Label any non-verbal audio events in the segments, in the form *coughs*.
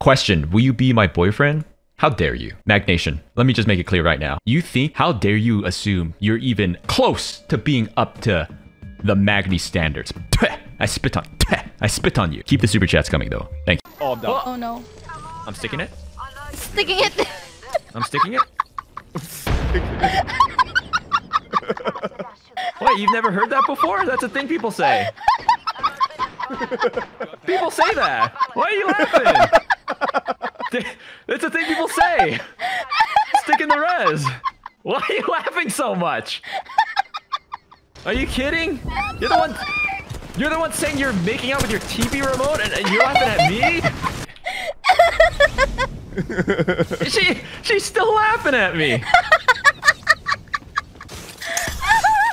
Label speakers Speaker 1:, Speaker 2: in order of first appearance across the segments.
Speaker 1: Question: Will you be my boyfriend? How dare you, Magnation? Let me just make it clear right now. You think? How dare you assume you're even close to being up to the Magni standards? I spit on. I spit on you. Keep the super chats coming though. Thank you.
Speaker 2: Oh, I'm done.
Speaker 3: Oh no.
Speaker 1: I'm sticking it.
Speaker 3: Sticking it. *laughs*
Speaker 1: I'm sticking it. *laughs* What? You've never heard that before? That's a thing people say. *laughs* people say that. Why are you laughing? That's a thing people say. Stick in the res. Why are you laughing so much? Are you kidding? You're the one. You're the one saying you're making out with your TV remote, and, and you're laughing at me. she she's still laughing at me.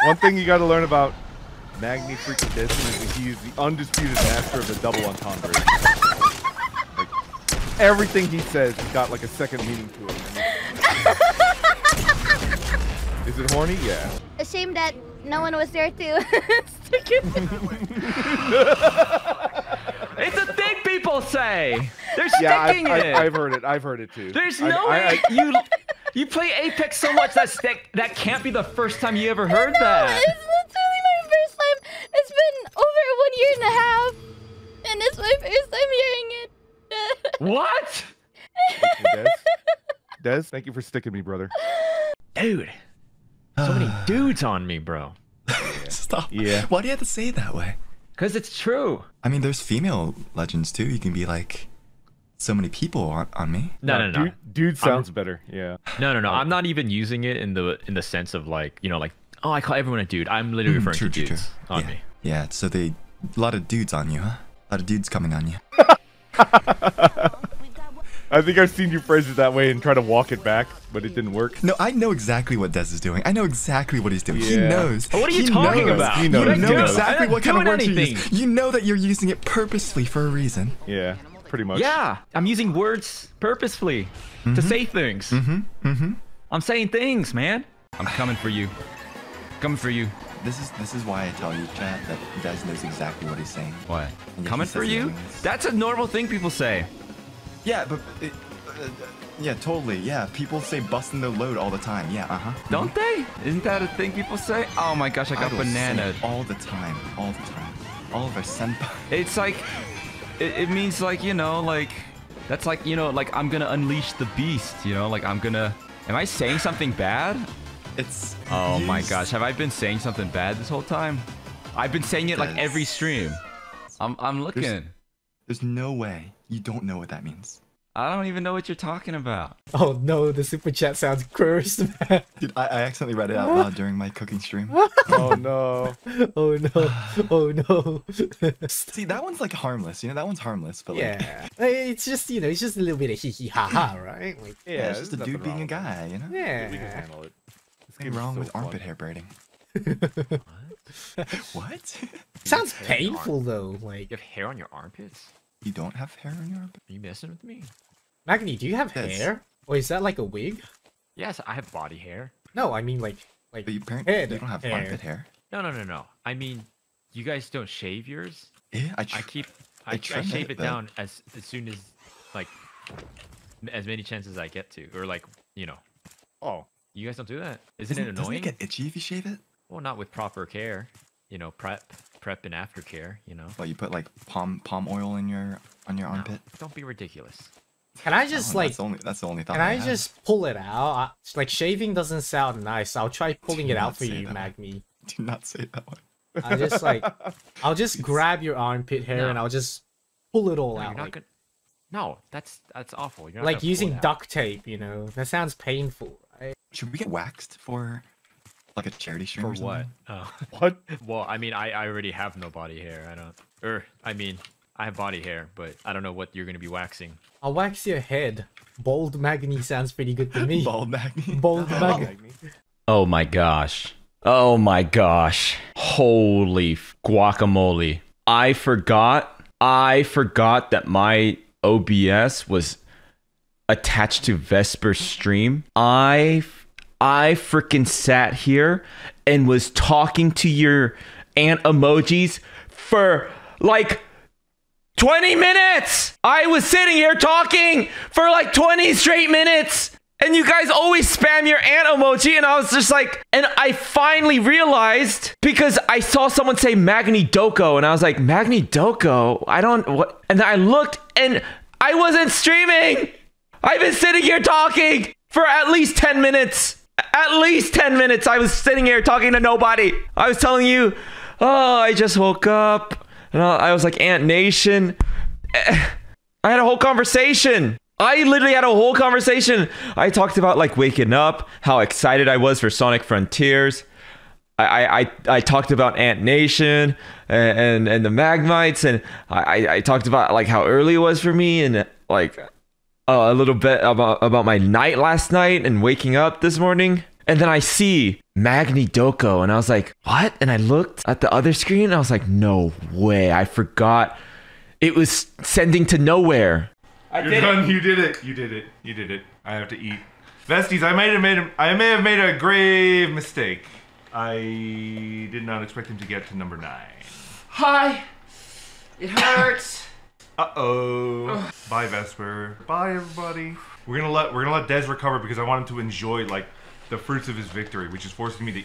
Speaker 2: One thing you got to learn about Magni freaking Dezmond is that he is the undisputed master of the double entendre. like, everything he says has got like a second meaning to it. is it horny? Yeah.
Speaker 3: A shame that no one was there to *laughs* stick it. *laughs*
Speaker 1: It's a thing people say. They're
Speaker 2: Yeah, I,
Speaker 1: sticking it.
Speaker 2: I, I've heard it. I've heard it too.
Speaker 1: There's
Speaker 2: I-
Speaker 1: no
Speaker 2: I-
Speaker 1: way
Speaker 2: I-
Speaker 1: you you play Apex so much that that that can't be the first time you ever heard
Speaker 3: no,
Speaker 1: that.
Speaker 3: it's literally my first time. It's been over one year and a half, and it's my first time hearing it. *laughs*
Speaker 1: What?
Speaker 2: Hey, *laughs* Des? Des, thank you for sticking me, brother.
Speaker 1: Dude. So many *sighs* dudes on me, bro. *laughs*
Speaker 4: Stop.
Speaker 2: Yeah.
Speaker 4: Why do you have to say it that way?
Speaker 1: Cause it's true.
Speaker 4: I mean, there's female legends too. You can be like, so many people on, on me.
Speaker 1: No, no, no.
Speaker 2: Dude, dude sounds better. Yeah.
Speaker 1: No, no, no. I'm not even using it in the in the sense of like, you know, like, oh, I call everyone a dude. I'm literally referring
Speaker 4: True,
Speaker 1: to
Speaker 4: true, true.
Speaker 1: dudes on
Speaker 4: yeah.
Speaker 1: me.
Speaker 4: Yeah. So they, a lot of dudes on you, huh? A lot of dudes coming on you. *laughs*
Speaker 2: I think I've seen you phrase it that way and try to walk it back, but it didn't work.
Speaker 4: No, I know exactly what Des is doing. I know exactly what he's doing. He
Speaker 2: Yeah.
Speaker 4: knows.
Speaker 1: What are you
Speaker 4: He
Speaker 1: talking
Speaker 4: knows.
Speaker 1: about?
Speaker 2: He
Speaker 4: You
Speaker 2: knows.
Speaker 1: What I
Speaker 4: know exactly what kind of
Speaker 1: doing
Speaker 4: words you use.
Speaker 1: anything.
Speaker 4: You know that you're using it purposely for a reason.
Speaker 2: Yeah, pretty much.
Speaker 1: Yeah, I'm using words purposefully to say things.
Speaker 4: Mm-hmm. Mm-hmm.
Speaker 1: I'm saying things, man. I'm coming for you. Coming for you.
Speaker 4: This is this is why I tell you, chat, that Des knows exactly what he's saying.
Speaker 1: What? Coming for you?
Speaker 4: things.
Speaker 1: That's a normal thing people say.
Speaker 4: Yeah, but it, uh, yeah, totally. Yeah, people say busting their load all the time. Yeah, uh huh.
Speaker 1: Don't they? Isn't that a thing people say? Oh my gosh, I got banana.
Speaker 4: all the time, all the time. All of our senpai. *laughs*
Speaker 1: It's like, it, it means like, you know, like, that's like, you know, like I'm gonna unleash the beast, you know, like I'm gonna, am I saying something bad?
Speaker 4: It's.
Speaker 1: Oh my gosh, have I been saying something bad this whole time? I've been saying it like every stream. I'm, I'm looking.
Speaker 4: There's no way you don't know what that means.
Speaker 1: I don't even know what you're talking about.
Speaker 5: Oh no, the super chat sounds cursed, man.
Speaker 4: Dude, I, I accidentally read it out loud during my cooking stream. *laughs*
Speaker 2: Oh no.
Speaker 5: Oh no. Oh no. *laughs*
Speaker 4: See, that one's like harmless. You know, that one's harmless, but like,
Speaker 5: yeah. It's just, you know, it's just a little bit of hee hee ha ha, right? Like,
Speaker 2: Yeah,
Speaker 4: yeah, it's just a dude being a guy. You know,
Speaker 2: it. We can
Speaker 5: yeah.
Speaker 2: handle it. This
Speaker 4: nothing
Speaker 2: game is
Speaker 4: wrong
Speaker 2: so
Speaker 4: with
Speaker 2: fun.
Speaker 4: armpit hair braiding. *laughs* what? *laughs*
Speaker 5: Sounds painful though. Like,
Speaker 1: You have hair on your armpits?
Speaker 4: you don't have hair on your armpit?
Speaker 1: Are you messing with me?
Speaker 5: Magni, do you have
Speaker 4: Yes.
Speaker 5: hair? Or is that like a wig?
Speaker 1: Yes, I have body hair.
Speaker 5: No, I mean like, like
Speaker 4: But you apparently
Speaker 5: head
Speaker 4: you don't have
Speaker 5: hair.
Speaker 4: armpit hair.
Speaker 1: No, no, no, no. I mean, you guys don't shave yours?
Speaker 4: Yeah, I,
Speaker 1: I keep,
Speaker 4: I
Speaker 1: I, I, shave
Speaker 4: it,
Speaker 1: it down as as soon as, like, as many chances I get to, or like, you know.
Speaker 2: Oh,
Speaker 1: You guys don't do that? Isn't,
Speaker 4: Doesn't,
Speaker 1: it
Speaker 4: doesn't it get itchy if you shave it?
Speaker 1: Well, not with proper care. You know, prep, prep and aftercare. You know.
Speaker 4: Well, you put like palm palm oil in your on your
Speaker 1: No,
Speaker 4: armpit.
Speaker 1: don't be ridiculous.
Speaker 5: Can I
Speaker 4: Oh,
Speaker 5: just like,
Speaker 4: that's the only that's the only thought.
Speaker 5: can I
Speaker 4: have.
Speaker 5: just pull it out? I, like shaving doesn't sound nice. I'll try pulling
Speaker 4: Do
Speaker 5: it out for you,
Speaker 4: that.
Speaker 5: Magni. *laughs*
Speaker 4: do not say that one?
Speaker 5: I just like, *laughs* I'll just grab your armpit hair
Speaker 1: No.
Speaker 5: and I'll just pull it all
Speaker 1: No,
Speaker 5: out.
Speaker 1: you're not
Speaker 5: like,
Speaker 1: gonna. No, that's that's awful. You're not
Speaker 5: like using duct tape, you know? That sounds painful, right?
Speaker 4: Should we get waxed for like a charity stream
Speaker 1: For
Speaker 4: or
Speaker 1: what? Oh. *laughs*
Speaker 2: what?
Speaker 1: Well, I mean, I, I already have no body hair. I don't. Or I mean, I have body hair, but I don't know what you're gonna be waxing.
Speaker 5: I'll wax your head. Bald Magni sounds pretty good to me. *laughs*
Speaker 4: Bald Magni.
Speaker 5: Bald Magni.
Speaker 2: Magni.
Speaker 1: Oh my gosh. Oh my gosh. Holy guacamole. I forgot. I forgot that my OBS was attached to Vesper stream. I I freaking sat here and was talking to your ant emojis for like 20 minutes! I was sitting here talking for like 20 straight minutes! And you guys always spam your ant emoji, and I was just like, and I finally realized because I saw someone say Magni Doko, and I was like, Magni Doko? I don't what and I looked and I wasn't streaming! I've been sitting here talking for at least 10 minutes. At least 10 minutes. I was sitting here talking to nobody. I was telling you, oh, I just woke up. And I was like, Ant Nation. *sighs* I had a whole conversation. I literally had a whole conversation. I talked about like waking up, how excited I was for Sonic Frontiers. I, I, I talked about Ant Nation and, and, and the Magmites, and I, I talked about like how early it was for me, and like uh, a little bit about about my night last night and waking up this morning. And then I see Magni Doko, and I was like, "What?" And I looked at the other screen, and I was like, "No way! I forgot it was sending to nowhere." I
Speaker 6: You're done. You did it. You did it. You did it. I have to eat. Vesties, I might have made a, I may have made a grave mistake. I did not expect him to get to number nine.
Speaker 1: Hi. It hurts.
Speaker 6: Uh oh. Bye Vesper. Bye everybody. We're gonna let we're gonna let Dez recover because I want him to enjoy like the fruits of his victory, which is forcing me to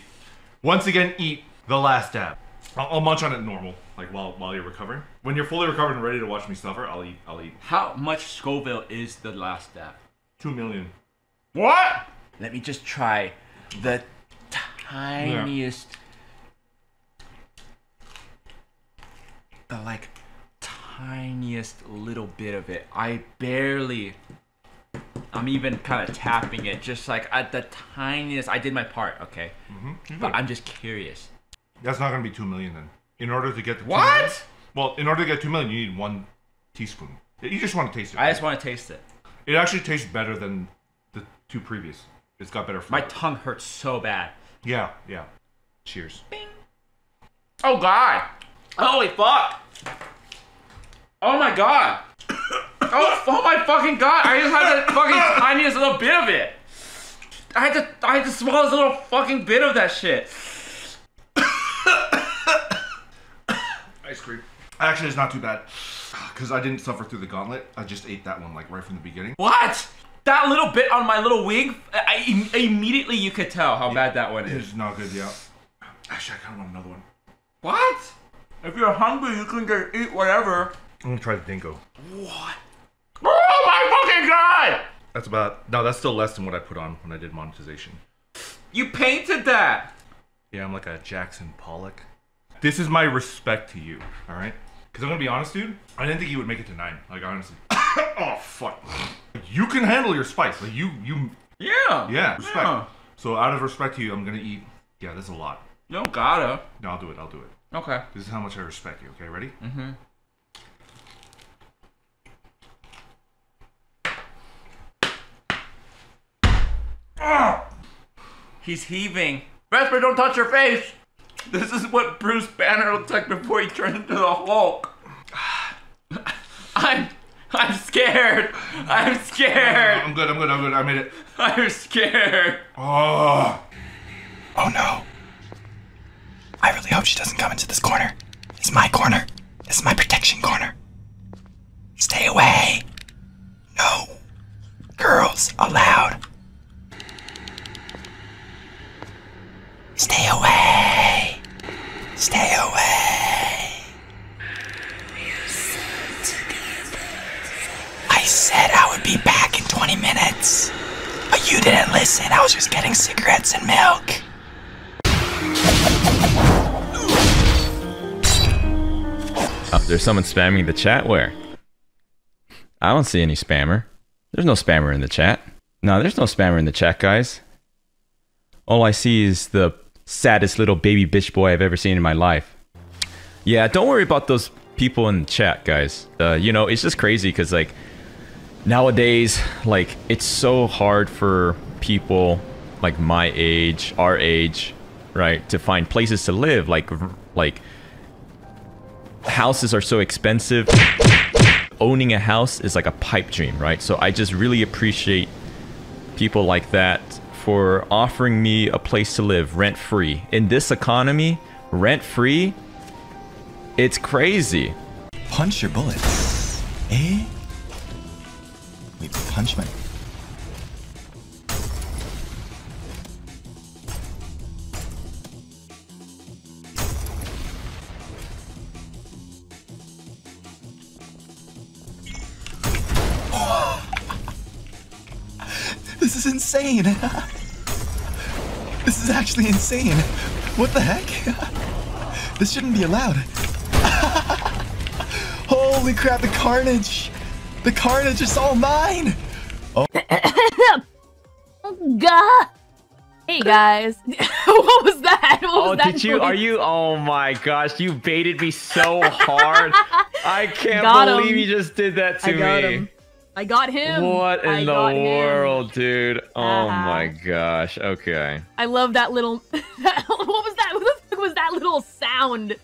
Speaker 6: once again eat the last dab. I'll, I'll munch on it normal, like while while you're recovering. When you're fully recovered and ready to watch me suffer, I'll eat. I'll eat
Speaker 7: How much Scoville is the last dab?
Speaker 6: two million.
Speaker 7: What? Let me just try the tiniest. The like tiniest little bit of it. I barely. I'm even kind of tapping it, just like at the tiniest. I did my part, okay.
Speaker 6: Mm-hmm.
Speaker 7: But I'm just curious.
Speaker 6: That's not gonna be two million then. In order to get the
Speaker 7: What?
Speaker 6: million- well, in order to get two million, you need one teaspoon. You just want to taste it.
Speaker 7: I just want to taste it.
Speaker 6: It actually tastes better than the two previous. It's got better flavor.
Speaker 7: My tongue hurts so bad.
Speaker 6: yeah, yeah. Cheers.
Speaker 7: Oh god! Holy fuck! Oh my god! oh, oh my fucking god! I just had the fucking tiniest little bit of it. I had to, I had to swallow this little fucking bit of that shit. *coughs*
Speaker 6: Ice cream. Actually, it's not too bad. Because I didn't suffer through the gauntlet. I just ate that one like right from the beginning.
Speaker 7: What? That little bit on my little wing, I, I- immediately you could tell how bad that one is.
Speaker 6: It's not good, yeah. Actually, I kind of want another one.
Speaker 7: What? If you're hungry, you can just eat whatever.
Speaker 6: I'm gonna try the dingo.
Speaker 7: What? Oh my fucking god!
Speaker 6: That's about. No, that's still less than what I put on when I did monetization.
Speaker 7: You painted that.
Speaker 6: Yeah, I'm like a Jackson Pollock. This is my respect to you, all right? Because I'm gonna be honest, dude. I didn't think you would make it to nine. Like honestly. *coughs* oh fuck. You can handle your spice. Like you, you.
Speaker 7: Yeah.
Speaker 6: Yeah, respect.
Speaker 7: Yeah.
Speaker 6: So out of respect to you, I'm gonna eat. Yeah, that's a lot.
Speaker 7: You don't gotta.
Speaker 6: No, I'll do it. I'll do it.
Speaker 7: Okay.
Speaker 6: This is how much I respect you. Okay, ready?
Speaker 7: Mm-hmm. He's heaving. Vesper, don't touch your face. This is what Bruce Banner looked like before he turned into the Hulk. *sighs* I'm, I'm scared. I'm scared.
Speaker 6: I'm good. I'm good. I'm good. I made it.
Speaker 7: I'm scared.
Speaker 6: Oh.
Speaker 4: Oh no. I really hope she doesn't come into this corner. It's my corner. This is my protection corner. Stay away. No. Girls allowed. Stay away. Stay away. I said I would be back in 20 minutes. But you didn't listen. I was just getting cigarettes and milk.
Speaker 1: Oh, there's someone spamming the chat where? I don't see any spammer. There's no spammer in the chat. No, there's no spammer in the chat, guys. All I see is the saddest little baby bitch boy I've ever seen in my life. Yeah, don't worry about those people in chat, guys. Uh, you know, it's just crazy because, like, nowadays, like, it's so hard for people like my age, our age, right, to find places to live. Like, like, houses are so expensive. Owning a house is like a pipe dream, right? So I just really appreciate people like that for offering me a place to live rent free. In this economy, rent free, it's crazy.
Speaker 4: Punch your bullets. Eh? Wait, punch my. Is insane. *laughs* This is actually insane. What the heck? *laughs* This shouldn't be allowed. *laughs* Holy crap, the carnage! The carnage is all mine!
Speaker 3: Oh *coughs* God. Hey guys. what was that? What
Speaker 8: Oh,
Speaker 3: was that
Speaker 8: did you? Are you? Oh my gosh, you baited me so hard. I can't
Speaker 3: Got
Speaker 8: believe
Speaker 3: him.
Speaker 8: you just did that to
Speaker 3: got
Speaker 8: me.
Speaker 3: him. I got him.
Speaker 8: What in
Speaker 3: I
Speaker 8: the
Speaker 3: got him.
Speaker 8: world, dude? Oh
Speaker 3: Uh-huh.
Speaker 8: my gosh. Okay.
Speaker 3: I love that little. *laughs* what was that? What the fuck was that little sound?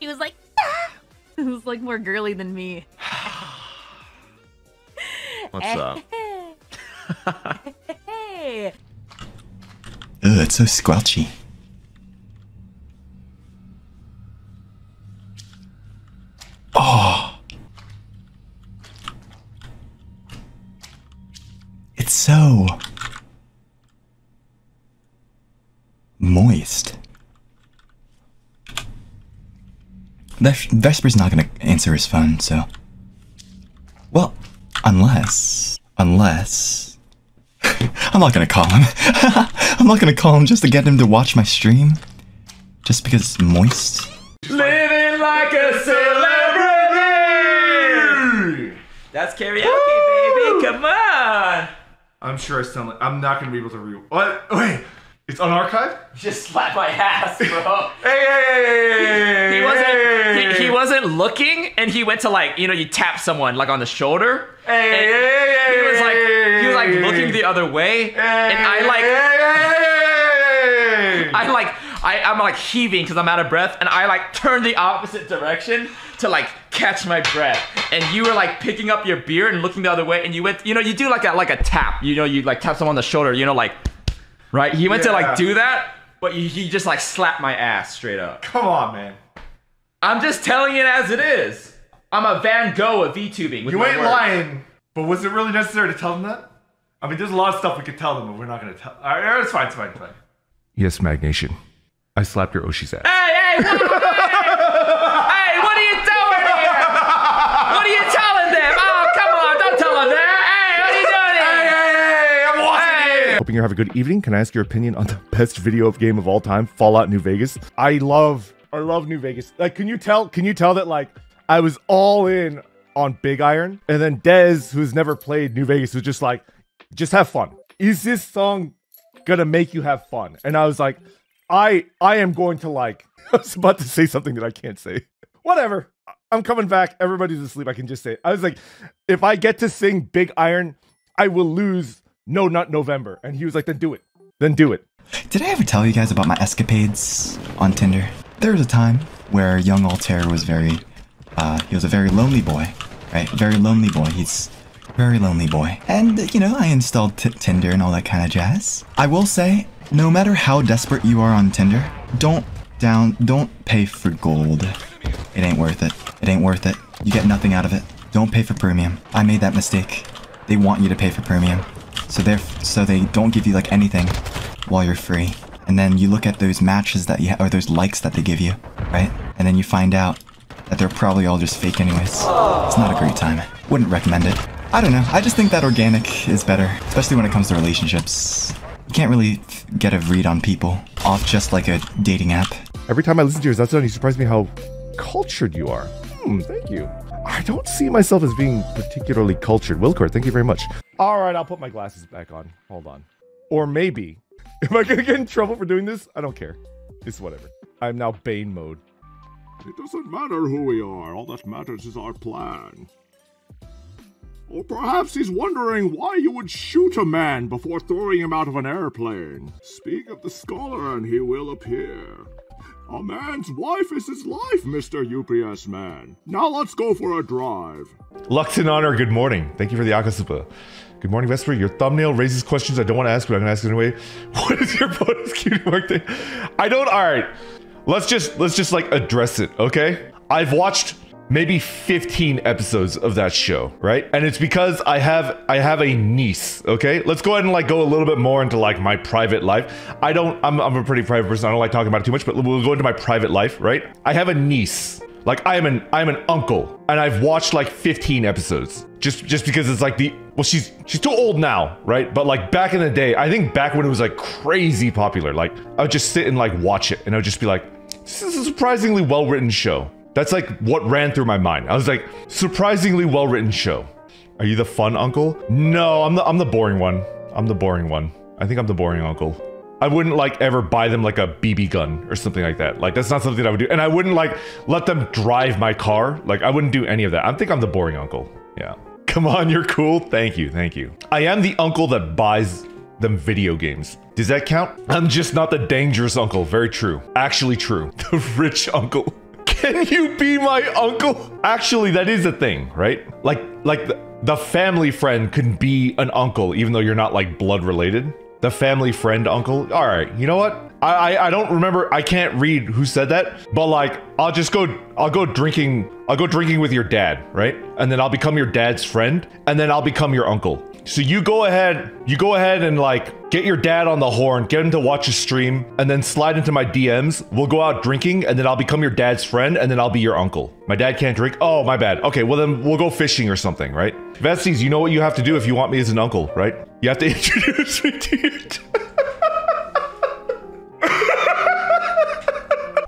Speaker 3: He was like. "Ah." *laughs* It was like more girly than me. *sighs*
Speaker 8: What's up?
Speaker 3: Hey. *laughs*
Speaker 4: Ugh, it's so squelchy. Oh. So moist. Ves- Vesper's not gonna answer his phone, so. Well, unless. Unless. *laughs* I'm not gonna call him. *laughs* I'm not gonna call him just to get him to watch my stream. Just because it's moist.
Speaker 8: Living like a celebrity. That's karaoke, baby. Come on.
Speaker 9: I'm sure I sound like I'm not gonna be able to re. What? Wait, it's unarchived.
Speaker 1: Just slap my ass, bro.
Speaker 9: Hey, hey, hey,
Speaker 1: He wasn't. He, he wasn't looking, and he went to like you know you tap someone like on the shoulder.
Speaker 9: Hey, hey, hey,
Speaker 1: he was like he was like looking the other way, and I like
Speaker 9: Hey,
Speaker 1: I like I I'm like heaving because I'm out of breath, and I like turn the opposite direction to like catch my breath, and you were like picking up your beer and looking the other way, and you went you know you do like a like a tap, you know you like tap someone on the shoulder, you know like right. He went to like do that, but he, he just like slapped my ass straight up.
Speaker 9: Come on, man.
Speaker 1: I'm just telling it as it is. I'm a Van Gogh of VTubing. with
Speaker 9: You ain't
Speaker 1: words.
Speaker 9: lying, but was it really necessary to tell them that? I mean, there's a lot of stuff we could tell them, but we're not gonna tell. All right, it's fine, it's fine, it's fine. Yes, Magnation. I slapped your Oshi's ass.
Speaker 1: Hey, hey, what, hey, what are you doing here? What are you telling them? Oh, come on, don't tell them that. Hey, what are you doing here?
Speaker 9: Hey, I'm watching it.
Speaker 6: Hoping you have a good evening. Can I ask your opinion on the *laughs* best video game of all time, Fallout New Vegas? I love, I love New Vegas. Like, can you tell? Can you tell that like I was all in on Big Iron, and then Dez, who's never played New Vegas, was just like, just have fun. Is this song gonna make you have fun? And I was like, I, I am going to like. *laughs* I was about to say something that I can't say. Whatever. I'm coming back. Everybody's asleep. I can just say it. I was like, if I get to sing Big Iron, I will lose No not November. And he was like, then do it. Then do it.
Speaker 4: Did I ever tell you guys about my escapades on Tinder? There was a time where young Altare was very, uh, he was a very lonely boy, right? Very lonely boy. He's very lonely boy. And, you know, I installed Tinder and all that kind of jazz. I will say, no matter how desperate you are on Tinder, don't down, don't pay for gold. It ain't worth it. It ain't worth it. You get nothing out of it. Don't pay for premium. I made that mistake. They want you to pay for premium. So they're so they don't give you like anything while you're free. And then you look at those matches that you or those likes that they give you, right? And then you find out that they're probably all just fake anyways. It's not a great time. Wouldn't recommend it. I don't know. I just think that organic is better, especially when it comes to relationships. You can't really get a read on people off just like a dating app.
Speaker 6: Every time I listen to your Zetsun, you surprise me how cultured you are. Hmm, thank you. I don't see myself as being particularly cultured. Wilcourt, thank you very much. All right, I'll put my glasses back on. Hold on. Or maybe. *laughs* Am I going to get in trouble for doing this? I don't care. It's whatever. I'm now Bane mode.
Speaker 10: It doesn't matter who we are, all that matters is our plan. Or perhaps he's wondering why you would shoot a man before throwing him out of an airplane. Speak of the scholar and he will appear. A man's wife is his life, Mr. UPS man. Now let's go for a drive.
Speaker 9: Lux in honor, good morning. Thank you for the Akasupa. Good morning, Vesper. Your thumbnail raises questions I don't want to ask, but I'm going to ask it anyway. *laughs* What is your bonus cutie mark thing? I don't. All right. Let's just let's just like address it, okay? I've watched
Speaker 6: maybe 15 episodes of that show, right? And it's because I have I have a niece, okay? Let's go ahead and like go a little bit more into like my private life. I don't I'm I'm a pretty private person. I don't like talking about it too much, but we'll go into my private life, right? I have a niece. Like I am an I'm an uncle and I've watched like 15 episodes. Just just because it's like the well she's she's too old now, right? But like back in the day, I think back when it was like crazy popular, like I would just sit and like watch it and I would just be like this is a surprisingly well-written show. That's like what ran through my mind. I was like, surprisingly well written show. Are you the fun uncle? No, I'm the I'm the boring one. I'm the boring one. I think I'm the boring uncle. I wouldn't like ever buy them like a BB gun or something like that. Like that's not something that I would do. And I wouldn't like let them drive my car. Like I wouldn't do any of that. I think I'm the boring uncle. Yeah. Come on, you're cool. Thank you. Thank you. I am the uncle that buys them video games. Does that count? I'm just not the dangerous uncle. Very true. Actually true. *laughs* The rich uncle. Can *laughs* you be my uncle? Actually, that is a thing, right? Like, like the, the family friend can be an uncle, even though you're not like blood related. The family friend uncle. All right, you know what? I, I I don't remember. I can't read who said that, but like, I'll just go. I'll go drinking. I'll go drinking with your dad, right? And then I'll become your dad's friend, and then I'll become your uncle. So you go ahead, you go ahead and like get your dad on the horn, get him to watch a stream, and then slide into my DMs. We'll go out drinking, and then I'll become your dad's friend, and then I'll be your uncle. My dad can't drink. Oh, my bad. Okay, well then we'll go fishing or something, right? Vesties, you know what you have to do if you want me as an uncle, right? You have to *laughs* introduce me to your.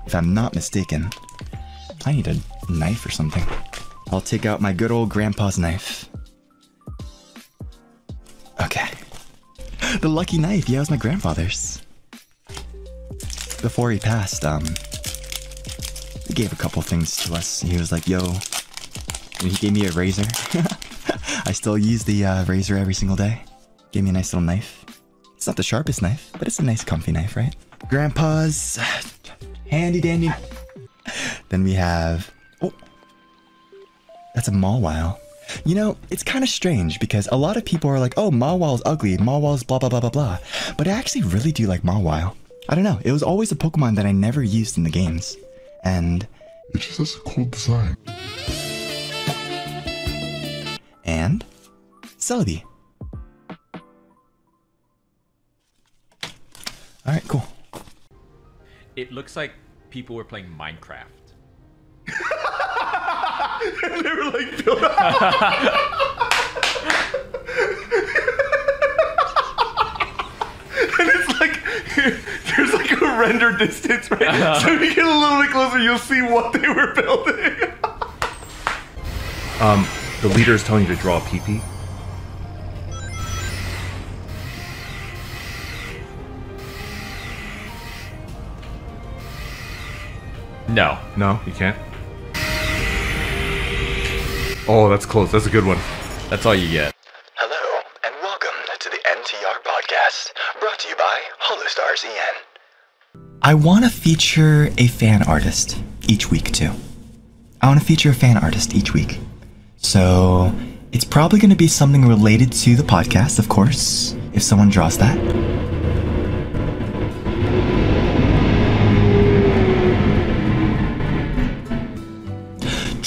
Speaker 4: If I'm not mistaken, I need a knife or something. I'll take out my good old grandpa's knife. Okay. The lucky knife, yeah, it was my grandfather's. Before he passed, um, he gave a couple things to us. He was like, yo, and he gave me a razor. *laughs* I still use the uh, razor every single day. Gave me a nice little knife. It's not the sharpest knife, but it's a nice comfy knife, right? Grandpa's handy dandy. Then we have, oh, that's a Mawile. You know, it's kind of strange because a lot of people are like, oh, Mawile's ugly, Mawile's blah, blah, blah, blah, blah. But I actually really do like Mawile. I don't know, it was always a Pokemon that I never used in the games. And.
Speaker 11: It just has a cool design.
Speaker 4: And. Celebi. Alright, cool.
Speaker 1: It looks like people were playing Minecraft. *laughs*
Speaker 6: they were like built and it's like there's like a render distance, right? So if you get a little bit closer, you'll see what they were building. um, the leader is telling you to draw a PP.
Speaker 1: No.
Speaker 6: No, you can't. Oh, that's close. That's a good one.
Speaker 1: That's all you get.
Speaker 4: Hello, and welcome to the NTR podcast, brought to you by Holostars EN. I want to feature a fan artist each week, too. I want to feature a fan artist each week. So, it's probably going to be something related to the podcast, of course, if someone draws that.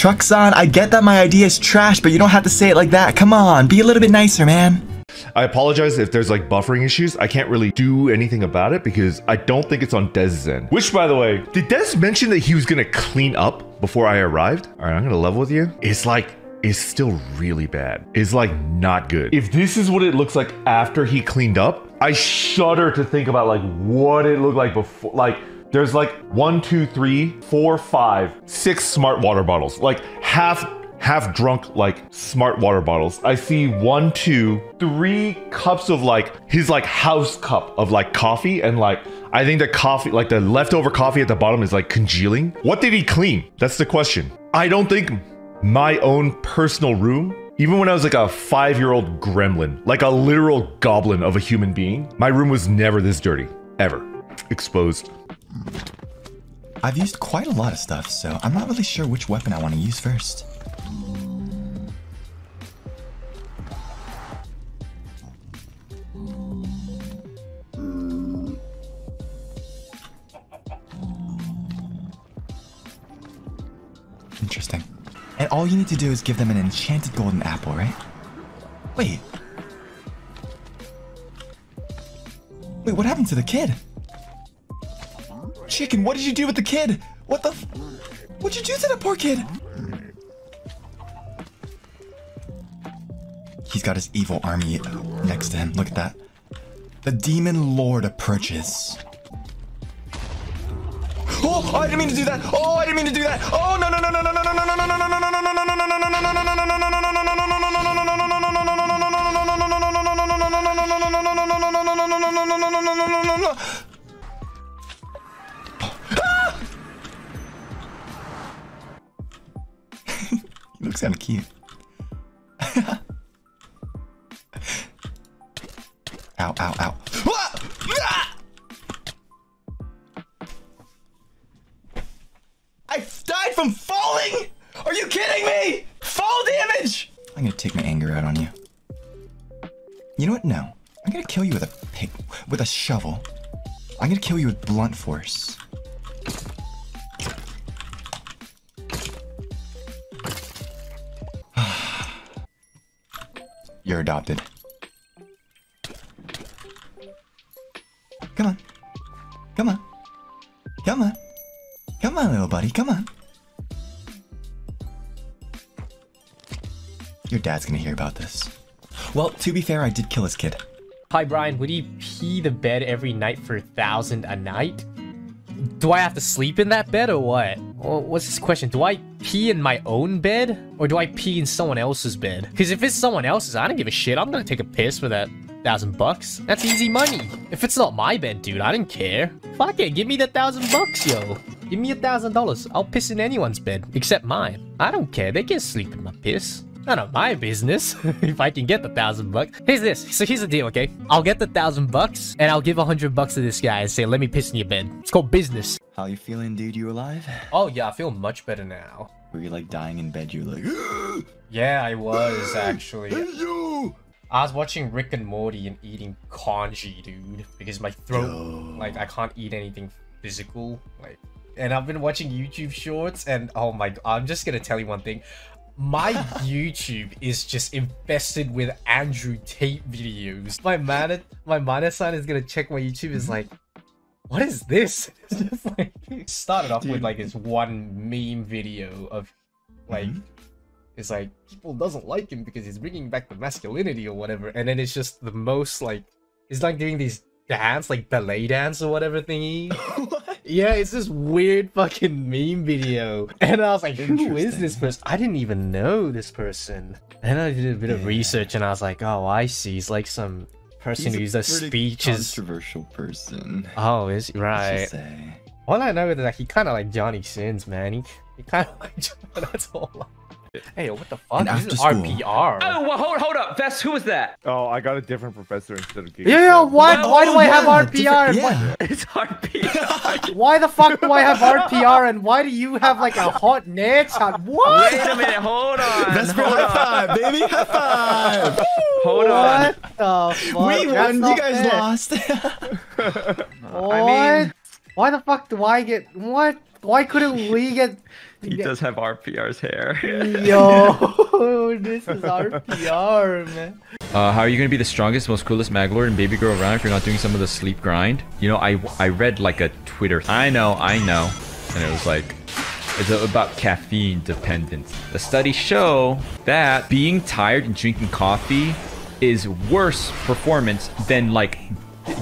Speaker 4: Truxon, I get that my idea is trash, but you don't have to say it like that. Come on, be a little bit nicer, man.
Speaker 6: I apologize if there's like buffering issues. I can't really do anything about it because I don't think it's on Dez's end. Which, by the way, did Dez mention that he was gonna clean up before I arrived? All right, I'm gonna level with you. It's like is still really bad. It's like not good. If this is what it looks like after he cleaned up, I shudder to think about like what it looked like before. Like there's like one, two, three, four, five, six smart water bottles. Like half half drunk like smart water bottles. I see one, two, three cups of like his like house cup of like coffee and like I think the coffee like the leftover coffee at the bottom is like congealing. What did he clean? That's the question. I don't think my own personal room even when I was like a five year old gremlin, like a literal goblin of a human being, my room was never this dirty. Ever. Exposed.
Speaker 4: I've used quite a lot of stuff, so I'm not really sure which weapon I want to use first. Interesting. And all you need to do is give them an enchanted golden apple, right? Wait. Wait, what happened to the kid? Chicken, what did you do with the kid? What the? What'd you do to that poor kid? He's got his evil army next to him. Look at that. The demon lord approaches. Oh, I didn't mean to do that. Oh, I didn't mean to do that. Oh, no, no, no, no, no, no, no, no, no, no, no, no, no, no, no, no, no, no, no, He looks kind of cute. *laughs* Ow, ow, ow. I died from falling! Are you kidding me? Fall damage! I'm gonna take my anger out on you. You know what? No. I'm gonna kill you with a pick, with a shovel. I'm gonna kill you with blunt force. You're adopted. Come on. Come on. Come on. Come on, little buddy. Come on. Your dad's gonna hear about this. Well, to be fair, I did kill his kid.
Speaker 5: Hi Brian, would he pee the bed every night for a thousand a night? Do I have to sleep in that bed or what? What's this question? Do I pee in my own bed? Or do I pee in someone else's bed? Because if it's someone else's, I don't give a shit. I'm gonna take a piss for that thousand bucks. That's easy money. If it's not my bed, dude, I don't care. Fuck it, give me the thousand bucks, yo. Give me a thousand dollars. I'll piss in anyone's bed, except mine. I don't care. They can sleep in my piss. None of my business *laughs* if I can get the thousand bucks. Here's this. So here's the deal, okay? I'll get the thousand bucks and I'll give a hundred bucks to this guy and say, let me piss in your bed. It's called business.
Speaker 4: How you feeling, dude? You alive?
Speaker 5: Oh yeah, I feel much better now.
Speaker 4: Were you like dying in bed? You were like, *gasps*
Speaker 5: Yeah, I was actually. I was watching Rick and Morty and eating congee, dude, because my throat, like, I can't eat anything physical, like. And I've been watching YouTube shorts, and oh my, I'm just gonna tell you one thing. My YouTube is just infested with Andrew Tate videos. My man, my minor son is gonna check my YouTube. Is mm-hmm. like, what is this? *laughs* It's just like *laughs* it started off with like this one meme video of mm-hmm. like it's like people doesn't like him because he's bringing back the masculinity or whatever, and then it's just the most like it's like doing these dance like ballet dance or whatever thingy. *laughs* yeah, it's this weird fucking meme video, and I was like, who is this person? I didn't even know this person. And I did a bit of research, and I was like, oh, I see. He's like some person who does speeches.
Speaker 4: Controversial person.
Speaker 5: Oh, is he? Right? All I know is that he kind of like Johnny Sins, man. He, he kind of *laughs* like that's all. Hey, what the fuck?
Speaker 4: And
Speaker 5: This is
Speaker 4: school-
Speaker 5: RPR.
Speaker 12: Oh, well, hold, hold up. Vest, who was that?
Speaker 6: Oh, I got a different professor instead of Giga.
Speaker 5: Yeah, yeah, why,
Speaker 12: Well,
Speaker 5: why do I have
Speaker 4: yeah,
Speaker 5: RPR?
Speaker 4: different-
Speaker 5: Why,
Speaker 4: yeah. *laughs*
Speaker 12: It's RP.
Speaker 5: why the fuck do I have *laughs* RPR and why do you have like a hot net? What?
Speaker 12: Wait a minute. Hold on.
Speaker 4: Vesper
Speaker 12: hold
Speaker 4: high
Speaker 12: on.
Speaker 4: five, baby! High five! *laughs*
Speaker 12: Hold on.
Speaker 5: What the fuck?
Speaker 4: we
Speaker 5: That's
Speaker 4: won. You guys
Speaker 5: fair.
Speaker 4: lost.
Speaker 5: What?
Speaker 12: I mean-
Speaker 5: why the fuck do I get what? Why couldn't we *laughs* get?
Speaker 1: He does have RPR's hair. *laughs*
Speaker 5: Yo, this is RPR, man.
Speaker 1: Uh, how are you gonna be the strongest, most coolest Maglord and baby girl around if you're not doing some of the sleep grind? You know, I I read like a Twitter. I know, I know, and it was like it's about caffeine dependence. The studies show that being tired and drinking coffee is worse performance than like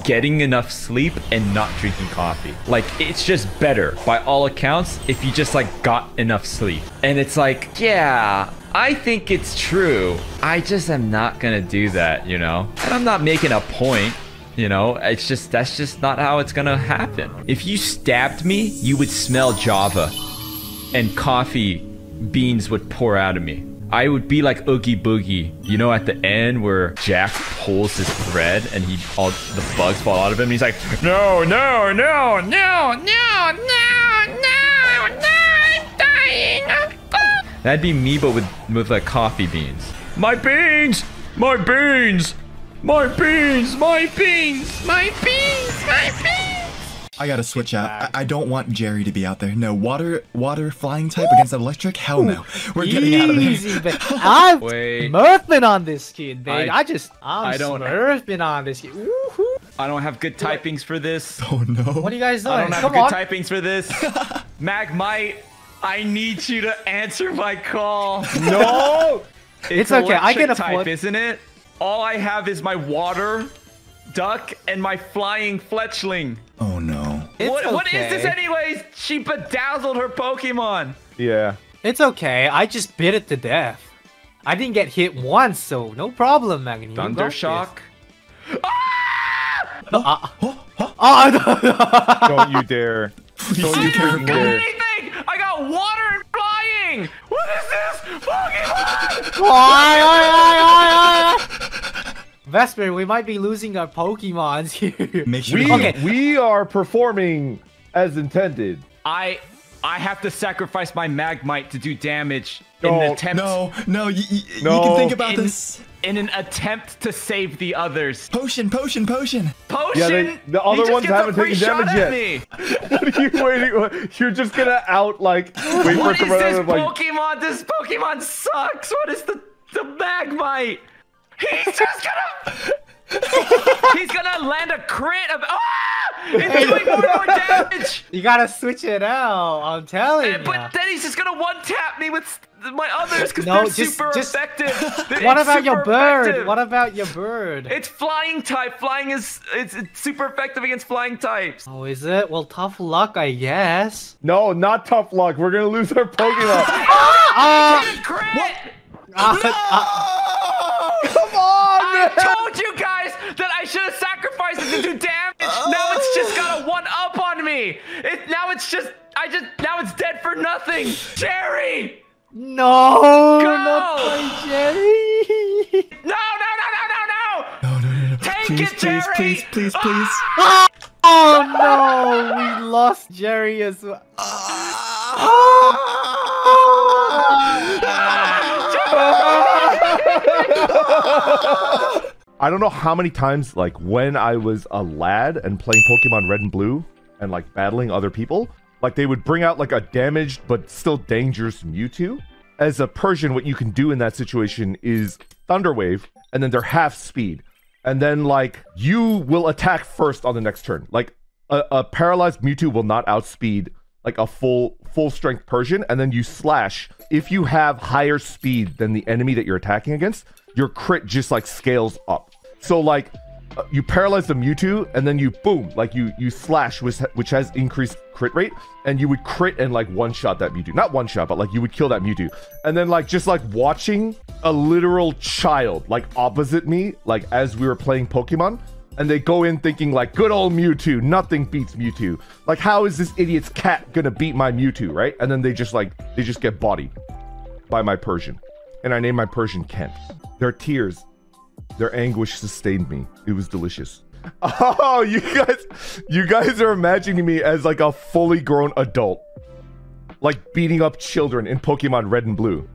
Speaker 1: getting enough sleep and not drinking coffee. Like it's just better by all accounts if you just like got enough sleep. And it's like, yeah, I think it's true. I just am not to do that, you know? And I'm not making a point. You know, it's just that's just not how it's gonna happen. If you stabbed me, you would smell Java, and coffee beans would pour out of me. I would be like Oogie Boogie, you know, at the end where Jack pulls his thread and he all the bugs fall out of him. And he's like, no, no, no, no, no, no, no, no, I'm dying. That'd be me, but with with like coffee beans. My beans, my beans, my beans, my beans, my beans, my beans.
Speaker 4: I gotta switch out. I, I don't want Jerry to be out there. No, water, water flying type against electric? Hell no. We're getting out of
Speaker 5: Easy,
Speaker 4: there.
Speaker 5: but *laughs* I'm
Speaker 1: Wait.
Speaker 5: smurfing on this kid, babe.
Speaker 1: I-
Speaker 5: I, just, I'm
Speaker 1: I don't-
Speaker 5: smurfing on this kid. Woohoo.
Speaker 1: I don't have good typings for this.
Speaker 4: Oh no.
Speaker 5: What are you guys doing?
Speaker 1: I don't have
Speaker 5: Come
Speaker 1: good
Speaker 5: on.
Speaker 1: typings for this. *laughs* Magmite, I need you to answer my call.
Speaker 6: No! *laughs*
Speaker 5: It's okay, I can
Speaker 1: electric type, isn't it? All I have is my water duck and my flying fletchling.
Speaker 4: Oh no.
Speaker 5: It's
Speaker 1: what, what is this anyways? She bedazzled her Pokemon.
Speaker 6: Yeah.
Speaker 5: It's okay. I just bit it to death. I didn't get hit once, so no problem, Magni. You got this.
Speaker 1: Thundershock.
Speaker 5: Oh,
Speaker 6: Don't you dare. *laughs* Don't you
Speaker 1: I never
Speaker 6: fucking
Speaker 1: got
Speaker 6: dare.
Speaker 1: anything! I got water and flying! What is this? Pokemon!
Speaker 5: Oi, oi. Vesper, we might be losing our Pokemons *laughs* here.
Speaker 4: Make sure
Speaker 6: We,
Speaker 5: Okay.
Speaker 6: we are performing as intended.
Speaker 1: I I have to sacrifice my Magmite to do damage in an attempt
Speaker 4: No, no, you, you, you can think about
Speaker 1: in,
Speaker 4: this.
Speaker 1: in an attempt to save the others.
Speaker 4: Potion, potion, potion.
Speaker 1: Potion.
Speaker 6: Yeah, they- the
Speaker 1: He
Speaker 6: other
Speaker 1: just
Speaker 6: ones
Speaker 1: gets a
Speaker 6: haven't taken damage yet. *laughs* What are you waiting? You're just gonna out like wait for
Speaker 1: What
Speaker 6: it to
Speaker 1: is
Speaker 6: run
Speaker 1: this
Speaker 6: out of like.
Speaker 1: Pokemon? This Pokemon sucks. What is the the Magmite? He's just gonna. *laughs* He's gonna land a crit of. Ah! It's doing more and more damage. *laughs*
Speaker 5: You gotta switch it out. I'm telling
Speaker 1: And-
Speaker 5: you.
Speaker 1: But then he's just gonna one tap me with my others because
Speaker 5: No,
Speaker 1: they're
Speaker 5: just-
Speaker 1: super
Speaker 5: just-
Speaker 1: effective. *laughs*
Speaker 5: What
Speaker 1: It's
Speaker 5: about your bird?
Speaker 1: effective.
Speaker 5: What about your bird?
Speaker 1: It's flying type. Flying is it's, it's super effective against flying types.
Speaker 5: Oh, is it? Well, tough luck, I guess.
Speaker 6: No, not tough luck. We're gonna lose our Pokemon.
Speaker 5: Ah!
Speaker 1: Crit!
Speaker 6: Come on,
Speaker 1: I
Speaker 6: man.
Speaker 1: told you guys that I should have sacrificed it to do damage. Now it's oh. just got a one up on me. It now it's just I just now it's dead for nothing. Jerry!
Speaker 5: No,
Speaker 1: Go!
Speaker 5: not Jerry.
Speaker 1: No, no, no, no, no, no!
Speaker 4: No, no, no, no.
Speaker 1: Take
Speaker 4: please,
Speaker 1: it,
Speaker 4: please,
Speaker 1: Jerry!
Speaker 4: please, please, ah! please.
Speaker 5: Oh no, we lost Jerry as well. Ah! Ah! *laughs*
Speaker 6: I don't know how many times, like when I was a lad and playing Pokemon Red and Blue and like battling other people, like they would bring out like a damaged but still dangerous Mewtwo. As a Persian, what you can do in that situation is Thunder Wave, and then they're half speed, and then like you will attack first on the next turn. Like a, a paralyzed Mewtwo will not outspeed like a full full strength Persian, and then you slash. If you have higher speed than the enemy that you're attacking against, your crit just like scales up. So like uh, you paralyze the Mewtwo, and then you boom, like you you slash, which which has increased crit rate, and you would crit and like one shot that Mewtwo. Not one shot, but like you would kill that Mewtwo, and then like just like watching a literal child like opposite me, like as we were playing Pokemon, and they go in thinking like good old Mewtwo, nothing beats Mewtwo. Like how is this idiot's cat gonna beat my Mewtwo, right? And then they just like they just get bodied by my Persian, and I named my Persian Kent. Their tears, their anguish sustained me. It was delicious. *laughs* Oh, you guys, you guys are imagining me as like a fully grown adult, like beating up children in Pokemon Red and Blue.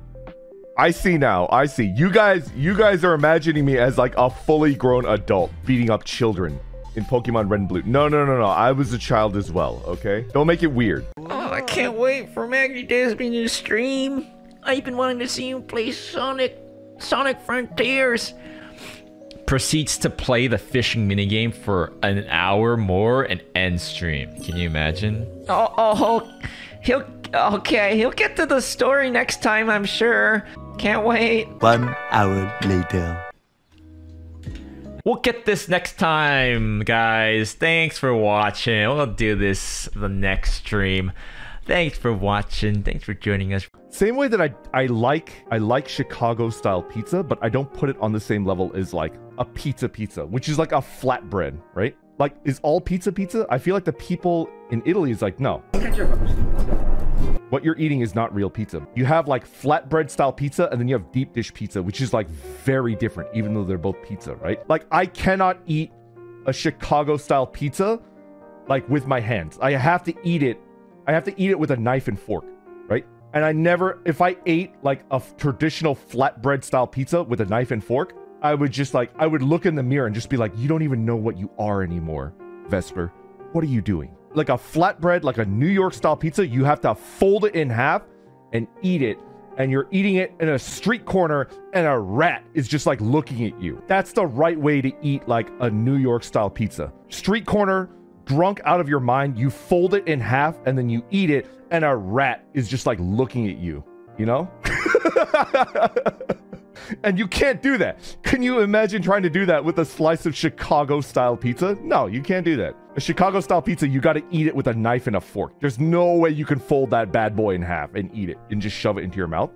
Speaker 6: I see now. I see. You guys, you guys are imagining me as like a fully grown adult beating up children in Pokemon Red and Blue. No, no, no, no. I was a child as well. Okay, don't make it weird.
Speaker 13: Oh, I can't wait for Magni Dezmond to stream. I've been wanting to see him play Sonic, Sonic Frontiers.
Speaker 1: Proceeds to play the fishing minigame for an hour more and end stream. Can you imagine?
Speaker 13: Oh, oh, he'll okay. He'll get to the story next time, I'm sure. Can't wait.
Speaker 14: One hour later.
Speaker 1: We'll get this next time, guys. Thanks for watching. We'll do this the next stream. Thanks for watching. Thanks for joining us.
Speaker 6: Same way that I I like I like Chicago style pizza, but I don't put it on the same level as like a pizza pizza, which is like a flatbread, right? Like is all pizza pizza? I feel like the people in Italy is like, no. What you're eating is not real pizza. You have like flatbread style pizza and then you have deep dish pizza, which is like very different, even though they're both pizza, right? Like I cannot eat a Chicago style pizza like with my hands. I have to eat it. I have to eat it with a knife and fork, right? And I never, if I ate like a traditional flatbread style pizza with a knife and fork, I would just like, I would look in the mirror and just be like, you don't even know what you are anymore, Vesper. What are you doing? Like a flatbread, like a New York style pizza, you have to fold it in half and eat it. And you're eating it in a street corner, and a rat is just like looking at you. That's the right way to eat like a New York style pizza. Street corner, drunk out of your mind, you fold it in half and then you eat it, and a rat is just like looking at you, you know? *laughs* and you can't do that. Can you imagine trying to do that with a slice of Chicago style pizza? No, you can't do that. A Chicago style pizza, you gotta eat it with a knife and a fork. There's no way you can fold that bad boy in half and eat it and just shove it into your mouth.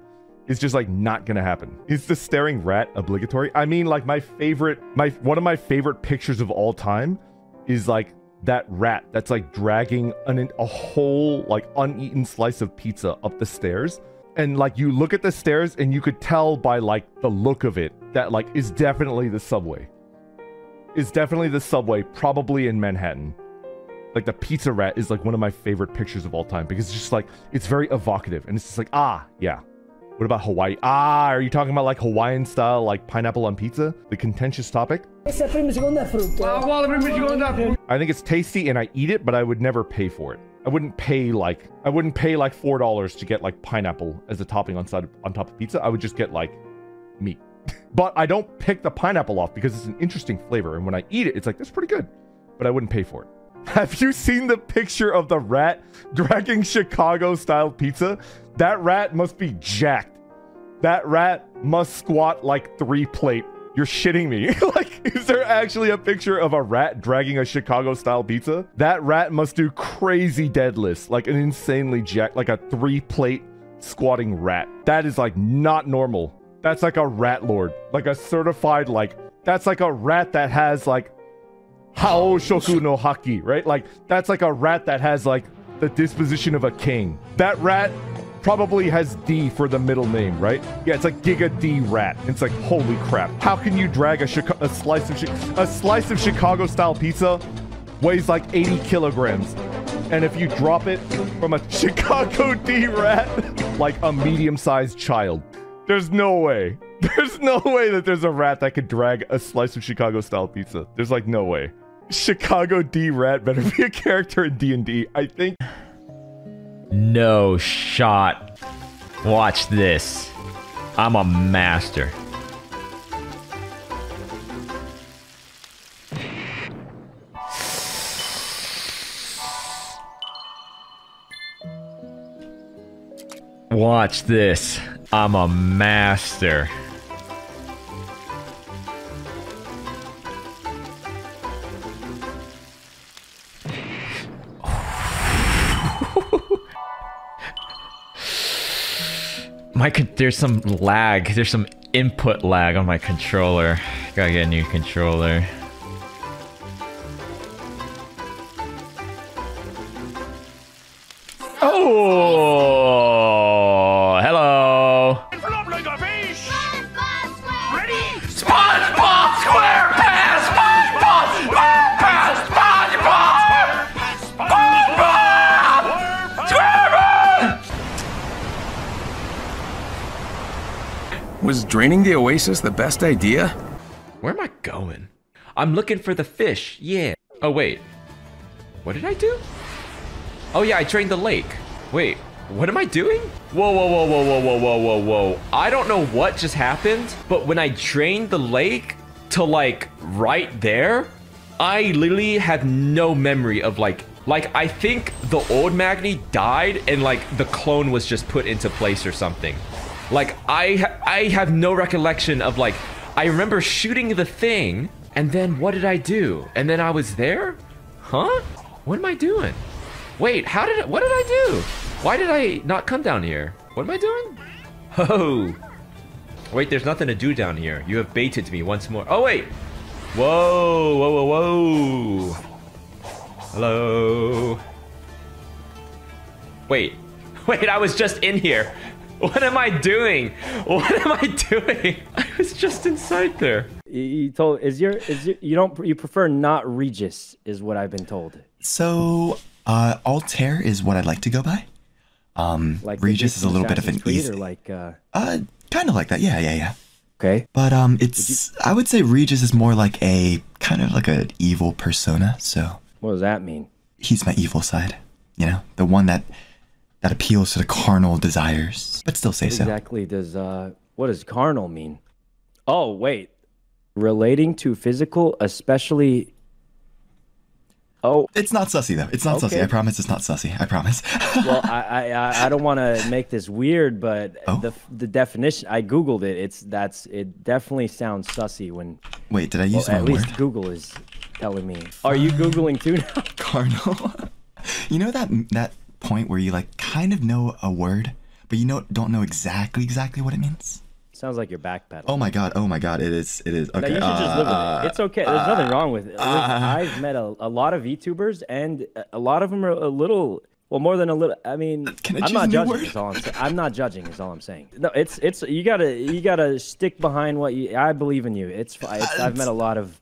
Speaker 6: It's just like not gonna happen. Is the staring rat obligatory? I mean, like my favorite, my one of my favorite pictures of all time is like that rat that's like dragging an, a whole like uneaten slice of pizza up the stairs and like you look at the stairs and you could tell by like the look of it that like is definitely the subway is definitely the subway probably in manhattan like the pizza rat is like one of my favorite pictures of all time because it's just like it's very evocative and it's just like ah yeah what about hawaii ah are you talking about like hawaiian style like pineapple on pizza the contentious topic
Speaker 15: Essa é a prima segunda fruta. Qual a prima segunda fruta?
Speaker 6: I think it's tasty and I eat it, but I would never pay for it. I wouldn't pay like I wouldn't pay like four dollars to get like pineapple as a topping on side on top of pizza. I would just get like meat. But I don't pick the pineapple off because it's an interesting flavor, and when I eat it, it's like that's pretty good. But I wouldn't pay for it. *laughs* Have you seen the picture of the rat dragging Chicago style pizza? That rat must be jacked. That rat must squat like three plate. You're shitting me. *laughs* like, is there actually a picture of a rat dragging a Chicago style pizza? That rat must do crazy deadlifts, like an insanely jack, like a three plate squatting rat. That is like not normal. That's like a rat lord, like a certified, like, that's like a rat that has like Hao Shoku no Haki, right? Like, that's like a rat that has like the disposition of a king. That rat probably has D for the middle name, right? Yeah, it's like Giga D Rat. It's like holy crap. How can you drag a, Chica- a slice of Chi- a slice of Chicago style pizza weighs like 80 kilograms, and if you drop it from a *laughs* Chicago D Rat, like a medium-sized child, there's no way. *laughs* There's no way that there's a rat that could drag a slice of Chicago style pizza. There's like no way. Chicago D Rat better *laughs* be a character in D&D. I think
Speaker 1: No shot. Watch this. I'm a master. Watch this. I'm a master. *laughs* My there's some lag. There's some input lag on my controller. Gotta get a new controller. Oh, hello.
Speaker 15: SpongeBob SquarePants! SpongeBob SquarePants! SpongeBob! SquarePants!
Speaker 16: Was draining the oasis the best idea?
Speaker 1: Where am I going? I'm looking for the fish. Yeah. Oh wait. What did I do? Oh yeah, I drained the lake. Wait, what am I doing? Whoa, whoa, whoa, whoa, whoa, whoa, whoa, whoa, whoa. I don't know what just happened, but when I drained the lake to like right there, I literally have no memory of like like I think the old Magni died and like the clone was just put into place or something. Like I ha- I have no recollection of like I remember shooting the thing and then what did I do? And then I was there? Huh? What am I doing? Wait, how did I, what did I do? Why did I not come down here? What am I doing? Oh. Wait, there's nothing to do down here. You have baited me once more. Oh wait. Whoa, whoa, whoa, whoa. Hello. Wait. *laughs* Wait, I was just in here. What am I doing? What am I doing? *laughs* I was just inside there.
Speaker 17: You, you told is your is your, you don't you prefer not Regis is what I've been told.
Speaker 4: So, uh, Altare is what I'd like to go by. Um,
Speaker 17: Like
Speaker 4: Regis is a little bit of an easy.
Speaker 17: like uh
Speaker 4: Uh, kind of like that. Yeah, yeah, yeah.
Speaker 17: Okay.
Speaker 4: But um, it's I would say Regis is more like a kind of like an evil persona. So
Speaker 17: what does that mean?
Speaker 4: he's my evil side. You know, the one that that appeals to the carnal desires, but still say
Speaker 17: What
Speaker 4: so.
Speaker 17: exactly does uh what does carnal mean? Oh wait, relating to physical, especially. Oh,
Speaker 4: it's not sussy though. It's not sussy. I promise. It's not sussy. I promise. *laughs*
Speaker 17: well, I I, I- I don't want to make this weird, but
Speaker 4: Oh.
Speaker 17: the the definition I googled it. It's that's it definitely sounds sussy when.
Speaker 4: Wait, did I use
Speaker 17: well,
Speaker 4: the
Speaker 17: at
Speaker 4: wrong
Speaker 17: least
Speaker 4: word?
Speaker 17: Google is telling me. Are you googling too now? *laughs*
Speaker 4: Carnal. *laughs* you know that that point where you like kind of know a word, but you know don't know exactly exactly what it means.
Speaker 17: Sounds like you're backpedaling.
Speaker 4: Oh my god. Oh my god. It is. It is.
Speaker 17: No,
Speaker 4: Okay.
Speaker 17: you should just live with
Speaker 4: uh,
Speaker 17: it. It's okay. There's nothing
Speaker 4: uh,
Speaker 17: wrong with it.
Speaker 4: Uh, *laughs*
Speaker 17: I've met a, a lot of VTubers, and a- lot of them are a little, well, more than a little. I mean,
Speaker 4: I
Speaker 17: I'm not judging.
Speaker 4: word?
Speaker 17: Is all I'm saying. I'm not judging. Is all I'm saying. No, it's it's you gotta you gotta stick behind what you. I believe in you. It's, it's I've met a lot of.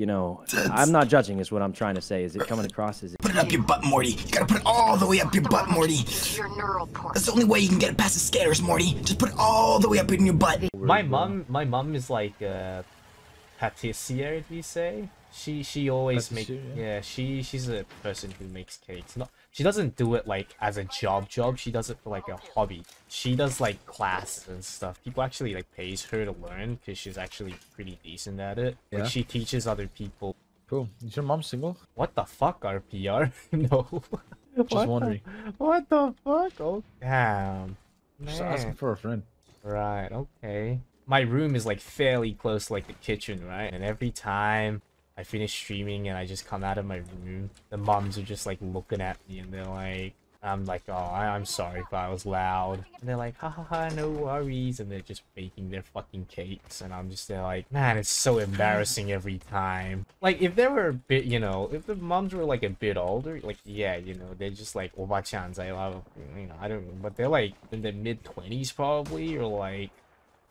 Speaker 17: You know, I'm not judging. Is what I'm trying to say. Is it coming across as?
Speaker 18: Put it up your butt, Morty. You gotta put it all the way up your butt, Morty. That's the only way you can get it past the scanners, Morty. Just put it all the way up in your butt.
Speaker 5: My mom, my mom is like a patissier, do you say? She she always make
Speaker 19: Patissier,
Speaker 5: yeah. She she's a person who makes cakes. Not she doesn't do it like as a job job. She does it for like a hobby. She does like classes and stuff. People actually like pays her to learn because she's actually pretty decent at it. Like she teaches other people.
Speaker 19: Cool. Is your mom single?
Speaker 5: What the fuck, RPR? *laughs* no.
Speaker 19: Just
Speaker 5: What the-
Speaker 19: wondering.
Speaker 5: what the fuck? Oh damn.
Speaker 19: Just asking for a friend.
Speaker 5: Right, okay. My room is like fairly close to like the kitchen, right? And every time I finish streaming and I just come out of my room, the moms are just like looking at me and they're like, I'm like, oh, I- I'm sorry if I was loud. And they're like, ha ha ha, no worries. And they're just baking their fucking cakes. And I'm just there like, man, it's so embarrassing every time. Like, if they were a bit, you know, if the moms were like a bit older, like, yeah, you know, they're just like, oh, oba-chans, I love, you know, I don't. But they're like in their mid 20s probably, or like,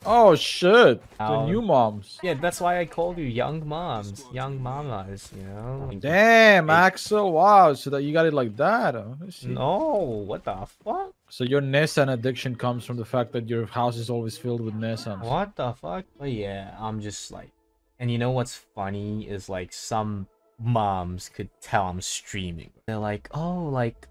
Speaker 19: Oh shit! The new moms.
Speaker 5: yeah, that's why I called you young moms, young mamas, you know?
Speaker 19: Damn, Axel! Wow, so that you got it like that? huh?
Speaker 5: No, what the fuck?
Speaker 19: So your Nissan addiction comes from the fact that your house is always filled with Nissans.
Speaker 5: What the fuck? But yeah, I'm just like, and you know what's funny is like some moms could tell I'm streaming. They're like, oh, like,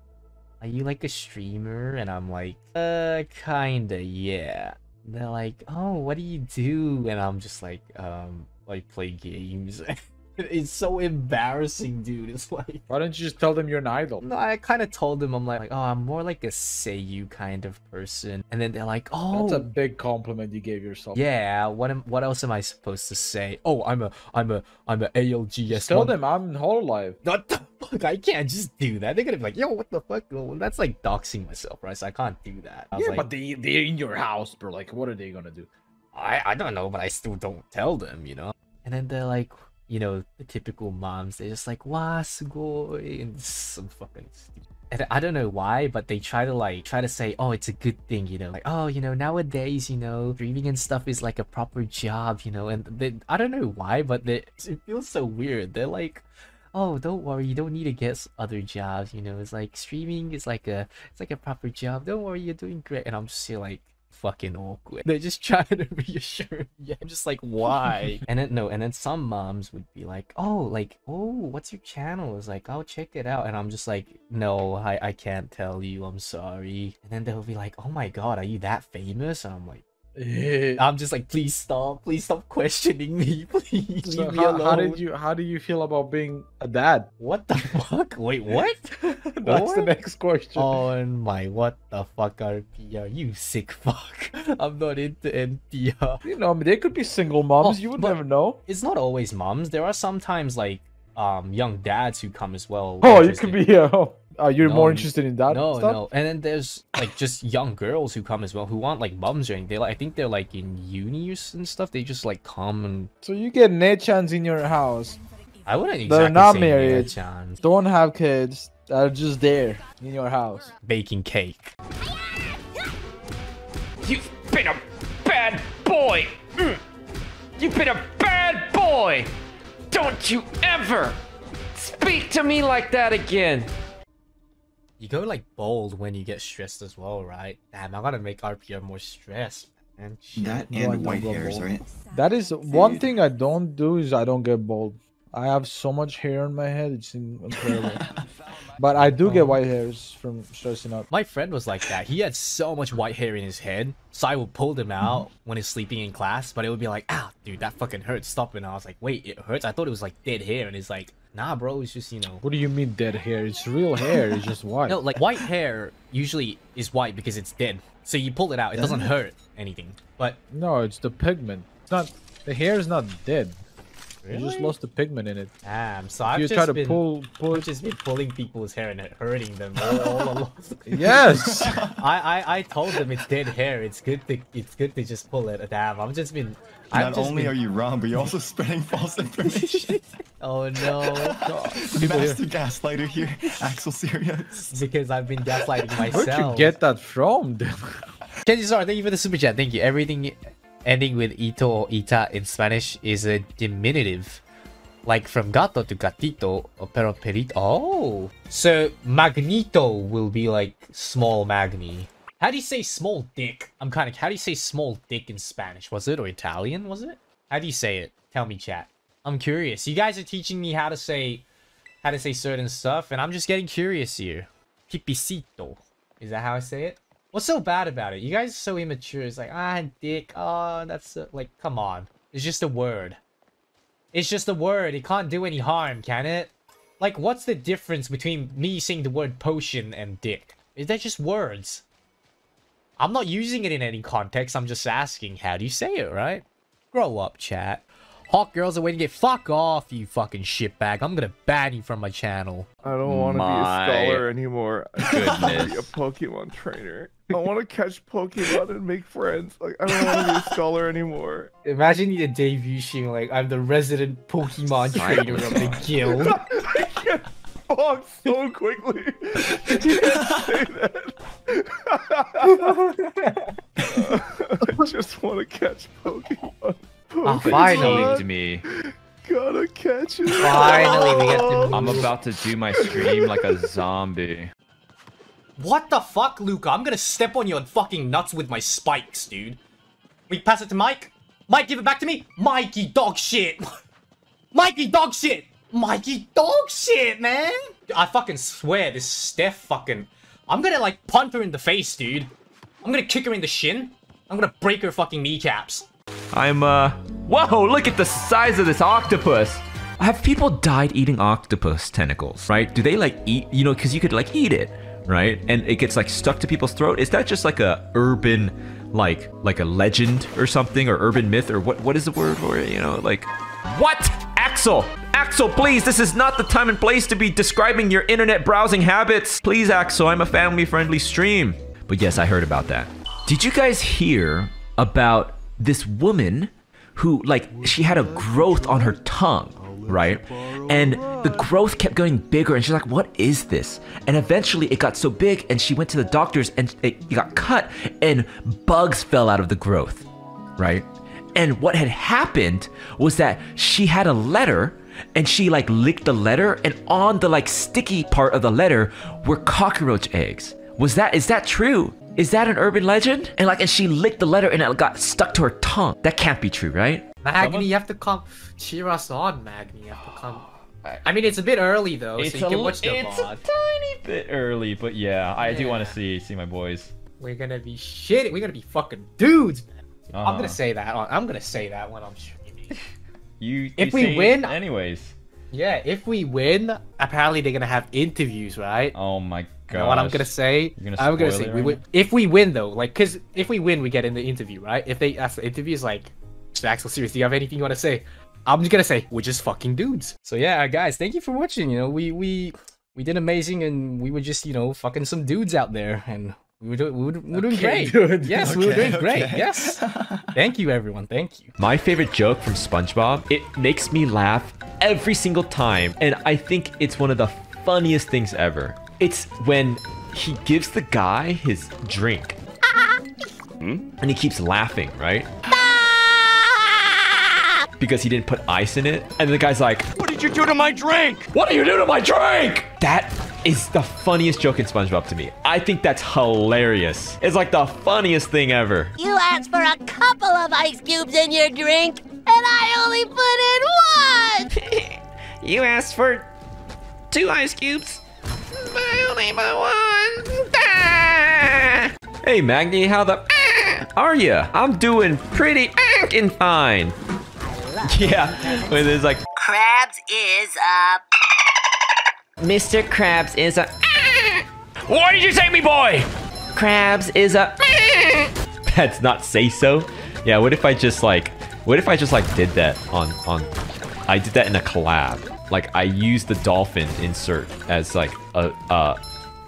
Speaker 5: are you like a streamer? And I'm like, uh, kinda, yeah. They're like, oh, what do you do? And I'm just like, um, like play games. *laughs* it's so embarrassing, dude. It's like,
Speaker 19: Why don't you just tell them you're an idol?
Speaker 5: no, I kind of told them I'm like, oh, I'm more like a Seiyu kind of person. And then they're like, oh,
Speaker 19: That's a big compliment you gave yourself.
Speaker 5: yeah, what am what else am I supposed to say? Oh, I'm a I'm a I'm a ALGS.
Speaker 19: Tell
Speaker 5: one-
Speaker 19: them I'm in Hololive.
Speaker 5: Not. Fuck? I can't just do that. They're gonna be like, yo, what the fuck? Well, that's like doxing myself, right? So I can't do that. I was
Speaker 19: Yeah,
Speaker 5: like,
Speaker 19: but they they're in your house, bro. Like, what are they gonna do?
Speaker 5: I I don't know, but I still don't tell them, you know. And then they're like, you know, the typical moms. They're just like, "Wow, sugoi," and some fucking. And I don't know why, but they try to like try to say, "Oh, it's a good thing," you know, like, "Oh, you know, nowadays, you know, streaming and stuff is like a proper job," you know. And they, I don't know why, but they, it feels so weird. They're like, "Oh, don't worry, you don't need to get other jobs," you know. It's like streaming is like a it's like a proper job. Don't worry, you're doing great. And I'm just here like fucking awkward. *laughs* They're just trying to *laughs* reassure me. Yeah, I'm just like, why? *laughs* and then no, and then some moms would be like, oh, like, oh, what's your channel? It's like, oh, check it out. And I'm just like, no, I, I can't tell you. I'm sorry. And then they'll be like, oh my god, are you that famous? And I'm like, I'm just like, please stop, please stop questioning me, *laughs* please
Speaker 19: So
Speaker 5: leave me
Speaker 19: how,
Speaker 5: alone.
Speaker 19: how did you how do you feel about being a dad?
Speaker 5: What the *laughs* fuck? Wait, what? *laughs*
Speaker 19: That's the next question.
Speaker 5: Oh my, what the fuck, RPR? You sick fuck. I'm not into NTR.
Speaker 19: You know, I mean, they could be single moms.
Speaker 5: Oh,
Speaker 19: you would never know.
Speaker 5: It's not always moms. There are sometimes like um young dads who come as well.
Speaker 19: Oh, you could be. Uh, uh, you're
Speaker 5: No,
Speaker 19: more interested in that
Speaker 5: No,
Speaker 19: stuff.
Speaker 5: no. And then there's like just *sighs* young girls who come as well who want like mums or anything. They like I think they're like in uni or s- and stuff. They just like come and
Speaker 19: So you get nechans in your house.
Speaker 5: I wouldn't exactly
Speaker 19: They're not
Speaker 5: say
Speaker 19: married.
Speaker 5: nechans.
Speaker 19: Don't have kids. That are just there in your house.
Speaker 5: baking cake.
Speaker 15: You've been a bad boy. Mm. You've been a bad boy. Don't you ever speak to me like that again.
Speaker 5: You go like bold when you get stressed as well, right? Damn, I gotta make RPR more stressed, man. Shit.
Speaker 4: That
Speaker 19: No,
Speaker 4: and white hairs,
Speaker 19: bold.
Speaker 4: right?
Speaker 19: That is one thing I don't do is I don't get bold. I have so much hair on my head, it's in- incredible. *laughs* but I do get white hairs from stressing out.
Speaker 5: My friend was like that. He had so much white hair in his head, so I would pull them out when he's sleeping in class. But it would be like, "Ah, dude, that fucking hurts." Stop it. And I was like, "Wait, it hurts." I thought it was like dead hair, and he's like, "Nah, bro, it's just you know."
Speaker 19: What do you mean dead hair? It's real hair. It's just *laughs* white.
Speaker 5: No, like white hair usually is white because it's dead. So you pull it out, it doesn't
Speaker 19: Doesn't
Speaker 5: hurt anything. But
Speaker 19: No, it's the pigment. It's not. The hair is not dead. You just lost the pigment in it.
Speaker 5: Damn, so
Speaker 19: If
Speaker 5: I've
Speaker 19: you
Speaker 5: just
Speaker 19: try to
Speaker 5: been,
Speaker 19: pull- pull
Speaker 5: I've just been pulling people's hair and hurting them all, all *laughs* along.
Speaker 19: Yes. *laughs*
Speaker 5: I, I I told them it's dead hair. It's good to it's good to just pull it. Damn, I've just been. I've
Speaker 4: Not
Speaker 5: just
Speaker 4: only
Speaker 5: been,
Speaker 4: are you wrong, but you're also spreading false information. *laughs*
Speaker 5: Oh no.
Speaker 4: Master gaslighter here, Axel Syrios.
Speaker 5: because I've been gaslighting myself.
Speaker 19: Where'd you get that from? dude?
Speaker 5: Kenji Star, thank you for the super chat. Thank you. Everything ending with ito or ita in Spanish is a diminutive. Like from gato to gatito, or pero perito. Oh! So magneto will be like small magni. How do you say small dick? I'm kind of. How do you say small dick in Spanish? Was it or Italian? Was it? How do you say it? Tell me, chat. I'm curious. You guys are teaching me how to say, how to say certain stuff, and I'm just getting curious here. Pipicito. Is that how I say it? What's so bad about it? You guys are so immature. It's like, ah, dick. Oh, that's so... like, come on. It's just a word. It's just a word. It can't do any harm, can it? Like, what's the difference between me saying the word potion and dick? Is that just words? I'm not using it in any context. I'm just asking, how do you say it, right? Grow up, chat. Hawk girls are waiting to get fuck off, you fucking shitbag. I'm gonna ban you from my channel.
Speaker 2: I don't want to be a scholar anymore. I just want to be a. Pokemon trainer. I want to catch Pokemon and make friends. Like I don't want to be a scholar anymore.
Speaker 5: Imagine you debuting like I'm the resident Pokemon trainer of the guild. *laughs*
Speaker 2: I can't talk so quickly. *laughs* You can't say that. *laughs* I just want to catch Pokemon.
Speaker 5: Ah,
Speaker 2: Pokemon.
Speaker 5: finally.
Speaker 1: to me.
Speaker 2: Gotta catch it.
Speaker 5: Finally, we get to *laughs*
Speaker 1: I'm about to do my stream like a zombie.
Speaker 5: What the fuck, Luca? I'm gonna step on your fucking nuts with my spikes, dude. We pass it to Mike. Mike, give it back to me. Mikey, dog shit. *laughs* Mikey, dog shit. Mikey, dog shit, man. I fucking swear, this Steph fucking. I'm gonna like punt her in the face, dude. I'm gonna kick her in the shin. I'm gonna break her fucking kneecaps.
Speaker 1: I'm, uh... Whoa, look at the size of this octopus! Have people died eating octopus tentacles, right? Do they, like, eat... You know, because you could, like, eat it, right? And it gets, like, stuck to people's throat. Is that just, like, a urban, like, like a legend or something? Or urban myth? Or what? what is the word for it? You know, like... What? Axel! Axel, please, this is not the time and place to be describing your internet browsing habits. Please, Axel, I'm a family-friendly stream. But yes, I heard about that. Did you guys hear about this woman who, like, she had a growth on her tongue, right? And the growth kept getting bigger, and she's like, What is this? And eventually it got so big, and she went to the doctors, and it got cut, and bugs fell out of the growth, right? And what had happened was that she had a letter and she like licked the letter and on the like sticky part of the letter were cockroach eggs. Was that is that true? Is that an urban legend? And like and she licked the letter and it got stuck to her tongue. That can't be true, right?
Speaker 5: Magni, you have to come cheer us on, Magni. You have to come. *sighs* I mean, it's a bit early though, so you can watch the
Speaker 1: it's a tiny bit early, but yeah, I do want to see see my boys.
Speaker 5: We're gonna be shit. We're gonna be fucking dudes. man. I'm
Speaker 1: Uh-huh.
Speaker 5: gonna say that. I'm gonna say that when I'm streaming. *laughs*
Speaker 1: You
Speaker 5: If we win-
Speaker 1: anyways.
Speaker 5: Yeah, if we win, apparently they're gonna have interviews, right?
Speaker 1: Oh my
Speaker 5: You know what I'm gonna say?
Speaker 1: You're gonna
Speaker 5: I'm gonna say we
Speaker 1: right
Speaker 5: win. If we win though, like, cause if we win, we get in the interview, right? If they ask the interview is like, Axel, Syrios, do you have anything you want to say? I'm just gonna say we're just fucking dudes. So yeah, guys, thank you for watching. You know, we we we did amazing, and we were just you know fucking some dudes out there, and we were doing we were, we were doing
Speaker 19: Okay,
Speaker 5: great.
Speaker 19: dude.
Speaker 5: Yes, we were
Speaker 4: Okay,
Speaker 5: doing great. Yes. *laughs* thank you, everyone. Thank you.
Speaker 1: My favorite joke from SpongeBob, it makes me laugh every single time, and I think it's one of the funniest things ever. It's when he gives the guy his drink. Hmm? And he keeps laughing, right? Because he didn't put ice in it. And the guy's like, What did you do to my drink? What did you do to my drink? That is the funniest joke in SpongeBob to me. I think that's hilarious. It's like the funniest thing ever.
Speaker 20: You asked for a couple of ice cubes in your drink, and I only put in one! *laughs*
Speaker 15: You asked for two ice cubes, but I only bought one. Ah!
Speaker 1: Hey Magni, how the are ya? I'm doing pretty and fine. *laughs* Yeah, when there's like
Speaker 20: Krabs is up.
Speaker 15: Mr. Krabs is a. Why did you say me, boy? Krabs is a.
Speaker 1: that's not say so. Yeah, what if I just like, what if I just like did that on on, I did that in a collab. Like I use the dolphin insert as like a a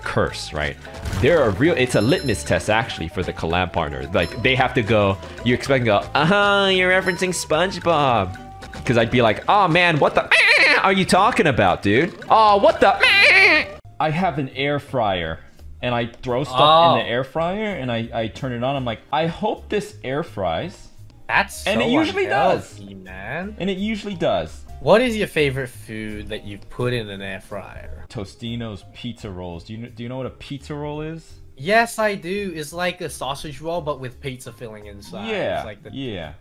Speaker 1: curse, right? They're a real, it's a litmus test actually for the collab partner. Like they have to go, you expect to go, uh huh, you're referencing SpongeBob. Because I'd be like, oh man, what the *laughs* are you talking about, dude? Oh, what the? *laughs* I have an air fryer and I throw stuff
Speaker 5: Oh.
Speaker 1: in the air fryer and I, I turn it on. I'm like, I hope this air fries.
Speaker 5: That's so And
Speaker 1: it usually does.
Speaker 5: man.
Speaker 1: And it usually does.
Speaker 5: What is your favorite food that you've put in an air fryer?
Speaker 1: Tostino's pizza rolls. Do you do you know what a pizza roll is?
Speaker 5: Yes, I do. It's like a sausage roll, but with pizza filling inside.
Speaker 1: Yeah,
Speaker 5: It's like the...
Speaker 1: yeah.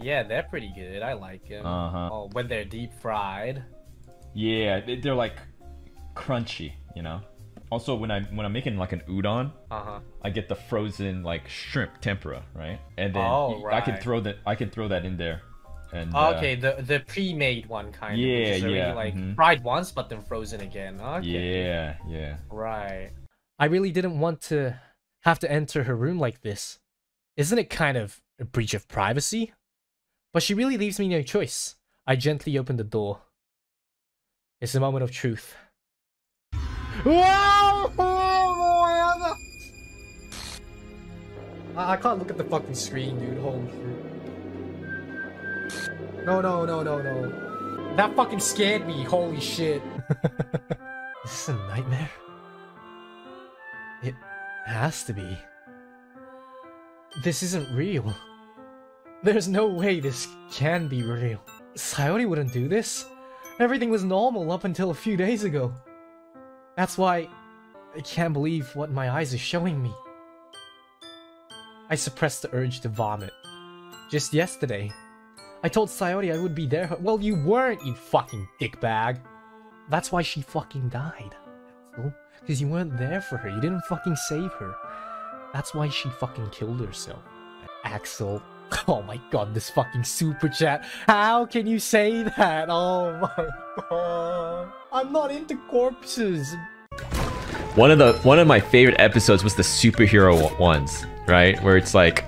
Speaker 5: Yeah, they're pretty good. I like them.
Speaker 1: Uh-huh.
Speaker 5: Oh, when they're deep fried.
Speaker 1: Yeah, they- they're like crunchy, you know. Also, when I when I'm making like an udon,
Speaker 5: Uh-huh.
Speaker 1: I get the frozen like shrimp tempura, right? And then
Speaker 5: Oh,
Speaker 1: y- I can throw that I can throw that in there. And uh,
Speaker 5: okay, the the pre-made one kind of.
Speaker 1: Yeah,
Speaker 5: which is already,
Speaker 1: yeah,
Speaker 5: Like
Speaker 1: mhm.
Speaker 5: fried once, but then frozen again. Okay.
Speaker 1: Yeah, yeah.
Speaker 5: Right. I really didn't want to have to enter her room like this. Isn't it kind of a breach of privacy? But she really leaves me no choice. I gently open the door. It's a moment of truth. Oh, *laughs* I I can't look at the fucking screen, dude. Holy shit. No, no, no, no, no. That fucking scared me. Holy shit. *laughs* This is a nightmare? It has to be. This isn't real. There's no way this can be real. Sayori wouldn't do this. Everything was normal up until a few days ago. That's why I can't believe what my eyes are showing me. I suppressed the urge to vomit. Just yesterday, I told Sayori I would be there. Well, you weren't, you fucking dickbag. That's why she fucking died. Because you weren't there for her. You didn't fucking save her. That's why she fucking killed herself. Axel. *laughs* Oh my god, this fucking super chat. How can you say that? *laughs* Oh my god. I'm not into corpses.
Speaker 1: One of the one of my favorite episodes was the superhero ones, right? Where it's like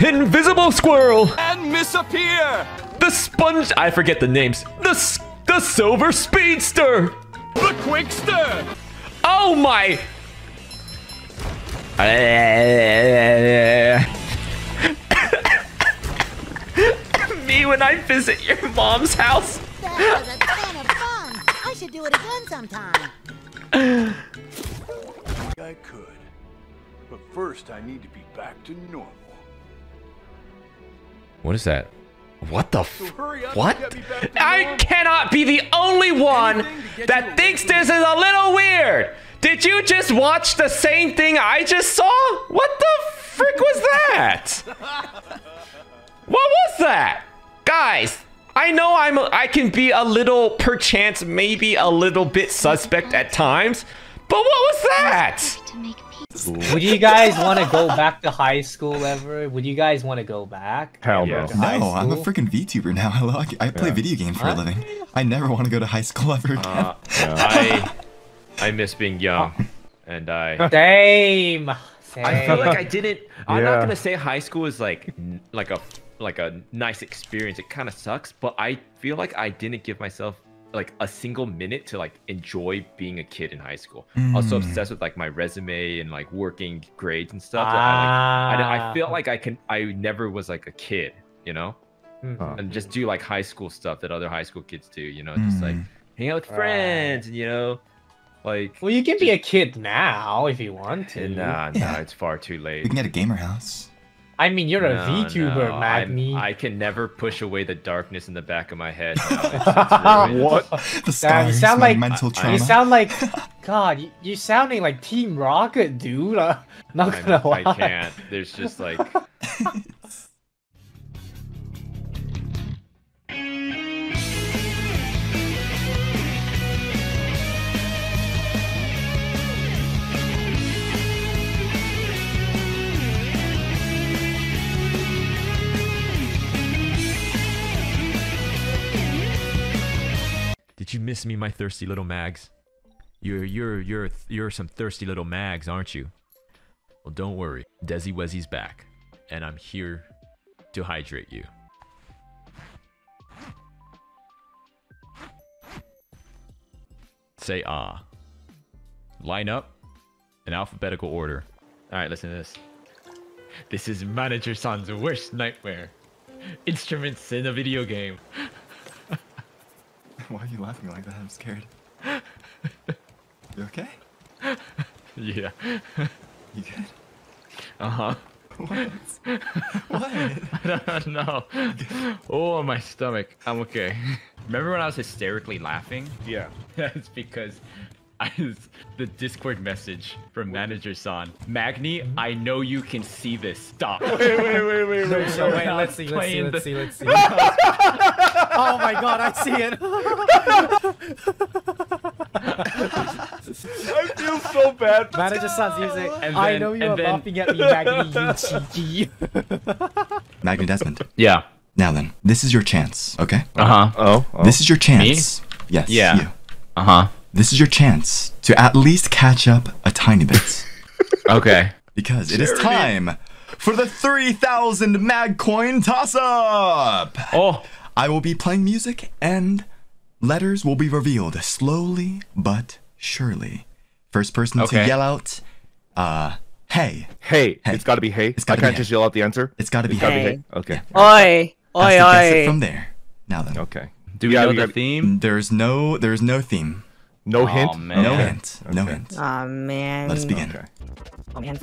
Speaker 1: invisible squirrel
Speaker 21: And misappear!
Speaker 1: the sponge. I forget the names. The s- the silver speedster.
Speaker 21: The quickster!
Speaker 1: Oh my! *coughs* Me when I visit your mom's house.
Speaker 22: That was a ton of fun. I should do it again sometime.
Speaker 23: I could. But first, I need to be back to normal.
Speaker 1: What is that? What the f-
Speaker 23: hurry
Speaker 1: What?
Speaker 23: and get me back to
Speaker 1: I
Speaker 23: normal.
Speaker 1: cannot be the only one that thinks this is a little weird. Did you just watch the same thing I just saw? What the frick was that? What was that? Guys, I know I'm I can be a little perchance maybe a little bit suspect at times, but what was that?
Speaker 5: Would you guys want to go back to high school ever? Would you guys want to go back?
Speaker 6: Hell
Speaker 5: no.
Speaker 4: No, I'm a freaking VTuber now. Hello, *laughs* I, I play
Speaker 6: Yeah.
Speaker 4: video games for
Speaker 5: Huh?
Speaker 4: a living. I never want to go to high school ever again.
Speaker 1: Uh, I I miss being young, and I
Speaker 5: Same. *laughs* Same.
Speaker 1: I feel like I didn't... I'm
Speaker 6: Yeah.
Speaker 1: not gonna say high school is like like a like a nice experience. It kind of sucks, but I feel like I didn't give myself like a single minute to like enjoy being a kid in high school. I was so
Speaker 5: Mm.
Speaker 1: obsessed with like my resume and like working grades and stuff. that I, like, I, I
Speaker 5: Ah.
Speaker 1: feel like I can. I never was like a kid, you know,
Speaker 5: Mhm.
Speaker 1: and just do like high school stuff that other high school kids do. You know, just like
Speaker 5: Mm.
Speaker 1: hang out with
Speaker 5: Right.
Speaker 1: friends, and you know, like.
Speaker 5: Well, you can be a kid now if you want to.
Speaker 1: Nah, nah, it's far too late.
Speaker 4: We can get a gamer house.
Speaker 5: I mean, you're a
Speaker 1: No,
Speaker 5: VTuber,
Speaker 1: no,
Speaker 5: Magni.
Speaker 1: I'm- I can never push away the darkness in the back of my head. now. It's- it's. *laughs*
Speaker 6: What?
Speaker 4: The
Speaker 5: Damn, you sound
Speaker 4: my
Speaker 5: like
Speaker 4: mental
Speaker 5: you sound like *laughs* God. You, you're sounding like Team Rocket, dude. Uh, not
Speaker 1: I'm-
Speaker 5: gonna lie.
Speaker 1: I can't. There's just like. *laughs* Did you miss me, my thirsty little mags? You're you're you're you're some thirsty little mags, aren't you? Well, don't worry. Desi Wezzy's back, and I'm here to hydrate you. Say ah. Line up in alphabetical order. All right, listen to this. This is Manager San's worst nightmare. Instruments in a video game.
Speaker 4: Why are you laughing like that? I'm scared. You okay?
Speaker 1: yeah.
Speaker 4: You good?
Speaker 1: Uh huh.
Speaker 4: What? *laughs* What?
Speaker 1: I don't know. Oh, my stomach. I'm okay. Remember when I was hysterically laughing?
Speaker 24: Yeah. *laughs*
Speaker 1: That's because I was the Discord message from Manager San. Magni, I know you can see this. Stop.
Speaker 24: Wait, wait, wait, wait, wait. *laughs*
Speaker 5: So wait, let's see, let's see, let's see, let's see. Oh my god, I see it.
Speaker 24: I feel so bad.
Speaker 5: Manager Sans music.
Speaker 1: And
Speaker 5: I
Speaker 1: then-
Speaker 5: know you
Speaker 1: and
Speaker 5: are
Speaker 1: then-
Speaker 5: laughing at me, Magni, you cheeky. *laughs*
Speaker 4: Magni Dezmond.
Speaker 1: Yeah.
Speaker 4: Now then, this is your chance, okay?
Speaker 1: Uh huh.
Speaker 24: Oh, oh.
Speaker 4: This is your chance. Me? Yes.
Speaker 1: Yeah.
Speaker 4: You.
Speaker 1: Uh huh.
Speaker 4: This is your chance to at least catch up a tiny bit. *laughs*
Speaker 1: Okay.
Speaker 4: Because it is time for the 3000 mag coin toss up.
Speaker 1: Oh.
Speaker 4: I will be playing music and letters will be revealed slowly but surely. First person to yell out, uh, hey.
Speaker 6: Hey. It's got to be hey.
Speaker 4: It's
Speaker 6: I
Speaker 4: gotta
Speaker 6: can't
Speaker 4: be
Speaker 6: just yell out the answer.
Speaker 4: It's gotta be
Speaker 6: gotta
Speaker 4: hey.
Speaker 6: Okay.
Speaker 25: Oi,
Speaker 4: Has
Speaker 25: oi,
Speaker 4: to guess it
Speaker 25: oi.
Speaker 4: from there. Now then.
Speaker 6: Okay.
Speaker 1: Do we
Speaker 6: Yeah,
Speaker 1: know
Speaker 6: we
Speaker 1: the theme?
Speaker 4: There's no there's no theme.
Speaker 6: No
Speaker 1: Aw,
Speaker 6: hint.
Speaker 1: man.
Speaker 4: No
Speaker 6: Okay.
Speaker 4: hint. No hint.
Speaker 25: Oh man.
Speaker 4: Let's begin.
Speaker 6: Okay.
Speaker 25: Oh, man.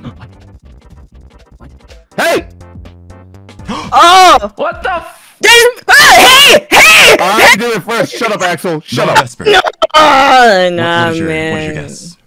Speaker 6: Hey! *gasps*
Speaker 25: Oh!
Speaker 1: What the? F-
Speaker 25: There's- ah, Hey! Hey!
Speaker 6: I did it first. Shut up, Axel. Shut
Speaker 4: no
Speaker 6: up.
Speaker 4: Vesper.
Speaker 25: Oh,
Speaker 4: What-
Speaker 25: nah,
Speaker 4: what is your,
Speaker 25: man.
Speaker 4: what is your guess?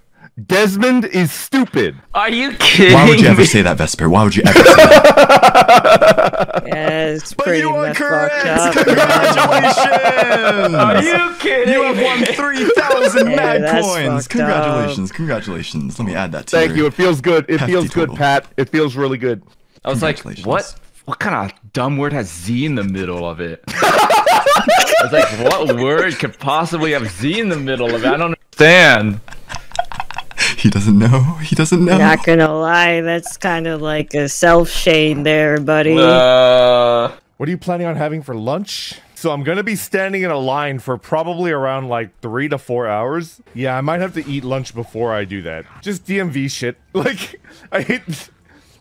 Speaker 6: Dezmond is stupid.
Speaker 1: Are you kidding?
Speaker 4: Why would you ever
Speaker 1: me?
Speaker 4: say that, Vesper? Why would you ever say that? *laughs*
Speaker 25: Yeah, it's
Speaker 4: But
Speaker 25: pretty
Speaker 4: you are correct! *laughs*
Speaker 25: up.
Speaker 4: Congratulations!
Speaker 1: Are you kidding?
Speaker 4: You have won 3,000 *laughs*
Speaker 25: Yeah,
Speaker 4: mag coins!
Speaker 25: fucked
Speaker 4: Congratulations, congratulations. Let me add that to
Speaker 6: Thank
Speaker 4: your-
Speaker 6: you. It feels good. It feels good,
Speaker 4: total.
Speaker 6: Pat. It feels really good.
Speaker 1: I was like, what? What kind of dumb word has Z in the middle of it? *laughs* I was like, what word could possibly have Z in the middle of it? I don't understand.
Speaker 4: He doesn't know. He doesn't know.
Speaker 25: Not gonna lie, that's kind of like a self shame there, buddy.
Speaker 1: Uh,
Speaker 6: What are you planning on having for lunch? So I'm gonna be standing in a line for probably around like three to four hours. Yeah, I might have to eat lunch before I do that. Just DMV shit. *laughs* Like I hate.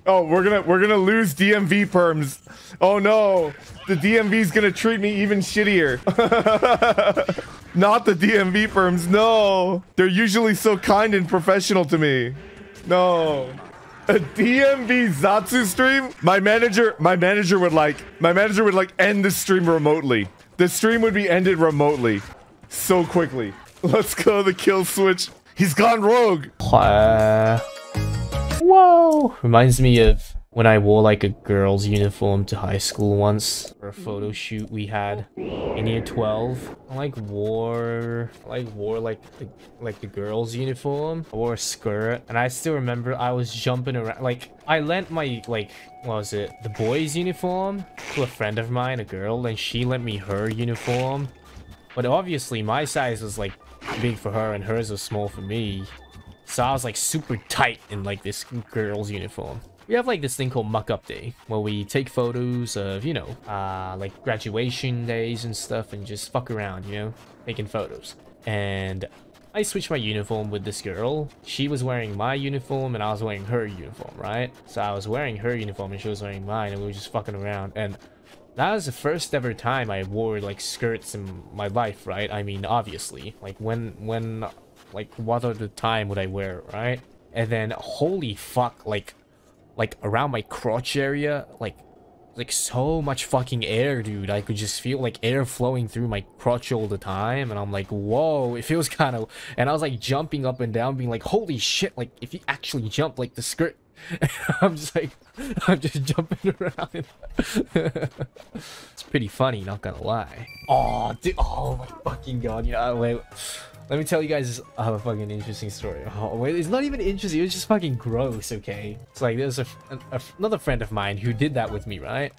Speaker 6: Oh, we're gonna we're gonna lose DMV perms. Oh no, the DMV's gonna treat me even shittier. *laughs* Not the DMV perms. No, they're usually so kind and professional to me. No. A DMV Zatsu stream? My manager, my manager would like, my manager would like end the stream remotely. The stream would be ended remotely, so quickly. *laughs* Let's go the kill switch. He's gone rogue.
Speaker 5: Whoa! Reminds me of when I wore like a girl's uniform to high school once for a photo shoot we had in year 12. I like wore I like wore like the like the girl's uniform. I wore a skirt and I still remember I was jumping around like I lent my like what was it the boys uniform to a friend of mine a girl and she lent me her uniform but obviously my size was like big for her and hers was small for me so I was like super tight in like this girl's uniform. We have like this thing called muck up day where we take photos of, you know, uh, like graduation days and stuff and just fuck around, you know, taking photos. And I switched my uniform with this girl. She was wearing my uniform and I was wearing her uniform, right? So I was wearing her uniform and she was wearing mine and we were just fucking around. And that was the first ever time I wore like skirts in my life, right? I mean, obviously, like when, when, like what other time would I wear, right? And then holy fuck, like, like around my crotch area, like, like so much fucking air, dude. I could just feel like air flowing through my crotch all the time, and I'm like, whoa, it feels *laughs* kind of. And I was like jumping up and down, being like, holy shit, like if you actually jump, like the skirt. *laughs* I'm just like, *laughs* I'm just jumping around. it's pretty funny, not gonna lie. Oh, dude, oh my fucking god, know, wait. Let me tell you guys a fucking interesting story. Oh, it's not even interesting. It was just fucking gross. Okay, it's like there's a- a- another friend of mine who did that with me, right?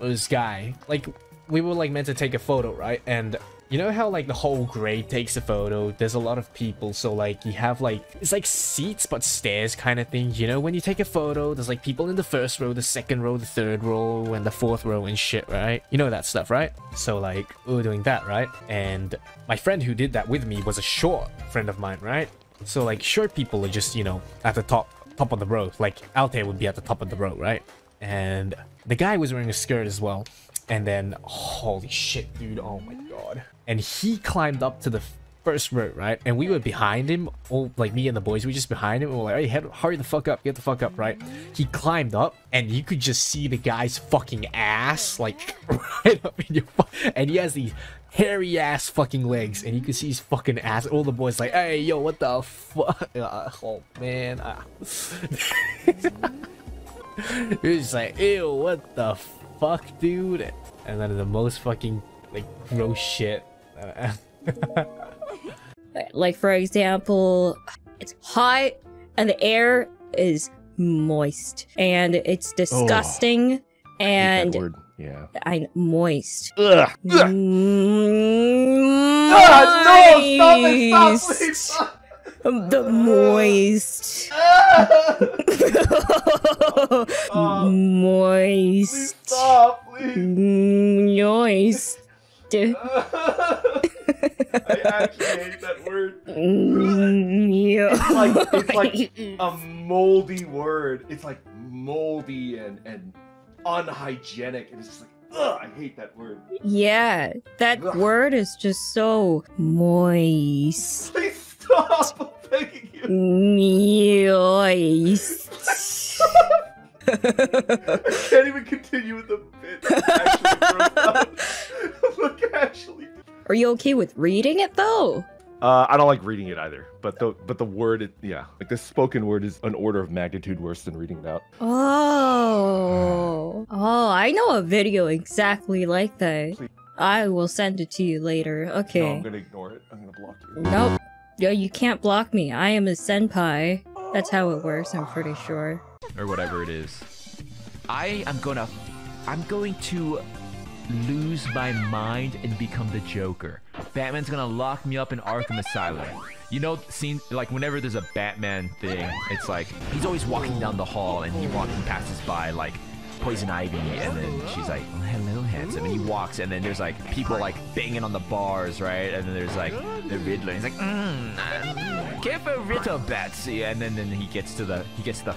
Speaker 5: This guy, like, we were like meant to take a photo, right? And you know how like the whole grade takes a photo? There's a lot of people so like you have like it's like seats but stairs kind of thing you know? When you take a photo there's like people in the first row the second row the third row and the fourth row and shit right? You know that stuff right? So like we were doing that right? And my friend who did that with me was a short friend of mine right? So like short people are just you know at the top top of the row like Altare would be at the top of the row right? And the guy was wearing a skirt as well. And then holy shit dude oh my god and he climbed up to the first row, right? And we were behind him, all like me and the boys, we were just behind him. And we are like, hey, head, hurry the fuck up, get the fuck up, right? He climbed up, and you could just see the guy's fucking ass, like *laughs* right up in your, and he has these hairy ass fucking legs, and you can see his fucking ass. All the boys like, hey, yo, what the fuck? *laughs* Oh man, ah. *laughs* it was just like, ew, what the fuck, dude? And then the most fucking like gross shit. *laughs*
Speaker 26: Like for example, it's hot and the air is moist and it's disgusting and
Speaker 27: word. Yeah.
Speaker 26: I moist.
Speaker 27: Ugh.
Speaker 26: Ah,
Speaker 27: no, stop it, stop,
Speaker 26: The moist. *laughs* moist.
Speaker 27: Stop,
Speaker 26: Moist. *laughs*
Speaker 27: I actually hate that word.
Speaker 26: Mm, yeah.
Speaker 27: It's like it's like *laughs* a moldy word. It's like moldy and and unhygienic, and it's just like ugh, I hate that word.
Speaker 26: Yeah, that word is just so moist.
Speaker 27: Please stop! I'm *laughs* begging you.
Speaker 26: Moist.
Speaker 27: I can't even continue with the bit. I'm actually. I'm like *laughs* actually.
Speaker 26: Are you okay with reading it though?
Speaker 27: Uh, I don't like reading it either, but the but the word, it, yeah, like the spoken word is an order of magnitude worse than reading it out.
Speaker 26: Oh. Oh, I know a video exactly like that. I will send it to you later.
Speaker 27: No,
Speaker 26: Okay.
Speaker 27: I'm gonna ignore it. I'm gonna block you.
Speaker 26: Nope. No, you can't block me. I am a senpai. That's how it works, I'm pretty sure.
Speaker 1: Or whatever it is.
Speaker 28: I am gonna, I'm going to lose my mind and become the Joker.
Speaker 1: Batman's gonna lock me up in Arkham Asylum. You know, scene like whenever there's a Batman thing, it's like he's always walking down the hall and he walking passes by like Poison Ivy, and then she's like, "Hello, handsome," and he walks, and then there's like people like banging on the bars, right? And then there's like the Riddler. He's like, mm, uh, "Care for Riddle, Batsy?" And then then he gets to the he gets to the.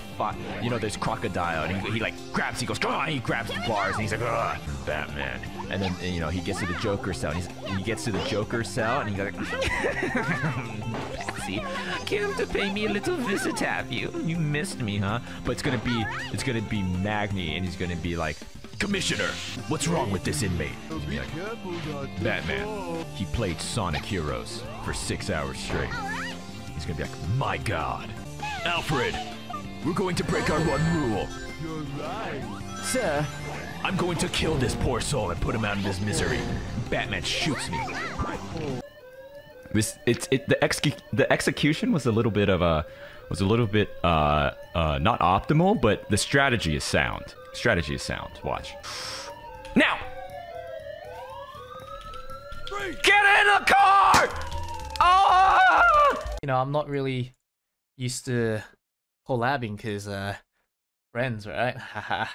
Speaker 1: You know, there's Crocodile, and he, he like grabs, he goes, "Come on!" He grabs the bars, and he's like, "Ugh, Batman." And then you know he gets to the Joker cell, and he's, he gets to the Joker cell, and he's like, Batsy, came to pay me a little visit, have you? You missed me, huh? But it's gonna be it's gonna be Magni, and he's gonna be like, Commissioner, what's wrong with this inmate? Like, Batman, he played Sonic Heroes for six hours straight. He's gonna be like, my God, Alfred, we're going to break our one rule.
Speaker 21: You're right.
Speaker 1: Sir, I'm going to kill this poor soul and put him out of his misery. Batman shoots me. This it's it the execu- the execution was a little bit of a was a little bit uh uh not optimal, but the strategy is sound. Strategy is sound. Watch. Now. Get in the car! Oh!
Speaker 5: You know, I'm not really used to collabing because uh, friends, right? *laughs* Haha.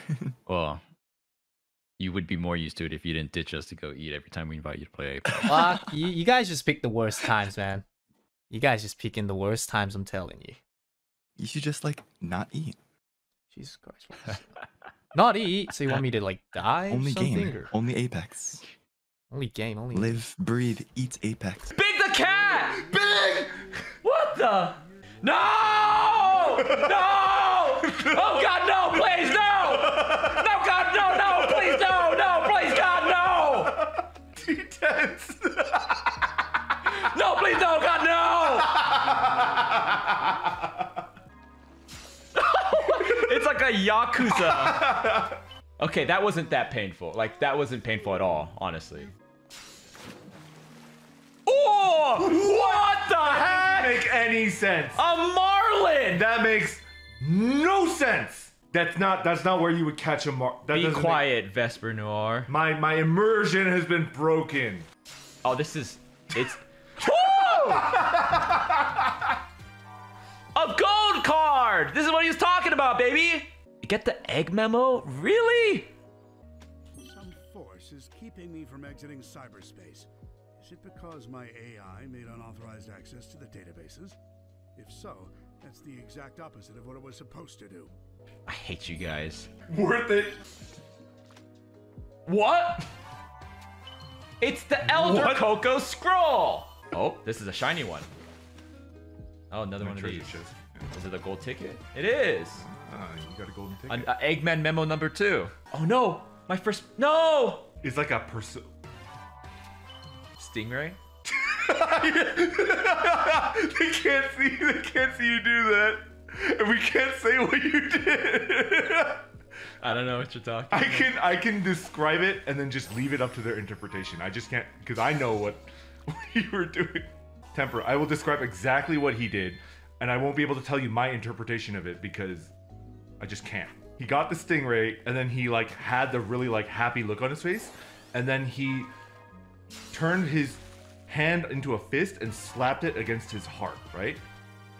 Speaker 5: *laughs*
Speaker 1: Well, you would be more used to it if you didn't ditch us to go eat every time we invite you to play. *laughs*
Speaker 5: Fuck, you, you guys just pick the worst times, man. You guys just pick in the worst times, I'm telling you.
Speaker 4: You should just like not eat.
Speaker 5: Jesus Christ. Not eat? So you want me to like die?
Speaker 4: Only
Speaker 5: something,
Speaker 4: game.
Speaker 5: or-
Speaker 4: Only Apex.
Speaker 5: Only game, only
Speaker 4: Live, breathe, eat Apex.
Speaker 29: Big the cat! Big! What the? No! No! *laughs* Oh God, no! Please, no! No, *laughs*
Speaker 1: it's like a yakuza. okay, that wasn't that painful. Like that wasn't painful at all, honestly. Oh! What the heck?
Speaker 27: Make any sense?
Speaker 1: A marlin!
Speaker 27: That makes no sense.
Speaker 6: That's not that's not where you would catch a mark. That
Speaker 1: Be
Speaker 6: doesn't make-
Speaker 1: quiet, Vesper Noir.
Speaker 6: my my immersion has been broken.
Speaker 1: Oh, this is it's *laughs* *laughs* a gold card. This is what he was talking about, baby. You get the egg memo? Really?
Speaker 30: Some force is keeping me from exiting cyberspace. Is it because my AI made unauthorized access to the databases? If so, that's the exact opposite of what it was supposed to do.
Speaker 1: I hate you guys.
Speaker 6: Worth it.
Speaker 1: What? It's the Elder
Speaker 6: What?
Speaker 1: Coco scroll. Oh, this is a shiny one. Oh, another one of these.
Speaker 6: chest.
Speaker 1: Is it a gold ticket? It is.
Speaker 6: Ah, you got a golden ticket.
Speaker 1: Uh, Eggman memo number two. Oh no, my first. No.
Speaker 6: It's like a person.
Speaker 1: Stingray. *laughs*
Speaker 6: they can't see. They can't see you do that, and we can't say what you did. *laughs*
Speaker 1: I don't know what you're talking.
Speaker 6: I can I can describe it and then just leave it up to their interpretation. I just can't because I know what, *laughs* what you were doing. Temper. I will describe exactly what he did, and I won't be able to tell you my interpretation of it because I just can't. He got the stingray and then he like had the really like happy look on his face, and then he turned his hand into a fist and slapped it against his heart, right?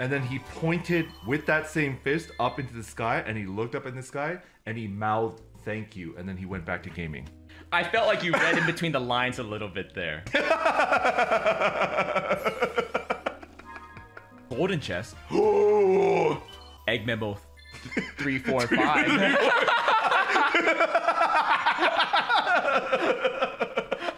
Speaker 6: And then he pointed with that same fist up into the sky and he looked up in the sky and he mouthed thank you and then he went back to gaming.
Speaker 1: I felt like you read in between the lines a little bit there. *laughs* Golden chest. *gasps* Egg memo th- three, four, *laughs* and five. *laughs*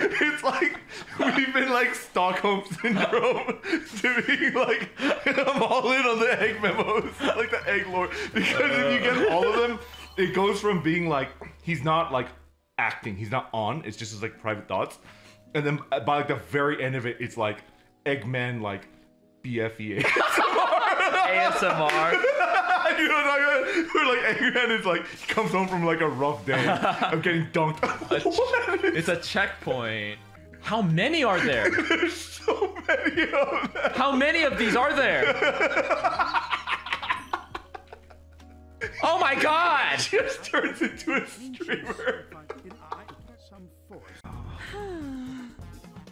Speaker 6: it's like we've been like Stockholm syndrome to being like I'm all in on the egg memos, like the egg lord. Because if you get all of them, it goes from being like he's not like acting, he's not on. It's just his like private thoughts, and then uh, by like the very end of it, it's like Eggman like E BFE *laughs*
Speaker 1: ASMR. *laughs*
Speaker 6: you know what I'm talking about? Like Eggman is like he comes home from like a rough day of getting dunked. *laughs*
Speaker 1: It's a checkpoint. How many are there?
Speaker 6: There's so many of them.
Speaker 1: How many of these are there? Oh my god!
Speaker 6: Just turns into a streamer.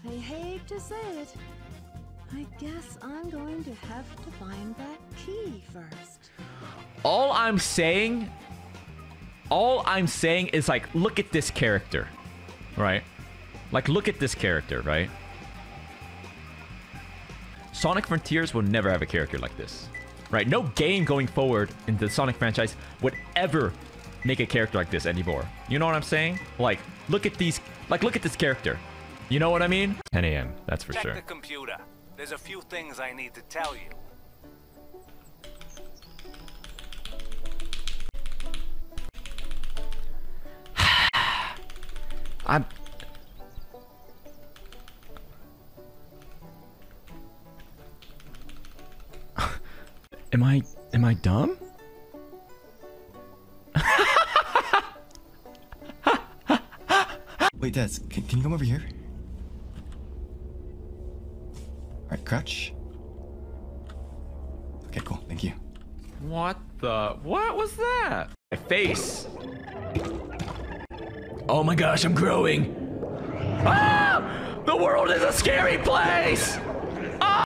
Speaker 22: I hate to say it. I guess I'm going to have to find that key first.
Speaker 1: All I'm saying, all I'm saying is like, look at this character, right? Like, look at this character, right? Sonic Frontiers will never have a character like this, right? No game going forward in the Sonic franchise would ever make a character like this anymore. You know what I'm saying? Like, look at these, like, look at this character. You know what I mean? 10 a.m. That's for
Speaker 31: Check
Speaker 1: sure.
Speaker 31: the computer. There's a few things I need to tell you. *sighs*
Speaker 1: I'm. *laughs* Am I am I dumb? *laughs*
Speaker 4: Wait, Des, can, can you come over here? Alright, crouch. Okay, cool. Thank you.
Speaker 1: What the? What was that? My face. Oh my gosh, I'm growing. Ah! The world is a scary place. Ah!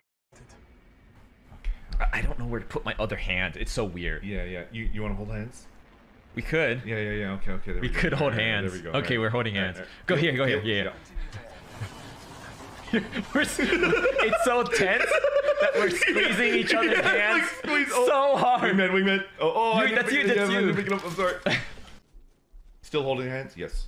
Speaker 1: I- I don't know where to put my other hand. It's so weird.
Speaker 6: Yeah, yeah. You you want to hold hands?
Speaker 1: We could.
Speaker 6: Yeah, yeah, yeah. Okay, okay. There
Speaker 1: We
Speaker 6: we, go.
Speaker 1: could hold
Speaker 6: Alright,
Speaker 1: hands.
Speaker 6: There we go.
Speaker 1: Okay,
Speaker 6: Alright.
Speaker 1: we're holding
Speaker 6: Alright,
Speaker 1: hands.
Speaker 6: alright.
Speaker 1: Go
Speaker 6: Yeah,
Speaker 1: here, go here. Yeah. We're s- *laughs* it's so tense that we're squeezing each other's
Speaker 6: Yeah,
Speaker 1: hands
Speaker 6: like squeeze- oh,
Speaker 1: so hard.
Speaker 6: Wingman, wingman. Oh, oh
Speaker 1: You- that's you,
Speaker 6: it-
Speaker 1: that's
Speaker 6: yeah,
Speaker 1: you.
Speaker 6: didn't pick it up. I'm sorry. *laughs* Still holding hands? Yes.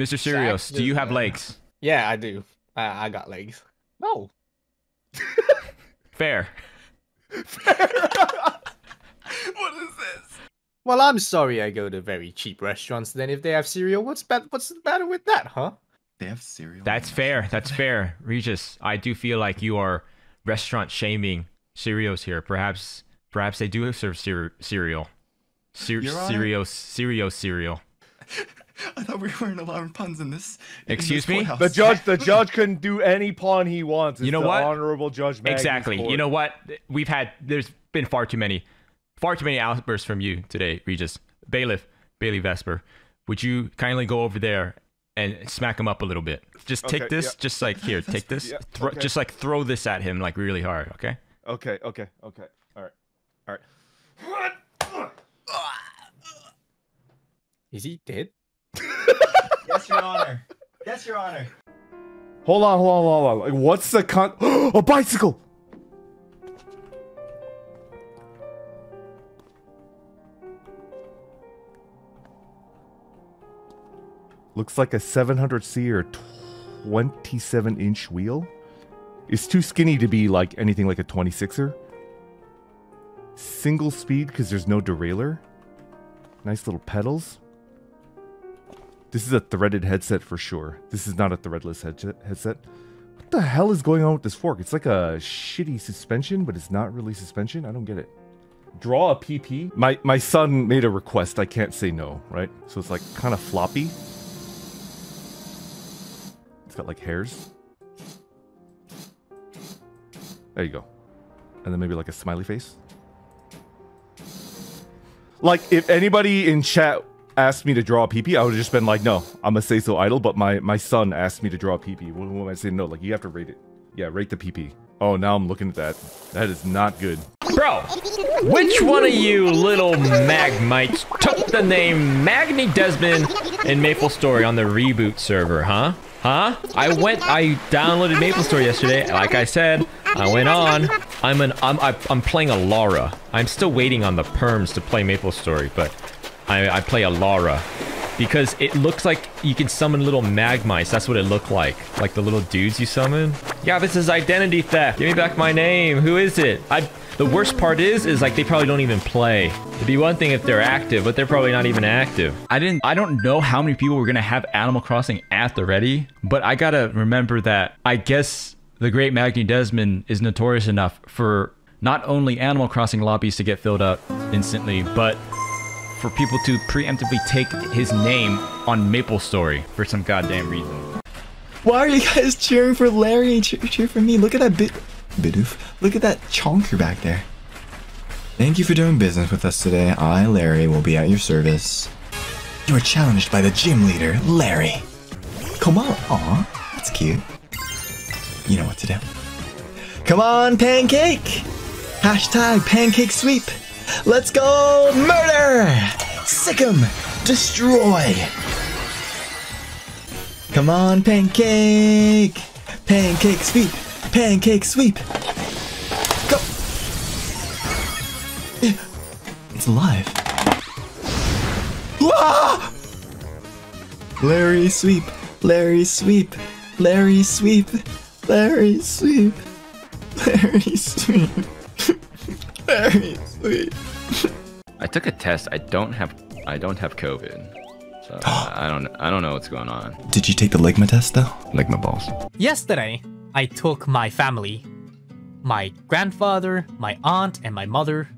Speaker 1: Mr. Syrios, do you have legs?
Speaker 32: Yeah, I do. I, I got legs. No. *laughs*
Speaker 1: Fair.
Speaker 32: What is this? Well, I'm sorry I go to very cheap restaurants. Then if they have cereal, what's bad? What's the matter with that, huh?
Speaker 4: They have cereal.
Speaker 1: That's fair. *laughs* That's fair. Regis, I do feel like you are restaurant shaming Cereals here. Perhaps perhaps they do serve cere- cereal. Cer- cereal cereal *laughs* cereal.
Speaker 4: I thought we weren't allowing puns in this. in
Speaker 1: Excuse
Speaker 4: this
Speaker 1: me?
Speaker 4: courthouse.
Speaker 2: The judge, the *laughs* judge can do any pun he wants. It's
Speaker 1: You know
Speaker 2: the
Speaker 1: what?
Speaker 2: Honorable Judge Magnus
Speaker 1: Exactly.
Speaker 2: Court.
Speaker 1: You know what? We've had there's been far too many. Far too many outbursts from you today, Regis. Bailiff, Bailey Vesper. Would you kindly go over there and smack him up a little bit? Just take
Speaker 2: Okay,
Speaker 1: this,
Speaker 2: yeah.
Speaker 1: just like here, *laughs* take this,
Speaker 2: Yeah,
Speaker 1: thro-
Speaker 2: okay.
Speaker 1: just like throw this at him like really hard, okay?
Speaker 2: Okay, okay, okay. All right, all right.
Speaker 32: Is he dead? *laughs*
Speaker 4: Yes, Your Honor. Yes, Your Honor.
Speaker 6: Hold on, hold on, hold on. Like, what's the con? *gasps* a bicycle. Looks like a 700C or 27 inch wheel. It's too skinny to be like anything like a 26er. Single speed because there's no derailleur. Nice little pedals. This is a threaded headset for sure. This is not a threadless headset. What the hell is going on with this fork? It's like a shitty suspension, but it's not really suspension. I don't get it. Draw a PP. My my son made a request. I can't say no, right? So it's like kind of floppy. It's got like hairs. There you go. And then maybe like a smiley face. Like if anybody in chat asked me to draw a PP, I would have just been like, no, I'm gonna say so idle. But my my son asked me to draw a PP. What, what am I saying? No, like you have to rate it. Yeah, rate the PP. Oh, now I'm looking at that. That is not good.
Speaker 28: Bro, which one of you little magmites took the name Magni Dezmond in Maple Story on the reboot server, huh? Huh? I went, I downloaded Maple Story yesterday. Like I said, I went on. I'm an, I'm, I'm playing a Lara. I'm still waiting on the perms to play Maple Story, but I, I play a Lara because it looks like you can summon little magmites. That's what it looked like, like the little dudes you summon. Yeah, this is identity theft. Give me back my name. Who is it? I. The worst part is, is like they probably don't even play. It'd be one thing if they're active, but they're probably not even active.
Speaker 1: I didn't I don't know how many people were gonna have Animal Crossing at the ready, but I gotta remember that I guess the great Magni Dezmond is notorious enough for not only Animal Crossing lobbies to get filled up instantly, but for people to preemptively take his name on Maple Story for some goddamn reason.
Speaker 4: Why are you guys cheering for Larry and cheer, cheer for me? Look at that bit, bidoof. Look at that chonker back there. Thank you for doing business with us today. I, Larry, will be at your service. You are challenged by the gym leader, Larry. Come on. Aw, that's cute. You know what to do. Come on, pancake! Hashtag pancake sweep. Let's go murder! Sick 'em! Destroy! Come on, pancake! Pancake sweep! Pancake sweep! Go! It's alive. Wah! Larry sweep! Larry sweep! Larry sweep! Larry sweep! Larry sweep! *laughs* Larry sweep!
Speaker 28: I took a test. I don't have, I don't have COVID. So *gasps* I don't, I don't know what's going on.
Speaker 4: Did you take the Ligma test though?
Speaker 28: Ligma balls.
Speaker 5: Yesterday, I took my family, my grandfather, my aunt, and my mother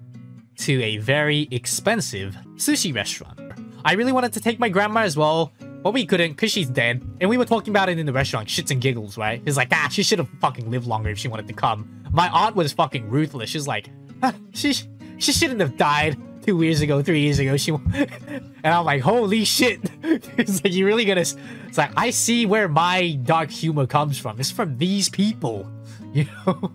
Speaker 5: to a very expensive sushi restaurant. I really wanted to take my grandma as well, but we couldn't because she's dead. And we were talking about it in the restaurant, shits and giggles, right? It's like, ah, she should have fucking lived longer if she wanted to come. My aunt was fucking ruthless. She's like, "Ah, she she shouldn't have died two years ago, three years ago. She and I'm like, holy shit. *laughs* it's like you really gonna. It's like I see where my dark humor comes from. It's from these people, *laughs* you know.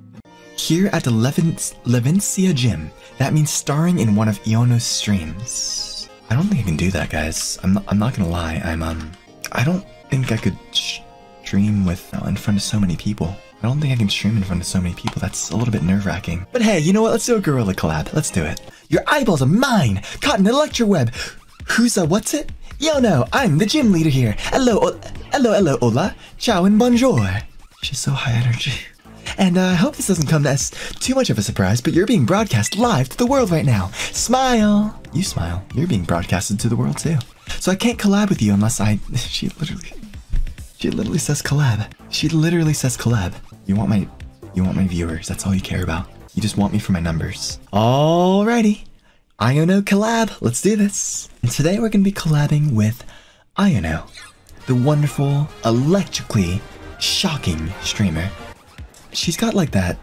Speaker 4: Here at the Levin- Levincia Gym, that means starring in one of Iono's streams. I don't think I can do that, guys. I'm not, I'm not gonna lie. I'm um, I don't think I could stream with uh, in front of so many people. I don't think I can stream in front of so many people. That's a little bit nerve wracking. But hey, you know what? Let's do a gorilla collab. Let's do it. Your eyeballs are mine. Caught in an electro web. Who's a what's it? Yo no, I'm the gym leader here. Hello, hello, hello, hola, ciao and bonjour. She's so high energy. And uh, I hope this doesn't come as too much of a surprise, but you're being broadcast live to the world right now. Smile. You smile. You're being broadcasted to the world too. So I can't collab with you unless I. *laughs* She literally. She literally says collab. She literally says collab. You want my. You want my viewers. That's all you care about. You just want me for my numbers. Alrighty. Iono collab. Let's do this. And today we're going to be collabing with Iono, the wonderful, electrically shocking streamer. She's got like that.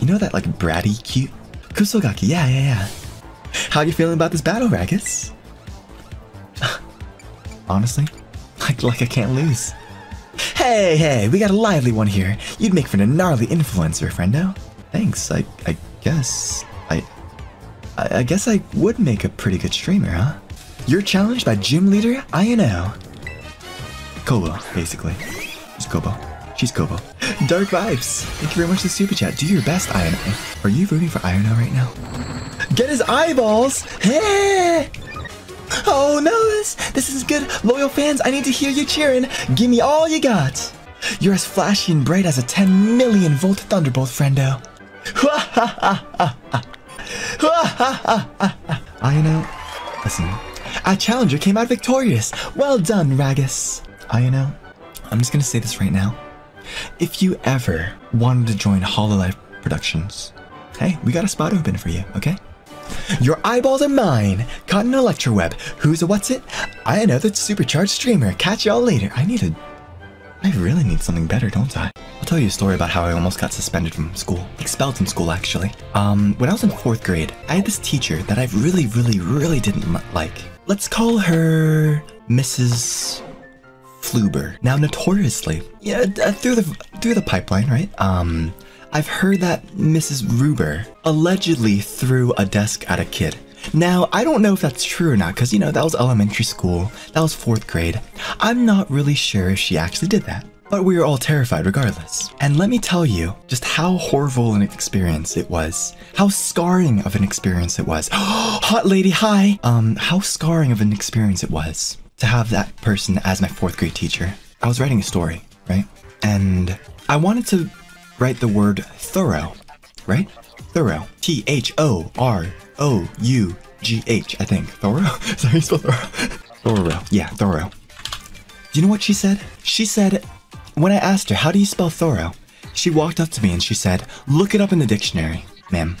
Speaker 4: You know that like bratty cute Kusogaki, yeah, yeah, yeah. How you feeling about this battle, Ragus? *laughs* Honestly, like, like I can't lose. Hey, hey, we got a lively one here. You'd make for a gnarly influencer, friendo. Thanks, I, I guess, I, I, I guess I would make a pretty good streamer, huh? You're challenged by gym leader Iono. Kobo, basically. It's Kobo. She's Kobo. *gasps* Dark vibes. Thank you very much for the super chat. Do your best, Iono. Are you rooting for Iono right now? Get his eyeballs! Hey! Oh no, this this is good. Loyal fans, I need to hear you cheering. Give me all you got. You're as flashy and bright as a 10 million volt thunderbolt, friendo. *laughs* I know. Listen, a challenger came out victorious. Well done, Ragus. I know. I'm just gonna say this right now. If you ever wanted to join Hololive Productions, hey, we got a spot open for you, okay? Your eyeballs are mine. Caught an electroweb. Who's a what's it? Iono the supercharged streamer. Catch y'all later. I need a. I really need something better, don't I? I'll tell you a story about how I almost got suspended from school. Expelled from school, actually. Um, when I was in fourth grade, I had this teacher that I really, really, really didn't li- like. Let's call her Mrs. Fluber. Now, notoriously, yeah, uh, through the through the pipeline, right? Um, I've heard that Mrs. Ruber allegedly threw a desk at a kid. Now, I don't know if that's true or not, because, you know, that was elementary school, that was fourth grade. I'm not really sure if she actually did that. But we were all terrified regardless. And let me tell you just how horrible an experience it was. How scarring of an experience it was. *gasps* Hot lady, hi! Um, how scarring of an experience it was to have that person as my fourth grade teacher. I was writing a story, right? And I wanted to write the word thorough, right? Thorough. T H O R O U G H, I think. Thorough? *laughs* Is that how you spell thorough? Thorough. Yeah, thorough. Do you know what she said? She said, when I asked her, how do you spell thorough? She walked up to me and she said, look it up in the dictionary. Ma'am,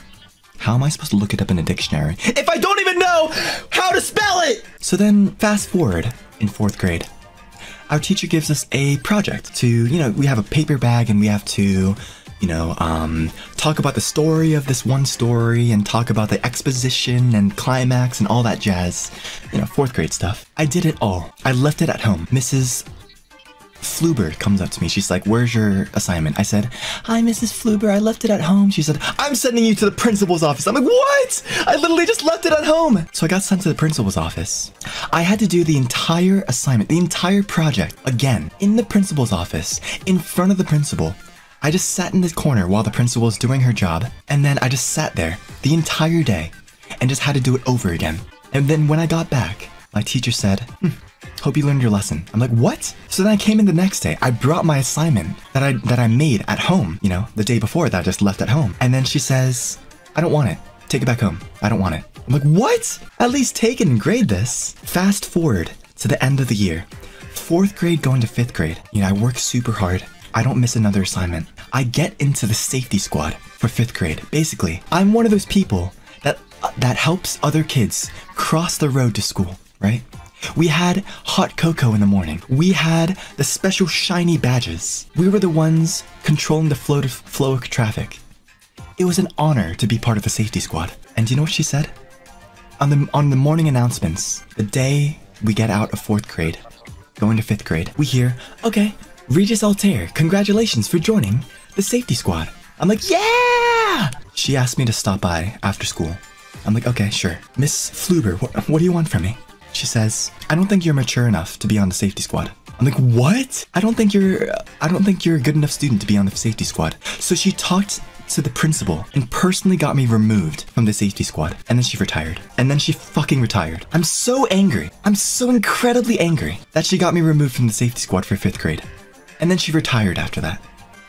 Speaker 4: how am I supposed to look it up in a dictionary if I don't even know how to spell it? So then, fast forward in fourth grade. Our teacher gives us a project to, you know, we have a paper bag and we have to, you know, um, talk about the story of this one story and talk about the exposition and climax and all that jazz. You know, fourth grade stuff. I did it all. I left it at home. Mrs. Fluber comes up to me. She's like, Where's your assignment? I said, Hi, Mrs. Fluber. I left it at home. She said, I'm sending you to the principal's office. I'm like, What? I literally just left it at home. So I got sent to the principal's office. I had to do the entire assignment, the entire project, again, in the principal's office, in front of the principal. I just sat in the corner while the principal was doing her job, and then I just sat there the entire day and just had to do it over again. And then when I got back, my teacher said, "Hmm, Hope you learned your lesson. I'm like, what? So then I came in the next day. I brought my assignment that I that I made at home, you know, the day before that I just left at home. And then she says, I don't want it. Take it back home. I don't want it. I'm like, what? At least take it and grade this. Fast forward to the end of the year. Fourth grade going to fifth grade. You know, I work super hard. I don't miss another assignment. I get into the safety squad for fifth grade. Basically, I'm one of those people that that helps other kids cross the road to school, right? We had hot cocoa in the morning. We had the special shiny badges. We were the ones controlling the flow, flow of traffic. It was an honor to be part of the safety squad. And do you know what she said? On the on the morning announcements, the day we get out of fourth grade, going to fifth grade, we hear, okay, Regis Altare, congratulations for joining the safety squad. I'm like, yeah! She asked me to stop by after school. I'm like, okay, sure. Miss Fluber, what, what do you want from me? She says, I don't think you're mature enough to be on the safety squad. I'm like, what? I don't think you're I don't think you're a good enough student to be on the safety squad. So she talked to the principal and personally got me removed from the safety squad. And then she retired. And then she fucking retired. I'm so angry. I'm so incredibly angry that she got me removed from the safety squad for fifth grade. And then she retired after that.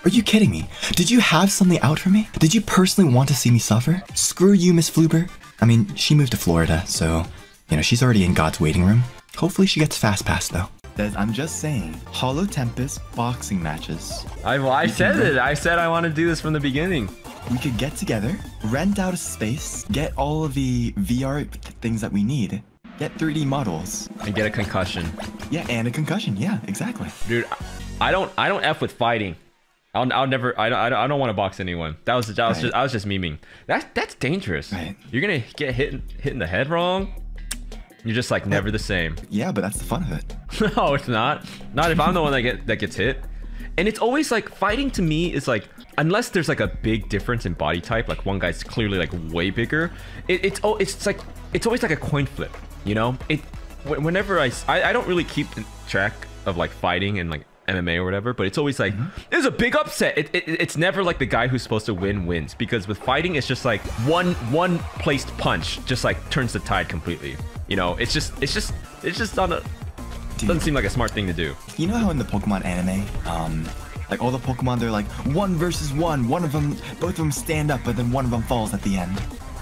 Speaker 4: Are you kidding me? Did you have something out for me? Did you personally want to see me suffer? Screw you, Miss Fluber. I mean, she moved to Florida, so, you know, she's already in God's waiting room. Hopefully she gets fast pass though. I'm just saying, Holo Tempus boxing matches.
Speaker 1: I, well, I said it. I said I want to do this from the beginning.
Speaker 4: We could get together, rent out a space, get all of the VR th- things that we need, get 3D models,
Speaker 1: and get a concussion.
Speaker 4: Yeah, and a concussion. Yeah, exactly.
Speaker 1: Dude, I don't I don't f with fighting. I'll, I'll never. I don't. I don't, I don't want to box anyone. That was. That was
Speaker 4: Right.
Speaker 1: just. I was just memeing. That's that's dangerous. You're gonna get hit hit in the head wrong. You're just like never the same.
Speaker 4: Yeah, but that's the fun of it. *laughs*
Speaker 1: no, it's not. Not if I'm the one that get that gets hit. And it's always like fighting to me is like unless there's like a big difference in body type, like one guy's clearly like way bigger. It, it's oh, it's like it's always like a coin flip. You know, it. wh- I, I don't really keep track of like fighting and like MMA or whatever, but it's always like there's a big upset. It, it, it's never like the guy who's supposed to win wins because with fighting it's just like one one placed punch just like turns the tide completely. You know, it's just it's just it's just not a doesn't seem like a smart thing to do.
Speaker 4: You know how in the Pokemon anime, um, like all the Pokemon, they're like one versus one. One of them, both of them stand up, but then one of them falls at the end.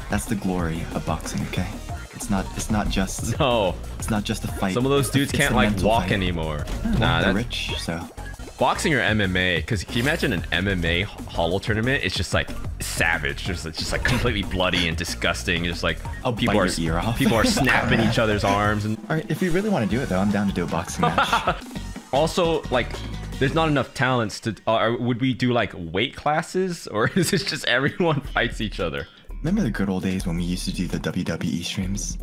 Speaker 4: That's the glory of boxing. Okay, it's not. It's not just.
Speaker 1: No.
Speaker 4: It's not just a fight.
Speaker 1: Some of those dudes can't like walk
Speaker 4: fight.
Speaker 1: anymore.
Speaker 4: well,
Speaker 1: nah,
Speaker 4: they're
Speaker 1: that's
Speaker 4: rich, so.
Speaker 1: boxing or MMA. Because can you imagine an MMA hollow tournament? It's just like savage. Just it's just like completely bloody and disgusting. Just like
Speaker 4: I'll
Speaker 1: people are
Speaker 4: your ear off.
Speaker 1: people are *laughs* snapping each other's arms and.
Speaker 4: All right, if you really want to do it though, I'm down to do a boxing match. *laughs*
Speaker 1: Also, like, there's not enough talents to. Uh, would we do like weight classes, or *laughs* is it just everyone fights each other?
Speaker 4: Remember the good old days when we used to do the WWE streams?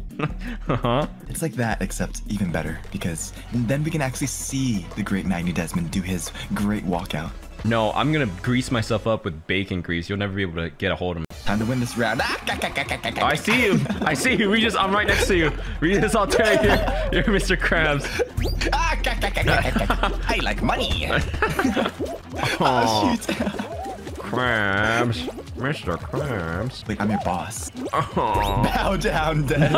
Speaker 1: Uh-huh.
Speaker 4: It's like that, except even better, because then we can actually see the great Magni Dezmond do his great walkout.
Speaker 1: No, I'm gonna grease myself up with bacon grease. You'll never be able to get a hold of me.
Speaker 4: Time to win this round.
Speaker 1: I see you. I see you. We just. I'm right next to you. We just all turn here. You're Mr. Krabs.
Speaker 4: I like money.
Speaker 1: Aw. Krabs. Mr. Krabs.
Speaker 4: I'm your boss.
Speaker 1: Oh.
Speaker 4: Bow down, Des.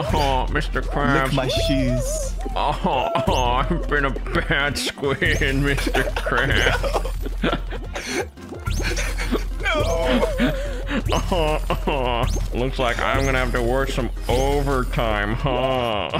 Speaker 1: Oh, Mr. Krabs.
Speaker 4: Lick my shoes.
Speaker 1: Oh, oh, I've been a bad squid, Mr. Krabs. Oh, oh, looks like I'm gonna have to work some overtime, huh?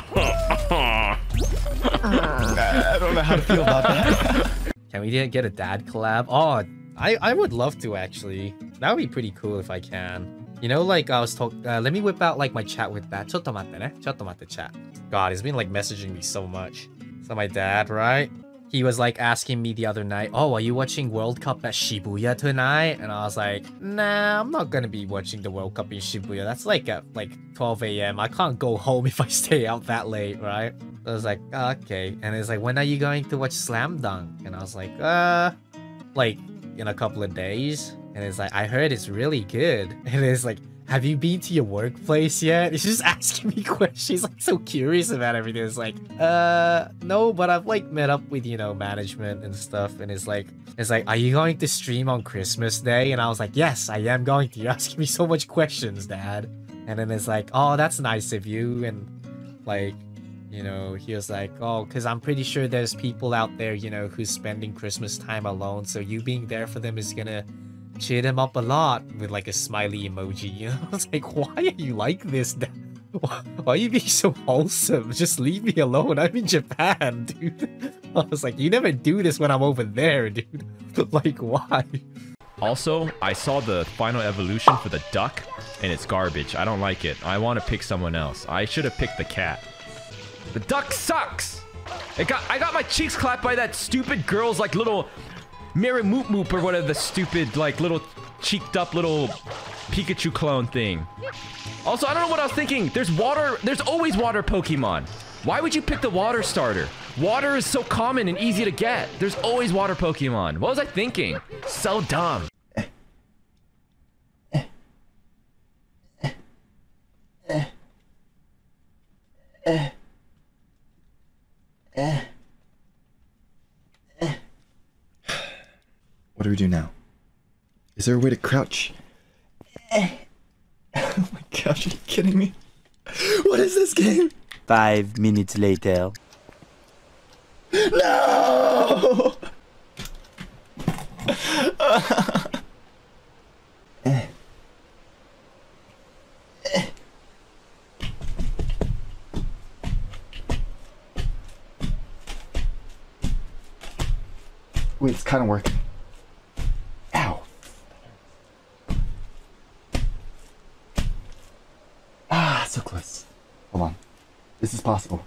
Speaker 4: I don't know how to feel about that. *laughs*
Speaker 5: Can we get a dad collab? Oh, I, I would love to, actually. That would be pretty cool if I can. You know, like, I was talking... Uh, let me whip out, like, my chat with that. Chotto matte ne? Chotto matte chat. God, he's been, like, messaging me so much. So my dad, right? He was, like, asking me the other night, Oh, are you watching World Cup at Shibuya tonight? And I was like, Nah, I'm not gonna be watching the World Cup in Shibuya. That's, like, at, like, 12 a.m. I can't go home if I stay out that late, right? I was like, "Ah, "Okay." And it's like, "When are you going to watch Slam Dunk?" And I was like, "Uh, like in a couple of days." And it's like, "I heard it's really good." *laughs* And it's like, "Have you been to your workplace yet?" *laughs* It's just asking me *laughs* questions. Like so curious about everything. It's like, uh, no, but I've like met up with you know management and stuff, and it's like, it's like, are you going to stream on Christmas Day? And I was like, yes, I am going to. You're asking me so much questions, Dad. And then it's like, oh, that's nice of you, and like. You know, he was like, oh, because I'm pretty sure there's people out there, you know, who's spending Christmas time alone. So you being there for them is gonna cheer them up a lot with like a smiley emoji. You know, *laughs* I was like, why are you like this? *laughs* Why are you being so wholesome? *laughs* Just leave me alone. I'm in Japan, dude. I was like, you never do this when I'm over there, dude. like, why?
Speaker 1: Also, I saw the final evolution for the duck, and it's garbage. I don't like it. I want to pick someone else. I should have picked the cat. The duck sucks. It got I got my cheeks clapped by that stupid girl's like little Mary Moop Moop or whatever the stupid like little cheeked up little Pikachu clone thing. Also, I don't know what I was thinking. There's water. There's always water Pokemon. Why would you pick the water starter? Water is so common and easy to get. There's always water Pokemon. What was I thinking? So dumb. Eh. Eh. Eh.
Speaker 4: What do we do now? Is there a way to crouch? *laughs* oh my gosh, are you kidding me? What is this game?
Speaker 33: Five minutes later.
Speaker 4: No! *laughs* *laughs* Wait, it's kind of working. Ow. Ah, so close. Hold on. This is possible.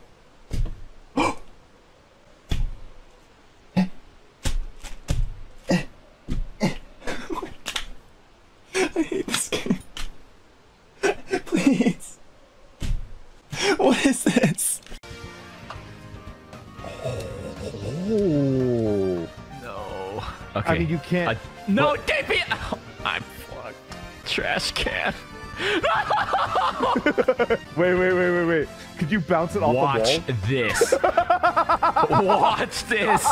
Speaker 4: *gasps* Eh. Eh. Eh. *laughs* I hate this.
Speaker 1: Okay.
Speaker 2: I mean, you can't.
Speaker 1: no, Davey! I'm fucked. Trash can. *laughs*
Speaker 2: wait, wait, wait, wait, wait. Could you bounce it off
Speaker 1: Watch
Speaker 2: the wall?
Speaker 1: this. *laughs* Watch this.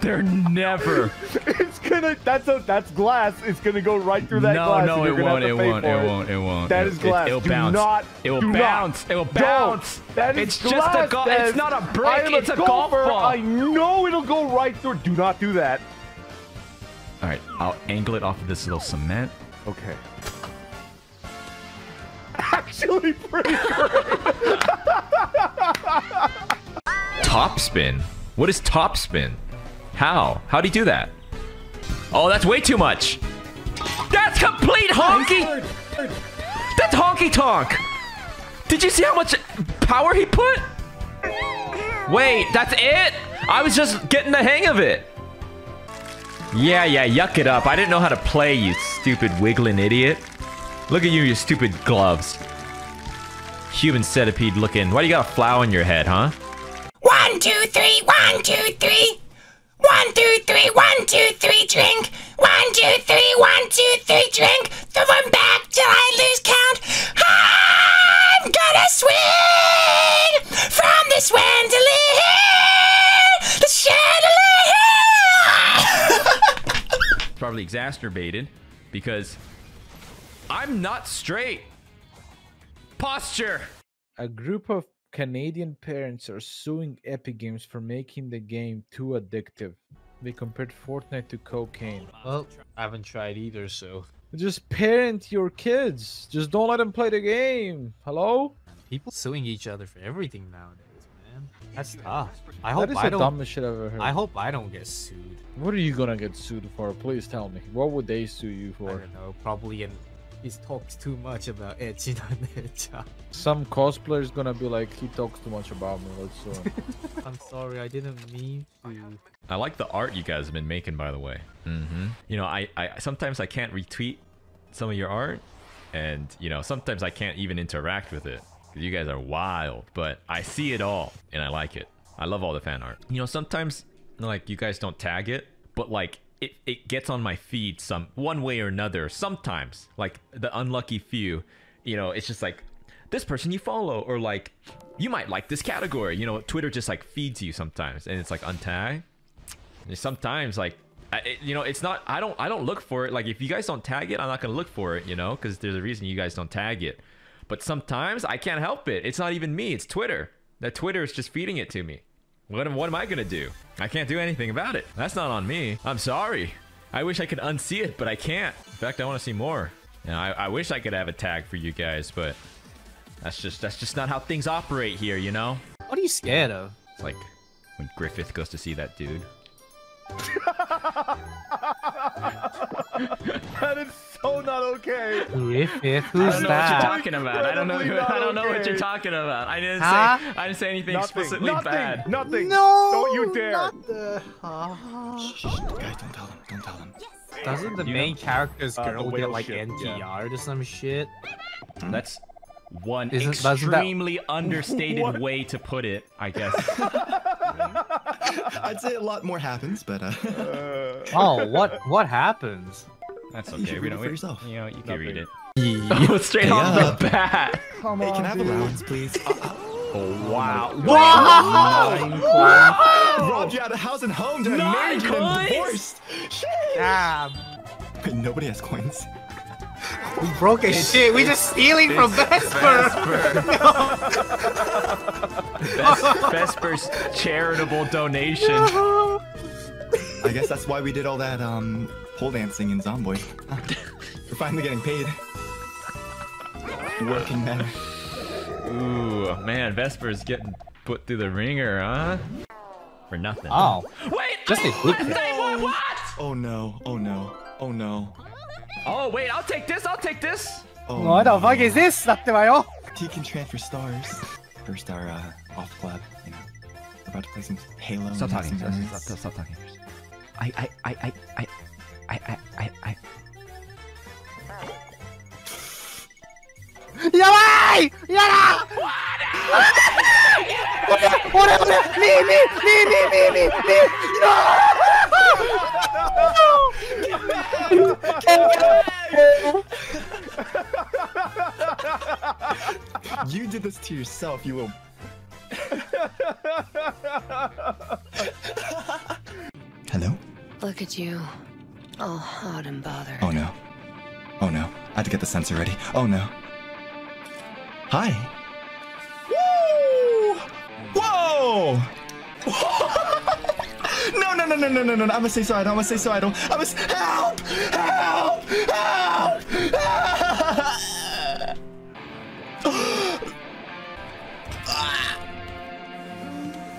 Speaker 1: They're never.
Speaker 2: it's gonna. That's a. That's glass. It's gonna go right through that
Speaker 1: no,
Speaker 2: glass.
Speaker 1: no,
Speaker 2: and
Speaker 1: it won't. It won't.
Speaker 2: for
Speaker 1: It won't. It won't.
Speaker 2: That
Speaker 1: It-
Speaker 2: is
Speaker 1: it-
Speaker 2: glass.
Speaker 1: It'll
Speaker 2: Do
Speaker 1: bounce.
Speaker 2: not.
Speaker 1: It will
Speaker 2: do not.
Speaker 1: bounce. It will
Speaker 2: Don't.
Speaker 1: bounce.
Speaker 2: That is
Speaker 1: It's just a
Speaker 2: glass,
Speaker 1: go- it's not a brick, it's a
Speaker 2: golfer.
Speaker 1: golf ball.
Speaker 2: I know it'll go right through. Do not do that.
Speaker 1: All right, I'll angle it off of this little cement.
Speaker 2: Okay. Actually, pretty great.
Speaker 1: Top spin? What is top spin? How? How'd he do that? Oh, that's way too much. That's complete honky. That's honky tonk. Did you see how much power he put? Wait, that's it? I was just getting the hang of it. Yeah, yeah, yuck it up. I didn't know how to play, you stupid wiggling idiot. Look at you, you stupid gloves. Human centipede looking. Why do you got a flower in your head, huh?
Speaker 34: One, two, three, one, two, three. One, two, three, one, two, three, drink. One, two, three, one, two, three, drink. Throw them back till I lose count. I'm gonna swing from the swindler, the chandelier.
Speaker 1: It's probably exacerbated because I'm not straight. Posture.
Speaker 19: A group of Canadian parents are suing Epic Games for making the game too addictive. They compared Fortnite to cocaine.
Speaker 5: Well, I haven't tried either, so.
Speaker 19: Just parent your kids. Just don't let them play the game. Hello?
Speaker 5: People suing each other for everything nowadays, man. That's tough. I hope
Speaker 19: is
Speaker 5: I
Speaker 19: the
Speaker 5: don't.
Speaker 19: dumbest shit I've ever heard.
Speaker 5: I hope I don't get sued.
Speaker 19: What are you gonna get sued for? Please tell me. What would they sue you for?
Speaker 5: I don't know. Probably in. He talks too much about etching on their job.
Speaker 19: Some cosplayer's gonna be like, he talks too much about me. Let's sue him.
Speaker 5: I'm sorry, I didn't mean to.
Speaker 1: I like the art you guys have been making, by the way. Mm-hmm. You know, I, I sometimes I can't retweet some of your art, and you know, sometimes I can't even interact with it because you guys are wild. But I see it all, and I like it. I love all the fan art. You know, sometimes like you guys don't tag it, but like it, it gets on my feed some one way or another. Sometimes, like the unlucky few, you know, it's just like this person you follow, or like you might like this category. You know, Twitter just like feeds you sometimes, and it's like untag. And sometimes like I- it, you know it's not i don't i don't look for it like if you guys don't tag it i'm not gonna look for it you know because there's a reason you guys don't tag it but sometimes i can't help it. It's not even me it's twitter. That twitter is just feeding it to me. What am, what am i gonna do? I can't do anything about it. That's not on me. I'm sorry. I wish i could unsee it but i can't. In fact i want to see more. You know, I, I wish i could have a tag for you guys but that's just that's just not how things operate here you know?
Speaker 5: What are you scared of?
Speaker 1: it's like when griffith goes to see that dude. *laughs*
Speaker 2: That is so not okay.
Speaker 5: Griffith,
Speaker 1: I
Speaker 5: who's
Speaker 1: don't know what you're talking about. I don't know.
Speaker 2: Incredibly
Speaker 1: I don't know what you're talking about. I didn't
Speaker 5: Huh?
Speaker 1: say. I didn't say anything
Speaker 2: Nothing,
Speaker 1: explicitly
Speaker 2: nothing,
Speaker 1: bad.
Speaker 2: Nothing.
Speaker 5: No,
Speaker 2: Don't you dare.
Speaker 5: not the-
Speaker 4: Shh, guys, don't tell them. Don't tell them.
Speaker 5: Doesn't the
Speaker 1: You
Speaker 5: main
Speaker 1: know-
Speaker 5: character's
Speaker 2: Uh,
Speaker 5: girl get like
Speaker 2: ship, yeah.
Speaker 5: NTR or some shit?
Speaker 1: That's one
Speaker 5: Isn't- doesn't that-
Speaker 1: extremely *laughs* understated
Speaker 2: What?
Speaker 1: way to put it. I guess. *laughs*
Speaker 4: I'd say a lot more happens, but uh, *laughs*
Speaker 5: Oh, what what happens?
Speaker 1: That's okay.
Speaker 4: should
Speaker 1: We
Speaker 4: read it
Speaker 1: don't.
Speaker 4: for yourself.
Speaker 1: You know, you can
Speaker 2: Nothing.
Speaker 1: read it. *laughs*
Speaker 5: Yeah.
Speaker 1: Oh, straight
Speaker 4: Hey,
Speaker 1: off the bat.
Speaker 2: Come
Speaker 4: hey,
Speaker 2: on,
Speaker 4: can I have
Speaker 2: dude.
Speaker 4: allowance, please? *laughs*
Speaker 1: Oh wow!
Speaker 4: Robbed you out of house and home, did I married you and
Speaker 1: coins?
Speaker 4: divorced?
Speaker 5: Damn.
Speaker 4: Wait, nobody has coins.
Speaker 5: We broke his shit. We just stealing from Vesper. *laughs*
Speaker 1: Ves- Vesper's charitable donation.
Speaker 4: I guess that's why we did all that um pole dancing in Zomboid. *laughs* We're finally getting paid. Working man.
Speaker 1: Ooh, man, Vesper's getting put through the ringer, huh? For nothing.
Speaker 5: Oh.
Speaker 1: Wait!
Speaker 5: Just I,
Speaker 1: what, what, what?
Speaker 4: Oh no, oh no, oh no.
Speaker 1: Oh, wait, I'll take this, I'll take this!
Speaker 4: Oh,
Speaker 5: what no. the fuck is this?
Speaker 4: He can transfer stars. First, our uh, off club, you know. We're about to play some Halo.
Speaker 1: Stop talking, stop,
Speaker 4: stop,
Speaker 1: stop, stop talking. I, I, I, I, I, I, I, I,
Speaker 5: やばいやだ俺俺みみみみみみみみのー
Speaker 4: You did this to yourself, you will. *laughs* Hello?
Speaker 35: Look at you. All hot and bothered.
Speaker 4: Oh no. Oh no. I had to get the sensor ready. Oh no. Hi. Woo! Whoa! *laughs* no, no, no, no, no, no, no. I'm gonna. I don't. I'm gonna. I don't. I'm gonna help! Help! Help!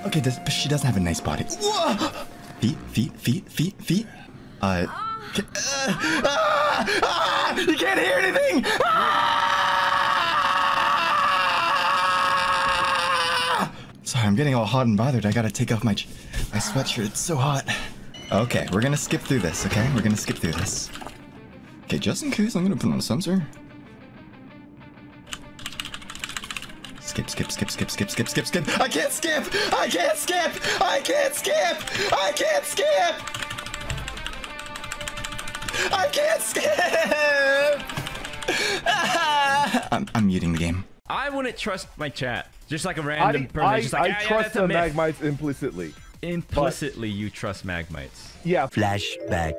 Speaker 4: okay, this, *gasps* but she doesn't have a nice body. Whoa! Feet, feet, feet, feet, feet. Uh, uh, ah, ah, you can't hear anything. Ah! Sorry, I'm getting all hot and bothered. I gotta take off my my sweatshirt. It's so hot. Okay, we're gonna skip through this. Okay, we're gonna skip through this. Okay, just in case, I'm gonna put on a sensor. Skip, skip, skip, skip, skip, skip, skip, skip. I can't skip! I can't skip! I can't skip! I can't skip! I can't skip! *laughs* I'm, I'm muting the game.
Speaker 1: I wouldn't trust my chat. Just like a random
Speaker 2: I,
Speaker 1: person.
Speaker 2: I,
Speaker 1: just like,
Speaker 2: I
Speaker 1: "Ah, yeah,
Speaker 2: trust
Speaker 1: that's a
Speaker 2: the. Magmites implicitly.
Speaker 1: Implicitly, you trust Magmites.
Speaker 2: Yeah.
Speaker 6: Flashback.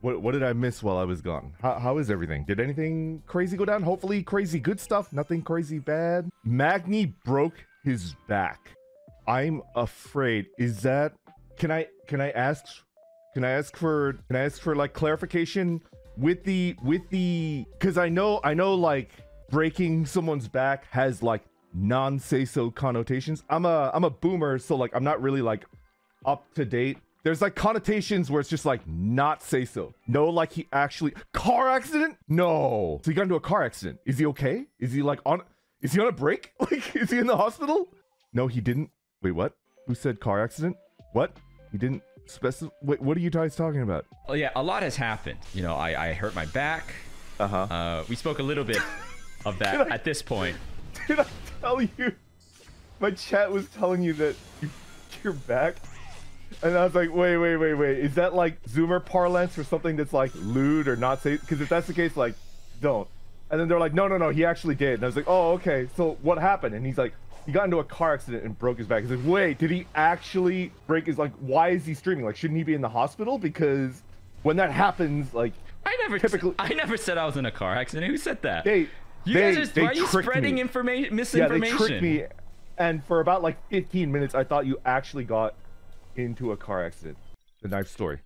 Speaker 6: What, what did I miss while I was gone? How, how is everything? Did anything crazy go down? Hopefully, crazy good stuff. Nothing crazy bad. Magni broke his back. I'm afraid. Is that? Can I? Can I ask? Can I ask for? Can I ask for like clarification with the with the? Because I know I know like breaking someone's back has like non say so connotations. I'm a I'm a boomer, so like I'm not really like up to date. There's like connotations where it's just like not say so. No, like he actually car accident? No. So he got into a car accident. Is he okay? Is he like on is he on a break? *laughs* Like is he in the hospital? No, he didn't. Wait, what? Who said car accident? What? He didn't specify Wait, what are you guys talking about?
Speaker 1: Oh yeah, a lot has happened. You know, I, I hurt my back.
Speaker 6: Uh-huh.
Speaker 1: Uh We spoke a little bit *laughs* of that at this point.
Speaker 6: Did I tell you? My chat was telling you that you, you're back. And I was like, wait, wait, wait, wait. Is that like Zoomer parlance for something that's like lewd or not safe? Because if that's the case, like, don't. And then they're like, no, no, no, he actually did. And I was like, oh, okay. So what happened? And he's like, he got into a car accident and broke his back. He's like, wait, did he actually break his like? Why is he streaming? Like, shouldn't he be in the hospital? Because when that happens, like,
Speaker 1: I never
Speaker 6: typically,
Speaker 1: I never said I was in a car accident. Who said that?
Speaker 6: They,
Speaker 1: you
Speaker 6: they,
Speaker 1: guys are, why are you spreading
Speaker 6: me.
Speaker 1: information,
Speaker 6: Yeah,
Speaker 1: misinformation?
Speaker 6: they tricked me. And for about like 15 minutes, I thought you actually got into a car accident. The knife story.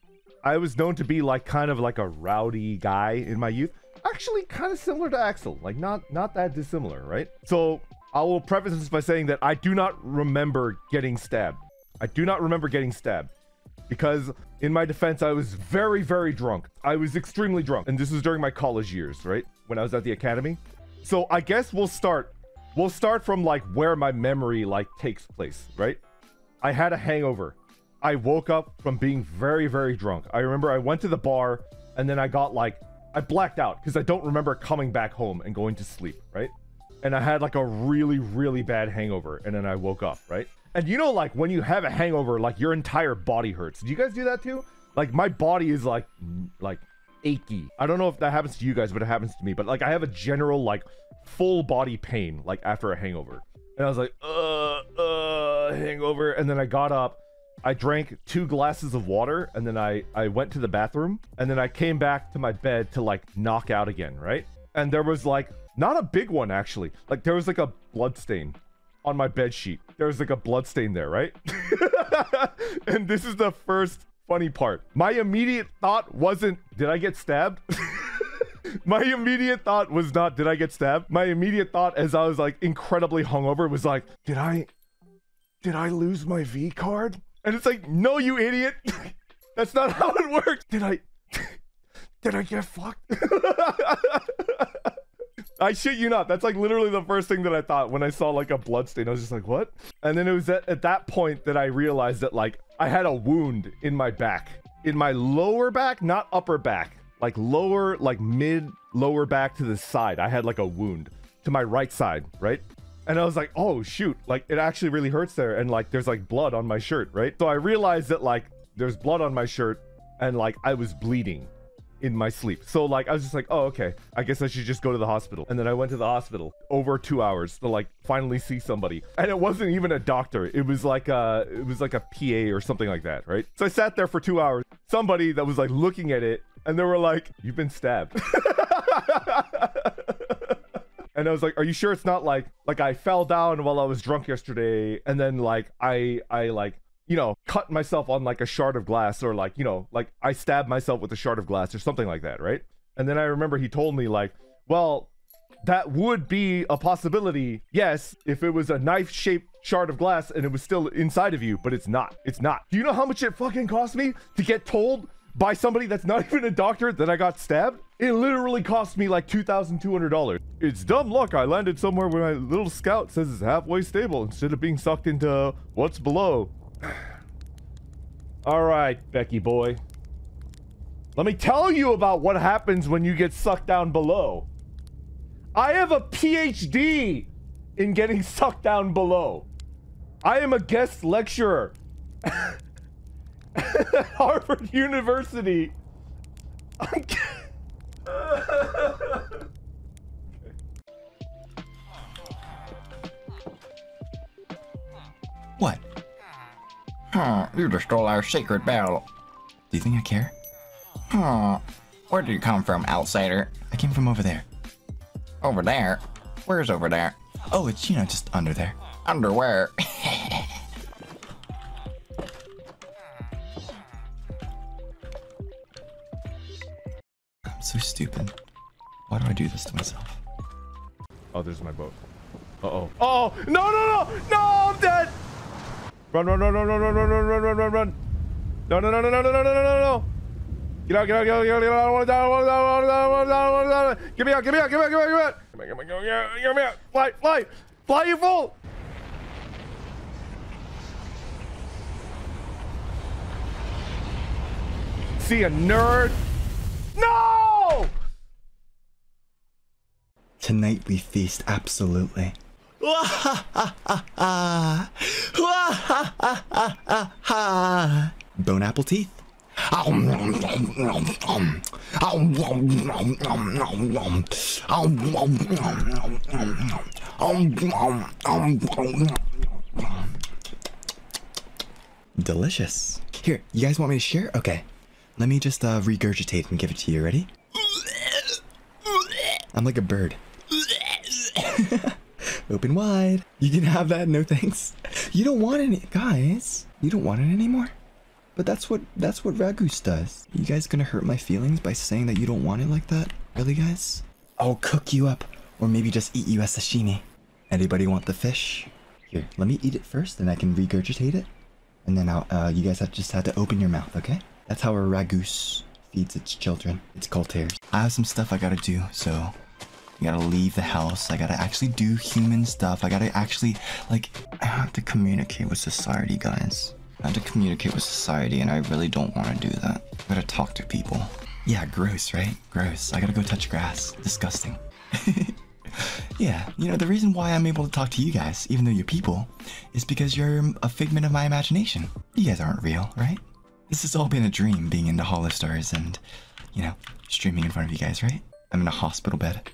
Speaker 6: I was known to be like kind of like a rowdy guy in my youth. Actually, kind of similar to Axel. Like not not that dissimilar, right? So I will preface this by saying that I do not remember getting stabbed. I do not remember getting stabbed. Because in my defense, I was very, very drunk. I was extremely drunk. And this was during my college years, right? When I was at the academy. So I guess we'll start. We'll start from like where my memory like takes place, right? I had a hangover. I woke up from being very, very drunk. I remember I went to the bar and then I got like, I blacked out because I don't remember coming back home and going to sleep, right? And I had like a really, really bad hangover and then I woke up, right? And you know, like when you have a hangover, like your entire body hurts. Do you guys do that too? Like my body is like, like achy. I don't know if that happens to you guys, but it happens to me. But like I have a general like full body pain like after a hangover. And I was like, uh, uh, hangover. And then I got up, I drank two glasses of water, and then I, I went to the bathroom, and then I came back to my bed to like knock out again, right? And there was like, not a big one actually. Like there was like a blood stain on my bed sheet. There was like a blood stain there, right? *laughs* and this is the first funny part. My immediate thought wasn't, did I get stabbed? *laughs* my immediate thought was not, did I get stabbed? My immediate thought as I was like incredibly hungover was like, did I, did I lose my V card? And it's like, no, you idiot. *laughs* That's not how it works. Did I, did I get fucked? I shit you not. That's like literally the first thing that I thought when I saw like a blood stain. I was just like, what? And then it was at, at that point that I realized that like I had a wound in my back. In my lower back, not upper back. Like lower, like mid lower back to the side. I had like a wound to my right side, right? And I was like, oh shoot, like it actually really hurts there. And like there's like blood on my shirt, right? So I realized that like there's blood on my shirt and like I was bleeding in my sleep. So like I was just like, oh okay, I guess I should just go to the hospital. And then I went to the hospital over two hours to like finally see somebody. And it wasn't even a doctor. It was like a it was like a PA or something like that, right? So I sat there for two hours. Somebody that was like looking at it, and they were like, "You've been stabbed." *laughs* and I was like, "Are you sure it's not like like I fell down while I was drunk yesterday, and then like I I like." You know, cut myself on like a shard of glass, or like, you know, like I stabbed myself with a shard of glass, or something like that, right? And then I remember he told me, like, well, that would be a possibility, yes, if it was a knife shaped shard of glass and it was still inside of you, but it's not. It's not. Do you know how much it fucking cost me to get told by somebody that's not *laughs* even a doctor that I got stabbed? It literally cost me like $2,200. It's dumb luck. I landed somewhere where my little scout says it's halfway stable instead of being sucked into what's below. *sighs* All right, Becky boy. Let me tell you about what happens when you get sucked down below. I have a PhD in getting *laughs* sucked down below. I am a guest lecturer *laughs* at Harvard University.
Speaker 4: What?
Speaker 36: Huh, you just stole our sacred battle.
Speaker 4: Do you think I care?
Speaker 36: Huh. Where did you come from, outsider?
Speaker 4: I came from over there.
Speaker 36: Over there? Where's over there?
Speaker 4: Oh, it's, you know, just under there.
Speaker 36: Underwear. *laughs*
Speaker 4: I'm so stupid. Why do I do this to myself?
Speaker 6: Oh, there's my boat. Uh-oh. Oh, no, no, no! No, I'm dead! Run, run, run, run, run, run, run, run, run, run, run. No, no, no, no, no, no, no, no, no, no. Get out, get out, get out, get out, get out. I want to die, I want to die, I want to die, I want to die, I want to die. Get me out, get me out, get me out, get me out, get me out. Get me out, get me out, get me out. Fly, fly, fly, you fool! See a nerd? No!
Speaker 4: Tonight we feast absolutely. *laughs* Bone apple teeth. Delicious. Here, you guys want me to share? Okay. Let me just uh, regurgitate and give it to you. Ready? I'm like a bird. *laughs* Open wide. You can have that, no thanks. You don't want any guys. You don't want it anymore. But that's what that's what Ragoose does. You guys gonna hurt my feelings by saying that you don't want it like that? Really, guys? I'll cook you up, or maybe just eat you as sashimi. Anybody want the fish? Here, let me eat it first, and I can regurgitate it, and then I'll. Uh, you guys have just had to open your mouth, okay? That's how a Ragoose feeds its children. It's called tears. I have some stuff I gotta do, so I gotta leave the house. I gotta actually do human stuff. I gotta actually, like, I have to communicate with society, guys. I have to communicate with society, and I really don't want to do that. I gotta talk to people. Yeah, gross, right? Gross. I gotta go touch grass. Disgusting. *laughs* yeah, you know, the reason why I'm able to talk to you guys, even though you're people, is because you're a figment of my imagination. You guys aren't real, right? This has all been a dream, being into Holostars and, you know, streaming in front of you guys, right? I'm in a hospital bed.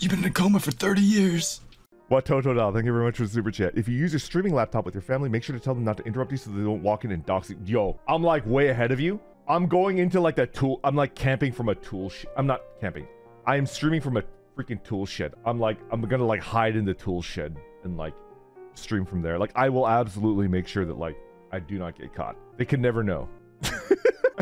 Speaker 4: You've been in a coma for 30 years.
Speaker 6: What Toto Doll, thank you very much for the super chat. If you use your streaming laptop with your family, make sure to tell them not to interrupt you so they don't walk in and dox you. Yo, I'm like way ahead of you. I'm going into like that tool. I'm like camping from a tool. I'm not camping. I am streaming from a freaking tool shed. I'm like, I'm gonna like hide in the tool shed and like stream from there. Like, I will absolutely make sure that like I do not get caught. They can never know.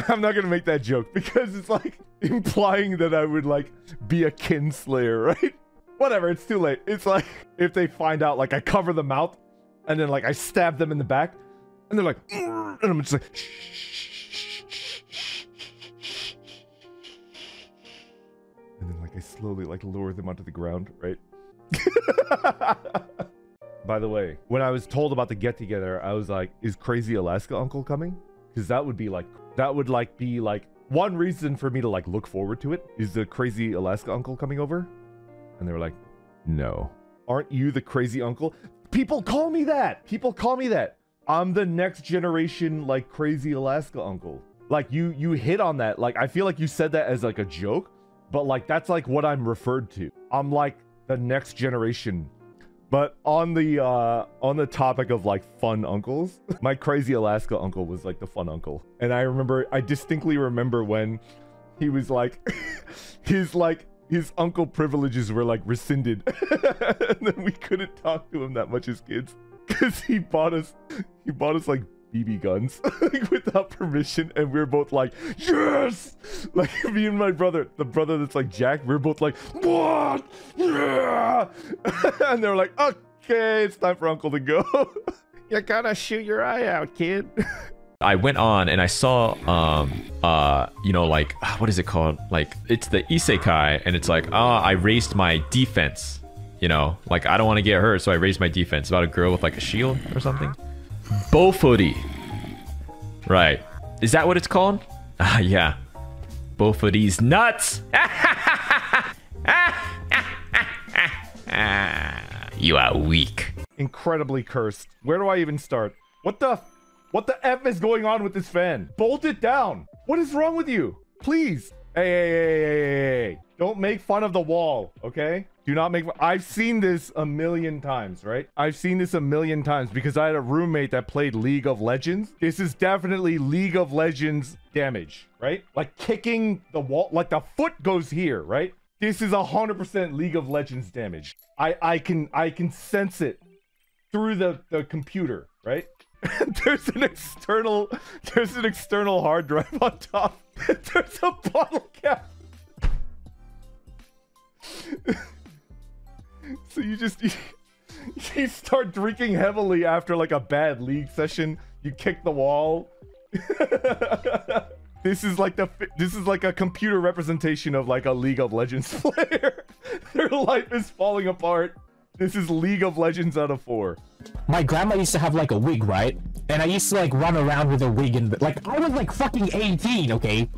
Speaker 6: I'm not gonna make that joke because it's like implying that I would like be a kinslayer, right? Whatever, it's too late. It's like if they find out like I cover the mouth and then like I stab them in the back and they're like and I'm just like and then like I slowly like lower them onto the ground, right? By the way, when I was told about the get together, I was like, is crazy Alaska uncle coming? Because that would be like that would like be like one reason for me to like look forward to it is the crazy Alaska uncle coming over. And they were like, no. Aren't you the crazy uncle? People call me that. People call me that. I'm the next generation like crazy Alaska uncle. like you you hit on that. Like I feel like you said that as like a joke, but like that's like what I'm referred to. I'm like the next generation. But on the uh on the topic of like fun uncles, *laughs* my crazy Alaska uncle was like the fun uncle. And I remember I distinctly remember when he was like *laughs* his like his uncle privileges were like rescinded. *laughs* and then we couldn't talk to him that much as kids. Cause he bought us he bought us like BB guns *laughs* like, without permission, and we are both like, yes! *laughs* Like me and my brother, the brother that's like Jack, we are both like, what? Yeah! *laughs* and they're like, okay, it's time for Uncle to go. you gotta shoot your eye out, kid.
Speaker 1: I went on and I saw, um, uh, you know, like, what is it called? Like, it's the isekai, and it's like, ah, I raised my defense. You know, like, I don't want to get hurt, so I raised my defense. About a girl with, like, a shield or something. Bofooty. Right. Is that what it's called? *laughs* Ah, yeah. Bofooty's nuts! *laughs* you are weak.
Speaker 6: Incredibly cursed. Where do I even start? What the... What the F is going on with this fan? Bolt it down. What is wrong with you? Please. Hey, hey, hey, hey, hey, hey. Don't make fun of the wall, okay? Do not make... I've seen this a million times, right? I've seen this a million times because I had a roommate that played League of Legends. This is definitely League of Legends damage, right? Like kicking the wall... Like the foot goes here, right? This is 100% League of Legends damage. I, I can I can sense it through the, the computer, right? *laughs* there's an external there's an external hard drive on top. *laughs* there's a bottle cap. *laughs* *laughs* so you just *laughs* you, start drinking heavily after like a bad league session. You kick the wall. *laughs* this is like the this is like a computer representation of like a League of Legends player. Their life is falling apart. This is League of Legends out of four.
Speaker 5: My grandma used to have like a wig, right? And I used to like run around with a wig and like I was like fucking 18, okay?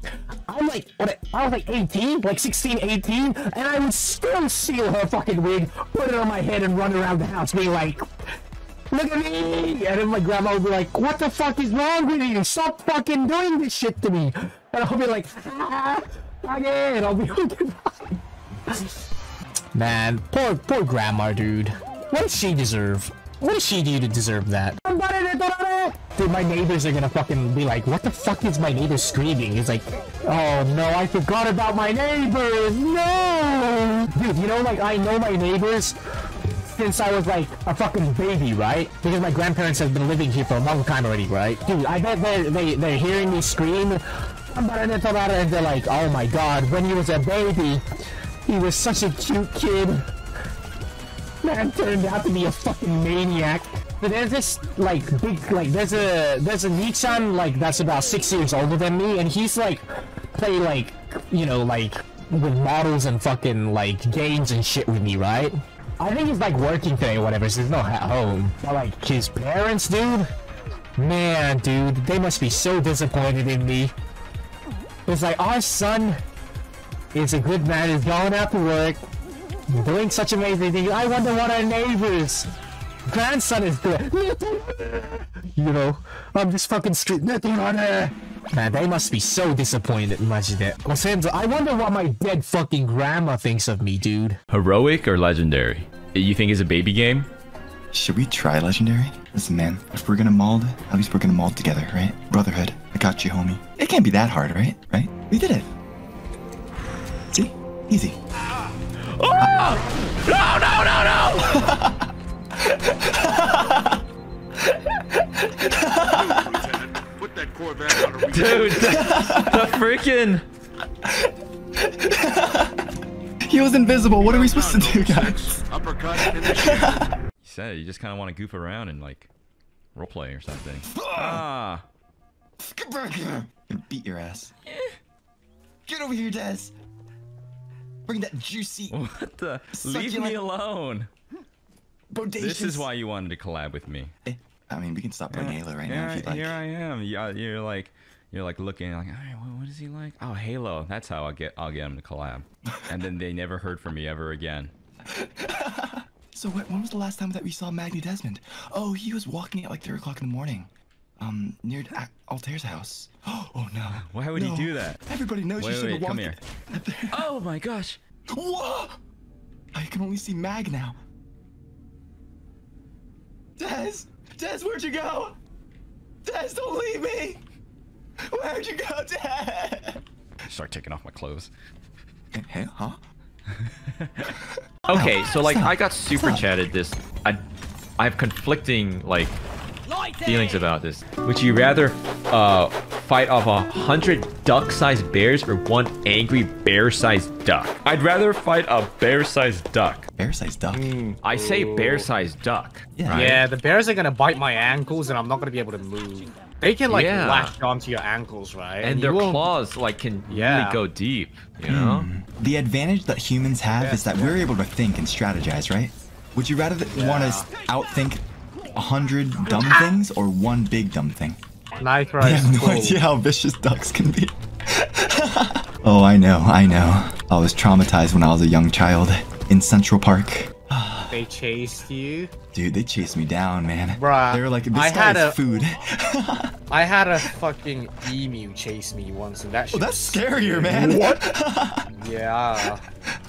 Speaker 5: I'm like what I was like 18, like 16, 18, and I would still steal her fucking wig, put it on my head and run around the house being like Look at me! And then my grandma would be like, What the fuck is wrong with you? Stop fucking doing this shit to me! And I'll be like, ah, again, I'll be *laughs* Man, poor poor grandma, dude. What does she deserve? What does she do to deserve that? Dude, my neighbors are gonna fucking be like, what the fuck is my neighbor screaming? He's like, oh no, I forgot about my neighbors! No! Dude, you know, like, I know my neighbors since I was like a fucking baby, right? Because my grandparents have been living here for a long time already, right? Dude, I bet they're, they, they're hearing me scream, and they're like, oh my god, when he was a baby, he was such a cute kid. Man turned out to be a fucking maniac. But there's this like big like there's a there's a Nichan like that's about six years older than me, and he's like play like you know like with models and fucking like games and shit with me, right? I think he's like working today or whatever, so he's not at home. But like his parents, dude, man, dude, they must be so disappointed in me. It's like our son is a good man, he's going out to work, doing such amazing things. I wonder what our neighbors grandson is doing. *laughs* You know, I'm just fucking street netting on her. Man, they must be so disappointed, imagine I wonder what my dead fucking grandma thinks of me, dude.
Speaker 1: Heroic or legendary? You think it's a baby game?
Speaker 4: Should we try legendary? Listen, man, if we're gonna mold, at least we're gonna mold together, right? Brotherhood. I got you, homie. It can't be that hard, right? Right? We did it. See? Easy.
Speaker 1: Oh! No, no, no, no!
Speaker 31: Put that Corvette out *laughs*
Speaker 1: Dude, the, the freaking...
Speaker 4: he was invisible. What are we supposed to do, guys?
Speaker 31: Uppercut in the
Speaker 1: You said you just kind of want to goof around and like roleplay or something. ah.
Speaker 4: Get back here. Beat your ass. Get over here, Des. Bring that juicy. *laughs*
Speaker 1: What the? Leave me alone.
Speaker 4: Bodacious.
Speaker 1: This is why you wanted to collab with me.
Speaker 4: Eh, I mean, we can stop playing Halo right now
Speaker 1: here,
Speaker 4: if you'd like.
Speaker 1: Here I am. Yeah, uh, you're like, you're like looking like, all right, what, is he like? Oh, Halo. That's how I'll get, I'll get him to collab. *laughs* and then they never heard from me ever again. *laughs*
Speaker 4: So when, when was the last time that we saw Magni Dezmond? Oh, he was walking at like 3 o'clock in the morning. Um, near A- Altare's house. *gasps* Oh no.
Speaker 37: Why would he do that?
Speaker 4: Everybody knows
Speaker 37: wait,
Speaker 4: you shouldn't
Speaker 37: wait,
Speaker 4: have
Speaker 37: come
Speaker 4: walked
Speaker 37: here. *laughs* Oh my gosh.
Speaker 4: Whoa! I can only see Mag now. Des! Des, where'd you go? Des, don't leave me! Where'd you go, Des?
Speaker 37: Start taking off my clothes.
Speaker 4: Hey, huh? *laughs*
Speaker 1: Okay, so like I got super chatted this. I, I have conflicting like feelings about this. Would you rather uh, fight off a hundred duck-sized bears or one angry bear-sized duck? I'd rather fight a bear-sized duck.
Speaker 4: Bear-sized duck.
Speaker 1: I say bear-sized duck. right?
Speaker 5: Yeah, the bears are gonna bite my ankles, and I'm not gonna be able to move. They can like
Speaker 1: Yeah.
Speaker 5: latch onto your ankles, right?
Speaker 1: And
Speaker 5: you
Speaker 1: their
Speaker 5: won't-
Speaker 1: claws like can
Speaker 5: Yeah.
Speaker 1: really go deep. You know.
Speaker 4: Hmm. The advantage that humans have is that we're able to think and strategize, right? Would you rather want to outthink a hundred dumb things or one big dumb thing?
Speaker 5: Nitro
Speaker 4: I have no idea how vicious ducks can be. *laughs* oh, I know, I know. I was traumatized when I was a young child in Central Park. *sighs*
Speaker 5: They chased you.
Speaker 4: Dude, they chased me down, man.
Speaker 5: Bruh,
Speaker 4: They were like, this
Speaker 5: I
Speaker 4: guy
Speaker 5: had
Speaker 4: is
Speaker 5: a-
Speaker 4: food. *laughs*
Speaker 5: I had a fucking emu chase me once, and that oh, shit.
Speaker 4: Oh, that's scarier, man.
Speaker 5: What? *laughs* yeah.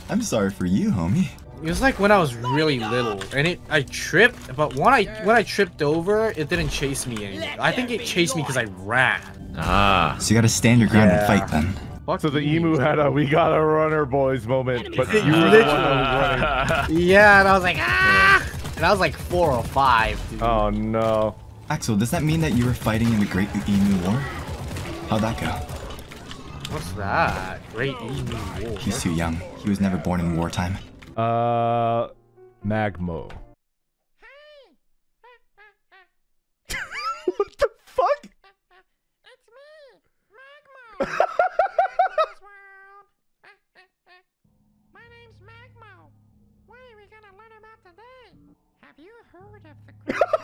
Speaker 4: I'm sorry for you, homie.
Speaker 5: It was like when I was really little, and it I tripped, but when I when I tripped over, it didn't chase me anymore. I think it chased me because I ran.
Speaker 1: Ah.
Speaker 4: So you gotta stand your ground
Speaker 5: Yeah.
Speaker 4: and fight then.
Speaker 6: So the emu had a "we got a runner, boys" moment, but you were the
Speaker 5: Literally.
Speaker 6: one that was running. *laughs*
Speaker 5: Yeah, and I was like ah, and I was like four or five. Dude.
Speaker 6: Oh no.
Speaker 4: Axel, does that mean that you were fighting in the Great Emu War? How'd that go?
Speaker 5: What's that? Great emu war.
Speaker 4: He's too young. He was never born in wartime.
Speaker 6: Uh, Magmo. *laughs* what the fuck? It's me, Magmo.
Speaker 34: My name's Magmo. What are we gonna learn about today? Have you heard of the *laughs*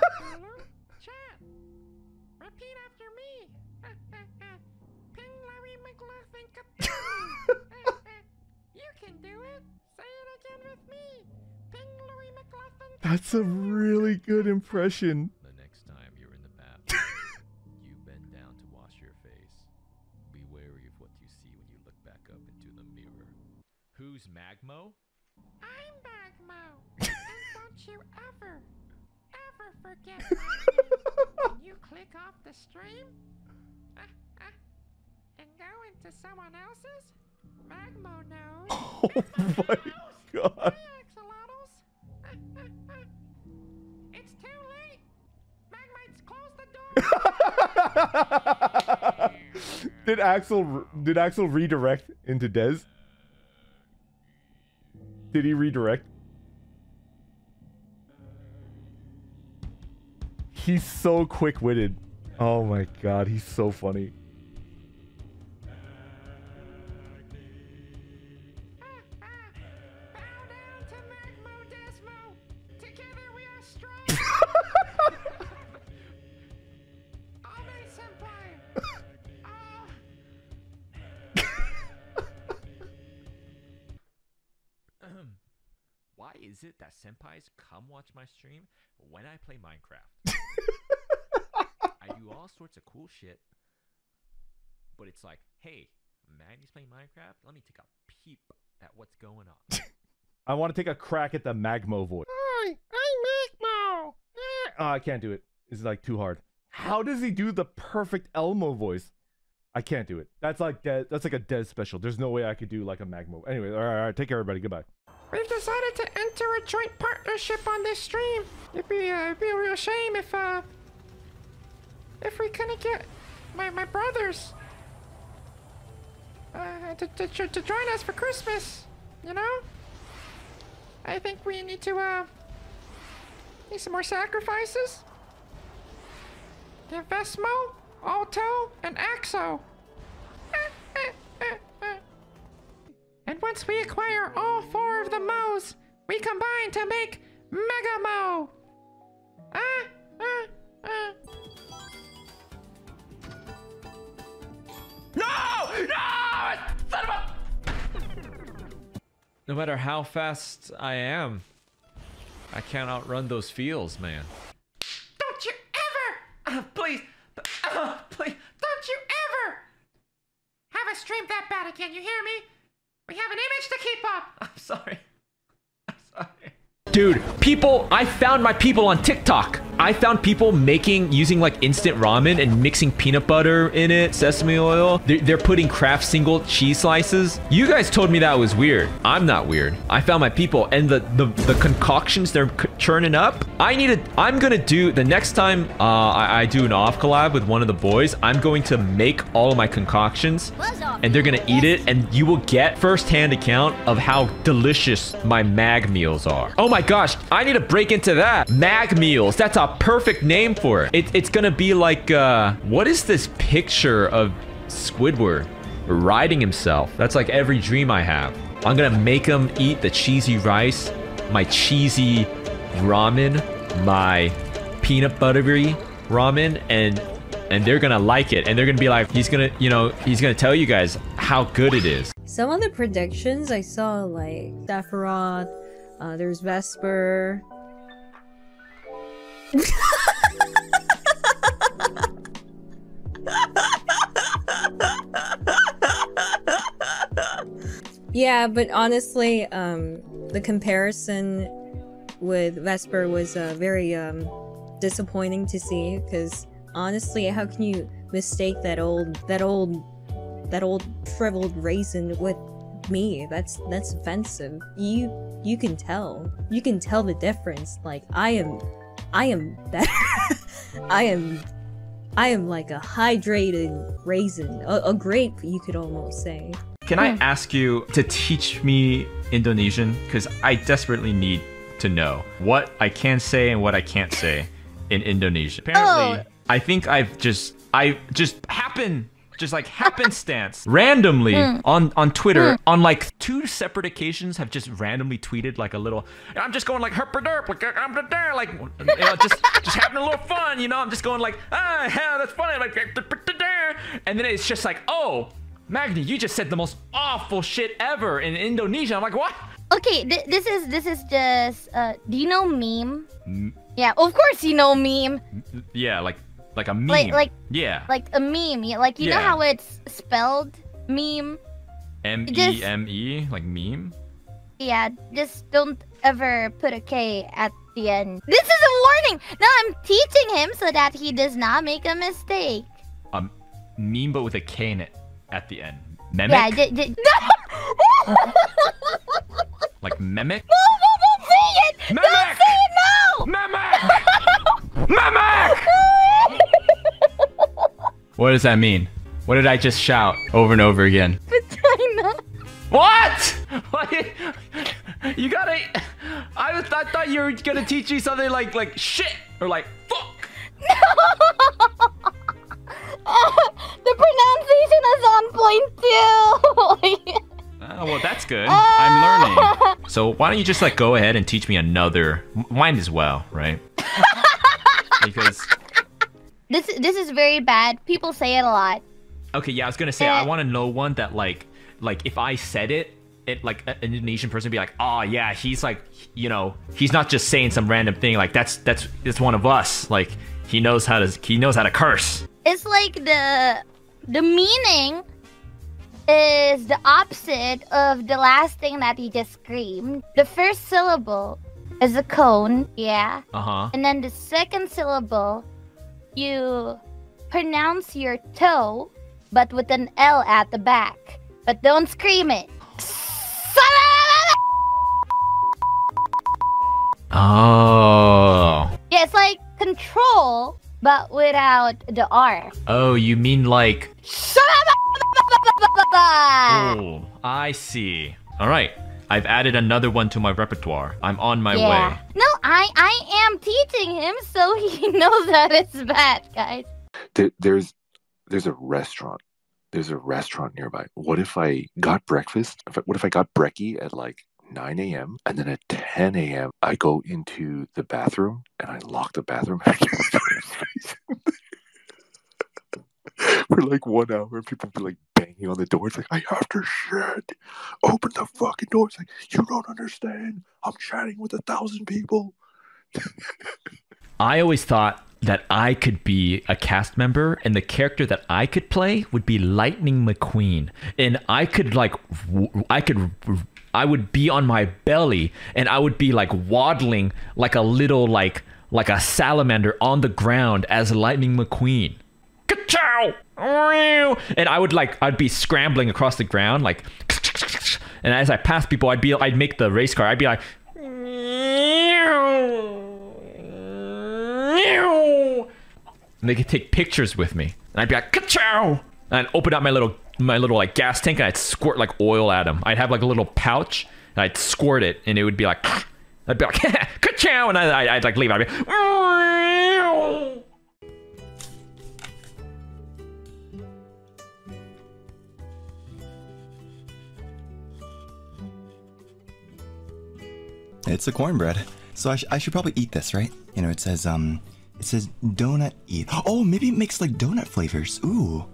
Speaker 6: That's a really good impression.
Speaker 1: The next time you're in the bathroom, *laughs* you bend down to wash your face. Be wary of what you see when you look back up into the mirror. Who's Magmo?
Speaker 34: I'm Magmo. *laughs* and don't you ever, ever forget *laughs* my name. When you click off the stream uh, uh, and go into someone else's, Magmo knows.
Speaker 6: Oh my god. *laughs* did Axel did Axel redirect into Dez? Did he redirect? He's so quick-witted. Oh my god, he's so funny.
Speaker 1: Is it that senpais come watch my stream when I play Minecraft? *laughs* I do all sorts of cool shit, but it's like, hey, Magni's playing Minecraft. Let me take a peep at what's going on. *laughs*
Speaker 6: I want to take a crack at the Magmo voice. Hi, I'm Magmo. Oh, I can't do it. It's like too hard. How does he do the perfect Elmo voice? I can't do it. That's like dead. That's like a dead special. There's no way I could do like a Magmo. Anyway, all right, all right. Take care, everybody. Goodbye.
Speaker 34: We've decided to enter a joint partnership on this stream. It'd be, uh, it'd be a real shame if, uh, if we couldn't get my, my brothers, uh, to, to, to to join us for Christmas, you know? I think we need to, uh, need some more sacrifices. Give Vesmo, Alto, and Axo. *laughs* And once we acquire all four of the Mo's, we combine to make Mega Mo. Ah, ah, ah.
Speaker 1: No! No! Son of a... No matter how fast I am, I can't outrun those feels, man.
Speaker 34: Don't you ever, uh, please, p-
Speaker 1: stream that bad. You hear me? We have an image to keep up. *laughs* I'm sorry. I'm sorry. Dude, people, I found my people on TikTok. I found people making, using like instant ramen and mixing peanut butter in it, sesame oil. They're, they're putting Kraft single cheese slices. You guys told me that was weird. I'm not weird. I found my people and the, the, the concoctions they're churning up. I need to, I'm gonna do, the next time uh, I, I do an off collab with one of the boys, I'm going to make all of my concoctions and they're gonna eat it and you will get first-hand account of how delicious my mag meals are. Oh my gosh, I need to break into that. Mag meals, that's a perfect name for it. it it's gonna be like, uh, what is this picture of Squidward riding himself? That's like every dream I have. I'm gonna make him eat the cheesy rice, my cheesy ramen, my peanut buttery ramen, and and they're gonna like it and they're gonna be like he's gonna you know he's gonna tell you guys how good it is
Speaker 26: Some of the predictions I saw, like Sephiroth, uh, there's Vesper. *laughs* yeah, but honestly, um, the comparison with Vesper was uh, very um, disappointing to see because honestly, how can you mistake that old that old that old shriveled raisin with me? That's that's offensive. You you can tell. You can tell the difference. Like I am I am better. *laughs* I am I am like a hydrated raisin, a, a grape you could almost say.
Speaker 1: can i hmm. ask you to teach me indonesian because i desperately need to know what i can say and what i can't say in indonesian apparently oh. i think i've just i just happen just like happenstance randomly
Speaker 38: Hmm.
Speaker 1: on on twitter
Speaker 38: Hmm.
Speaker 1: on like two separate occasions have just randomly tweeted like a little i'm just going like herpaderp like i'm like you know just just having a little fun you know i'm just going like ah yeah that's funny like and then it's just like oh magni you just said the most awful shit ever in indonesia i'm like what
Speaker 38: Okay, th- this is this is just. Uh, do you know meme?
Speaker 1: M-
Speaker 38: Yeah, of course you know meme.
Speaker 1: yeah like like a meme
Speaker 38: Like- like-
Speaker 1: yeah
Speaker 38: Like a meme. Yeah, Like you know how it's spelled meme.
Speaker 1: m-e-m-e like meme
Speaker 38: Yeah, just don't ever put a K at the end. This is a warning. No, I'm teaching him so that he does not make a mistake.
Speaker 1: um meme but with a k in it at the end
Speaker 38: Yeah,
Speaker 1: memic
Speaker 38: d- d- *laughs*
Speaker 1: like memic
Speaker 38: No, no, don't say it! Don't say it now!
Speaker 1: Mimic! *laughs* *laughs* What does that mean? What did I just shout over and over again?
Speaker 38: Vagina.
Speaker 1: What? *laughs* What? You gotta. I, was- I thought you were gonna teach me something like like shit or like fuck. *laughs*
Speaker 38: Oh, the pronunciation is on point too.
Speaker 1: Oh, *laughs* well, that's good. I'm learning. So why don't you just like go ahead and teach me another? Mine as well, right? because
Speaker 38: this this is very bad. People say it a lot.
Speaker 1: okay, yeah, I was gonna say I want to know one that like like if I said it. It, like an Indonesian person would be like, oh yeah, he's like, you know, he's not just saying some random thing. Like that's that's that's one of us. Like he knows how to he knows how to curse.
Speaker 38: It's like the the meaning is the opposite of the last thing that you just screamed. The first syllable is a cone, yeah.
Speaker 1: Uh huh.
Speaker 38: And then the second syllable, you pronounce your toe, but with an L at the back. But don't scream it.
Speaker 1: Oh.
Speaker 38: Yeah, it's like control, but without the R.
Speaker 1: Oh, you mean like Oh, I see. All right. I've added another one to my repertoire. I'm on my
Speaker 38: yeah.
Speaker 1: way.
Speaker 38: No, I I am teaching him so he *laughs* knows that it's bad, guys.
Speaker 39: There, there's there's a restaurant. There's a restaurant nearby. What if I got breakfast? What if I got brekkie at like 9 a.m. and then at 10 a.m. I go into the bathroom and I lock the bathroom *laughs* *laughs* for like one hour and people be like banging on the door. It's like, I have to shit. Open the fucking door. It's like, you don't understand. I'm chatting with a thousand people.
Speaker 1: I always thought that I could be a cast member and the character that I could play would be Lightning McQueen. And I could like I could I would be on my belly and I would be like waddling like a little like like a salamander on the ground as Lightning McQueen. And I would like I'd be scrambling across the ground like and as I pass people I'd be I'd make the race car. I'd be like and they could take pictures with me. And I'd be like, ka-chow! And I'd open up my little my little like gas tank and I'd squirt like oil at them. I'd have like a little pouch and I'd squirt it and it would be like *laughs* I'd be like *laughs* ka-chow and I, I'd like leave. I'd be
Speaker 4: It's a cornbread. So I, sh- I should probably eat this, right? You know, it says, um, it says donut eat. Oh, maybe it makes like donut flavors. Ooh.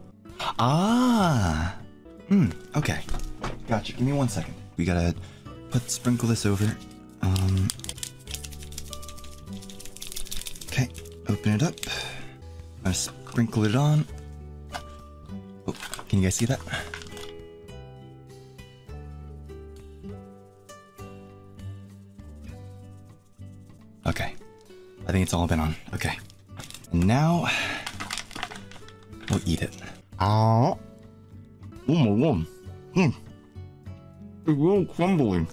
Speaker 4: Ah. Hmm, okay. Gotcha. Give me one second. We gotta put, sprinkle this over. Um. Okay, open it up. Gonna sprinkle it on. Oh, can you guys see that? Okay. I think it's all been on. Okay. And now we'll eat it. Ah. Oh my god. Hmm. It's all crumbling.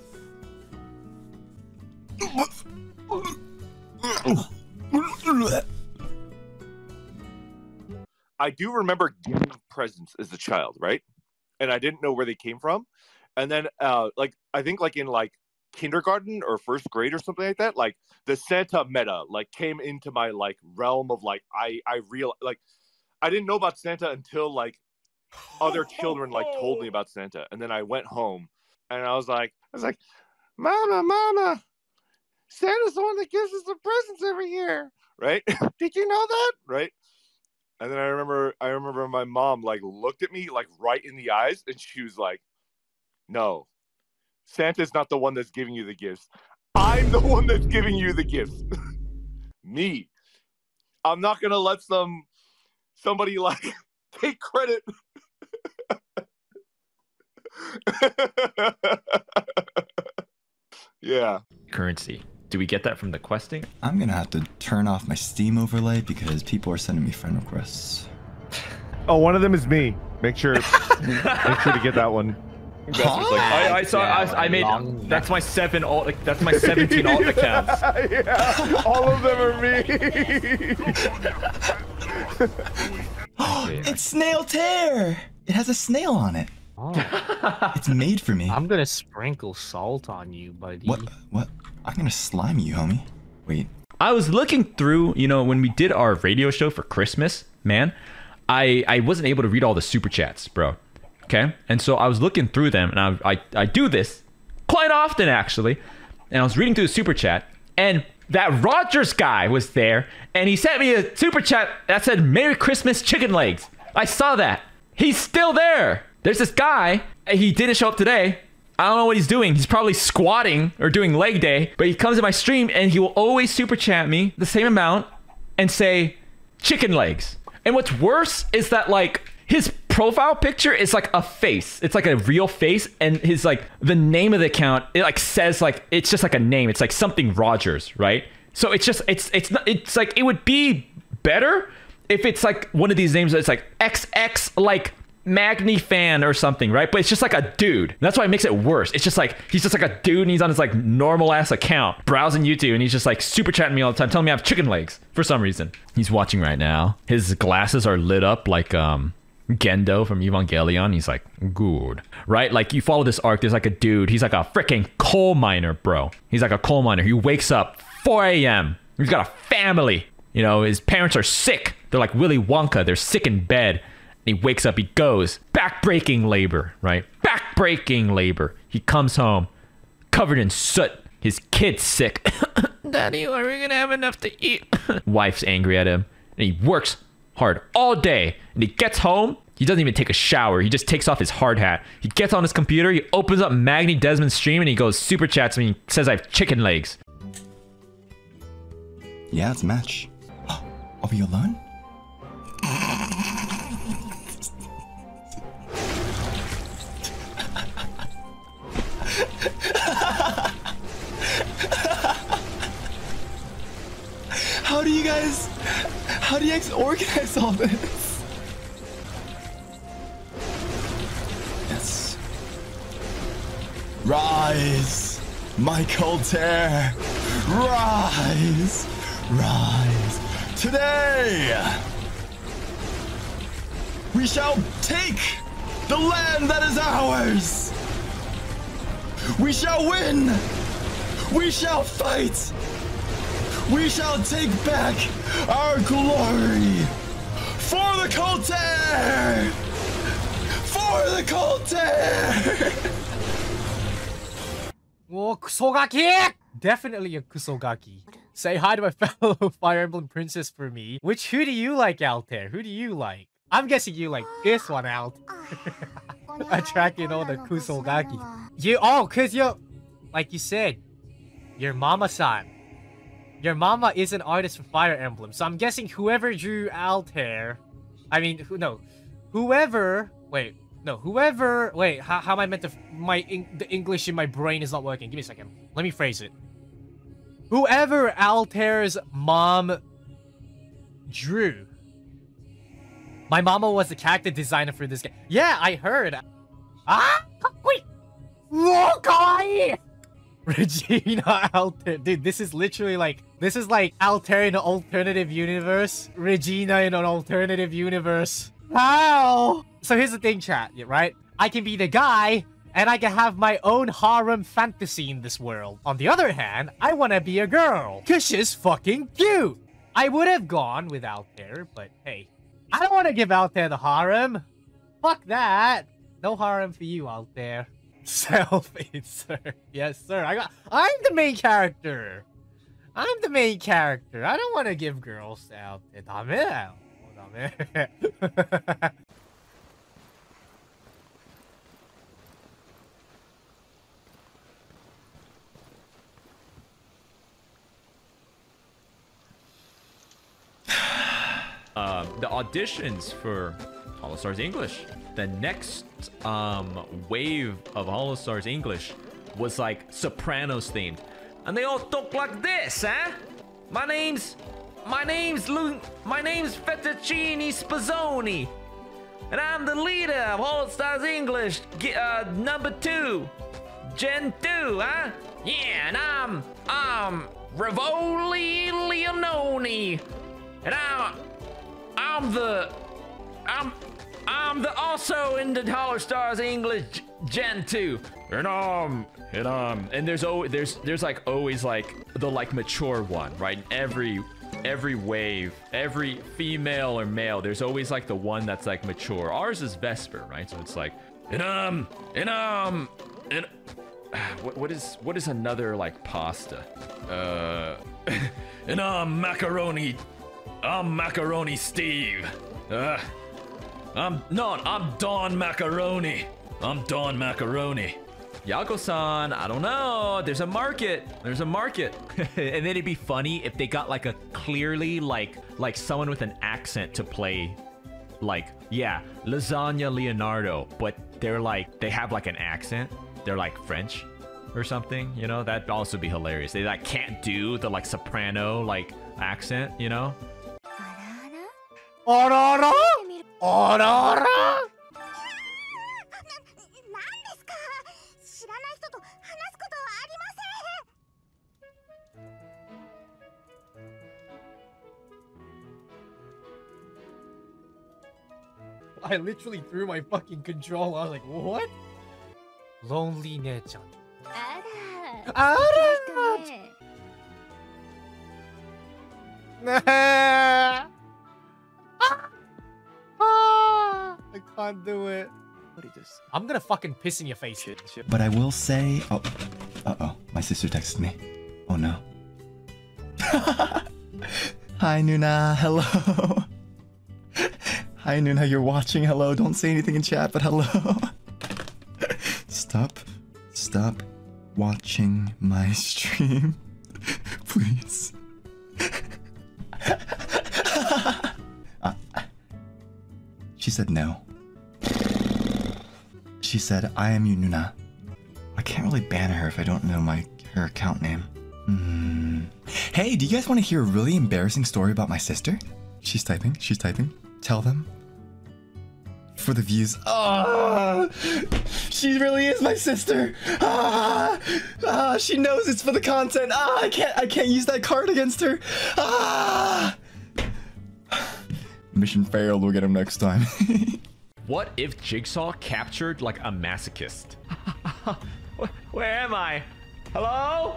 Speaker 6: I do remember getting presents as a child, right? And I didn't know where they came from. And then, uh, like, I think like in like kindergarten or first grade or something like that, like the Santa meta like came into my like realm of like I I real like I didn't know about Santa until like other *laughs* children like told me about Santa, and then I went home and I was like I was like, Mama, Mama, Santa's the one that gives us the presents every year, right? *laughs* Did you know that, right? And then I remember I remember my mom like looked at me like right in the eyes and she was like, No, Santa's not the one that's giving you the gifts. I'm the one that's giving you the gifts. *laughs* me. I'm not gonna let some somebody like *laughs* take credit. *laughs* yeah.
Speaker 1: Currency. Do we get that from the questing?
Speaker 4: I'm gonna have to turn off my Steam overlay because people are sending me friend requests.
Speaker 40: Oh, one of them is me. Make sure, make sure to get that one.
Speaker 1: I, I saw. I, I made. That's my seven alt. That's my seventeen alt *laughs* accounts.
Speaker 40: yeah, all of them are me. *gasps*
Speaker 4: it's snail tear. It has a snail on it. Oh. It's made for me.
Speaker 5: I'm gonna sprinkle salt on you, buddy.
Speaker 4: What? What? I'm gonna slime you, homie. Wait.
Speaker 1: I was looking through, you know, when we did our radio show for Christmas, man, I I wasn't able to read all the super chats, bro. Okay, and so I was looking through them, and I I, I do this quite often actually, and I was reading through the super chat, and that Rogers guy was there, and he sent me a super chat that said "Merry Christmas, chicken legs." I saw that. He's still there. There's this guy. He didn't show up today. I don't know what he's doing. He's probably squatting or doing leg day, but he comes to my stream and he will always super chat me the same amount and say chicken legs. And what's worse is that like his profile picture is like a face. It's like a real face and his like the name of the account it like says like it's just like a name. It's like something Rogers, right? So it's just it's it's not it's like it would be better if it's like one of these names that's like XX like Magni fan or something, right? But it's just like a dude. That's why it makes it worse. It's just like he's just like a dude and he's on his like normal ass account browsing YouTube and he's just like super chatting me all the time, telling me I have chicken legs for some reason. He's watching right now. His glasses are lit up like um Gendo from Evangelion. He's like, good. Right? Like you follow this arc, there's like a dude, he's like a freaking coal miner, bro. He's like a coal miner. He wakes up 4 a.m. He's got a family. You know, his parents are sick. They're like Willy Wonka. They're sick in bed. And he wakes up, he goes, back-breaking labor, right? Back-breaking labor. He comes home, covered in soot. His kid's sick. *laughs* Daddy, are we gonna have enough to eat? *laughs* Wife's angry at him. And he works hard all day. And he gets home, he doesn't even take a shower. He just takes off his hard hat. He gets on his computer, he opens up Magni Dezmond's stream, and he goes super chats me and says I have chicken legs.
Speaker 4: Yeah, it's a match. *gasps* Oh, Are we alone? Do you guys... How do you guys organize all this? Yes. Rise, Michael Tear! Rise! Rise! Today! We shall take the land that is ours! We shall win! We shall fight! We shall take back our glory! For the Colter! For the Colter!
Speaker 5: Whoa, Kusogaki! Definitely a Kusogaki. Say hi to my *laughs* fellow Fire Emblem princess for me. Which who do you like out there? Who do you like? I'm guessing you like this one out. *laughs* Attracting all the Kusogaki. You oh, cause you like you said, your mama-san. Your mama is an artist for Fire Emblem, so I'm guessing whoever drew Altare, I mean, who no, whoever. Wait, no, whoever. Wait, how, how am I meant to? My the English in my brain is not working. Give me a second. Let me phrase it. Whoever Altare's mom drew. My mama was the character designer for this game. Yeah, I heard. Ah, wait. Look, kawaii! *laughs* Regina Altare. Dude, this is literally like, this is like Altare in an alternative universe. Regina in an alternative universe. How? So here's the thing, chat, right? I can be the guy, and I can have my own harem fantasy in this world. On the other hand, I want to be a girl. Cause she's fucking cute. I would have gone with Altare, but hey. I don't want to give Altare the harem. Fuck that. No harem for you, Altare. *laughs* Self-insert. Yes, sir. I got. I'm the main character. I'm the main character. I don't want to give girls out. 다음에, 다음에. *laughs*
Speaker 1: Uh, the auditions for Holostars English. The next um, wave of Holostars English was like Sopranos themed and they all talk like this, huh? My name's my name's Lu my name's Fettuccine Spazzoni, and I'm the leader of Holostars English, uh, number two, Gen two, huh? Yeah, and I'm I'm Rivoli Leononi, and I'm I'm the I'm I'm the also in the Holostars English Gen 2. And um and um and there's always there's there's like always like the like mature one, right? Every every wave, every female or male, there's always like the one that's like mature. Ours is Vesper, right? So it's like and um and um and *sighs* what what is what is another like pasta? Uh *laughs* and um macaroni I'm Macaroni Steve. Uh, I'm not. I'm Don Macaroni. I'm Don Macaroni. Yagoo-san, I don't know. There's a market. There's a market. *laughs* and then it'd be funny if they got like a clearly like like someone with an accent to play like yeah, Lasagna Leonardo, but they're like they have like an accent. They're like French or something, you know? That'd also be hilarious. They like can't do the like soprano like accent, you know?
Speaker 5: Aurora? Aurora?
Speaker 20: 知
Speaker 5: I literally threw my fucking controller. I was like, what? Lonely nechan. Ara! *laughs* I can't do it. What is this? I'm gonna fucking piss in your face. Shit, shit.
Speaker 4: But I will say, oh, uh oh, my sister texted me. Oh no. *laughs* Hi, Nuna. Hello. *laughs* Hi, Nuna, you're watching. Hello. Don't say anything in chat, but hello. *laughs* stop. Stop watching my stream. *laughs* Please. *laughs* she said no. She said, I am you, Nuna. I can't really ban her if I don't know my her account name. Mm. Hey, do you guys want to hear a really embarrassing story about my sister? She's typing. She's typing. Tell them for the views. Ah, she really is my sister. Ah, ah, she knows it's for the content. Ah, I can't. I can't use that card against her. Ah. Mission failed. We'll get him next time. *laughs*
Speaker 1: What if Jigsaw captured like a masochist? *laughs* Where am I? Hello?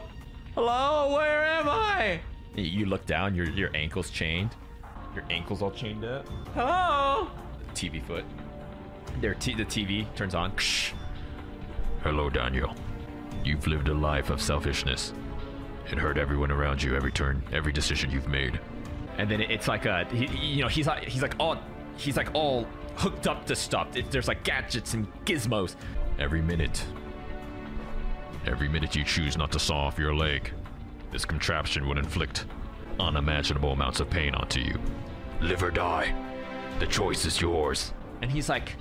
Speaker 1: Hello? Where am I? You look down, your your ankles chained. Your ankles all chained up. Hello? TV foot. Their t- the TV turns on. Hello, Daniel. You've lived a life of selfishness. It hurt everyone around you every turn, every decision you've made. And then it's like a, he, he- you know, he's like he's like all he's like all hooked up to stuff. It, there's like gadgets and gizmos. Every minute, every minute you choose not to saw off your leg, this contraption would inflict unimaginable amounts of pain onto you. Live or die. The choice is yours. And he's like,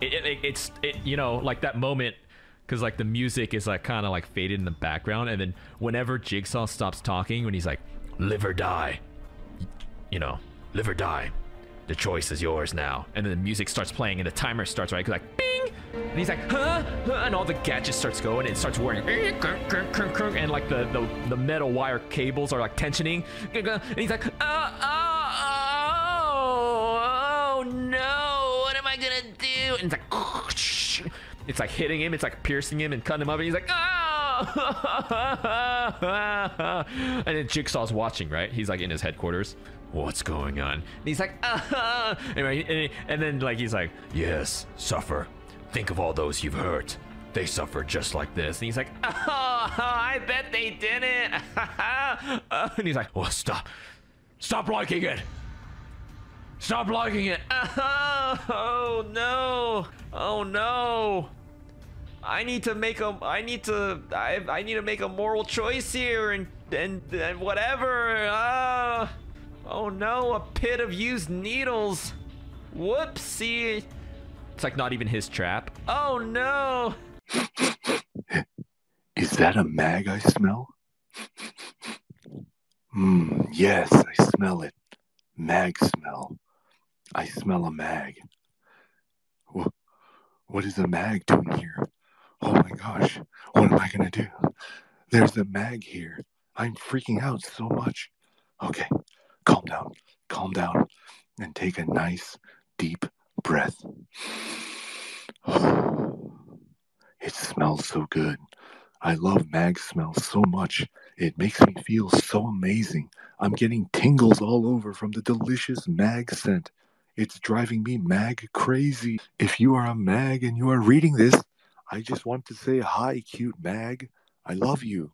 Speaker 1: it, it, it- it's it, you know like that moment because like the music is like kind of like faded in the background and then whenever jigsaw stops talking when he's like live or die you know live or die the choice is yours now and then the music starts playing and the timer starts right like bing and he's like huh, huh and all the gadgets starts going and it starts whirring and like the, the the metal wire cables are like tensioning and he's like oh oh oh, oh no gonna do. And it's like *laughs* it's like hitting him it's like piercing him and cutting him up. And he's like oh *laughs* and then jigsaw's watching right? He's like in his headquarters. What's going on? And he's like ah! And, and, then like he's like yes suffer. Think of all those you've hurt. They suffered just like this. And he's like oh *laughs* i bet they didn't. And he's like oh stop. Stop liking it Stop liking it. *laughs* Oh no. Oh no. I need to make a I need to I I need to make a moral choice here and and, and whatever. Ah. oh no, a pit of used needles. Whoopsie. It's like not even his trap. Oh no. *laughs*
Speaker 39: Is that a mag I smell? Mmm, yes, I smell it. Mag smell. I smell a mag. What is a mag doing here? Oh my gosh, what am I gonna do? There's a mag here. I'm freaking out so much. Okay, calm down, calm down, and take a nice deep breath. *sighs* It smells so good. I love mag smell so much. It makes me feel so amazing. I'm getting tingles all over from the delicious mag scent. It's driving me mag crazy. If you are a mag and you are reading this, I just want to say hi, cute mag. I love you.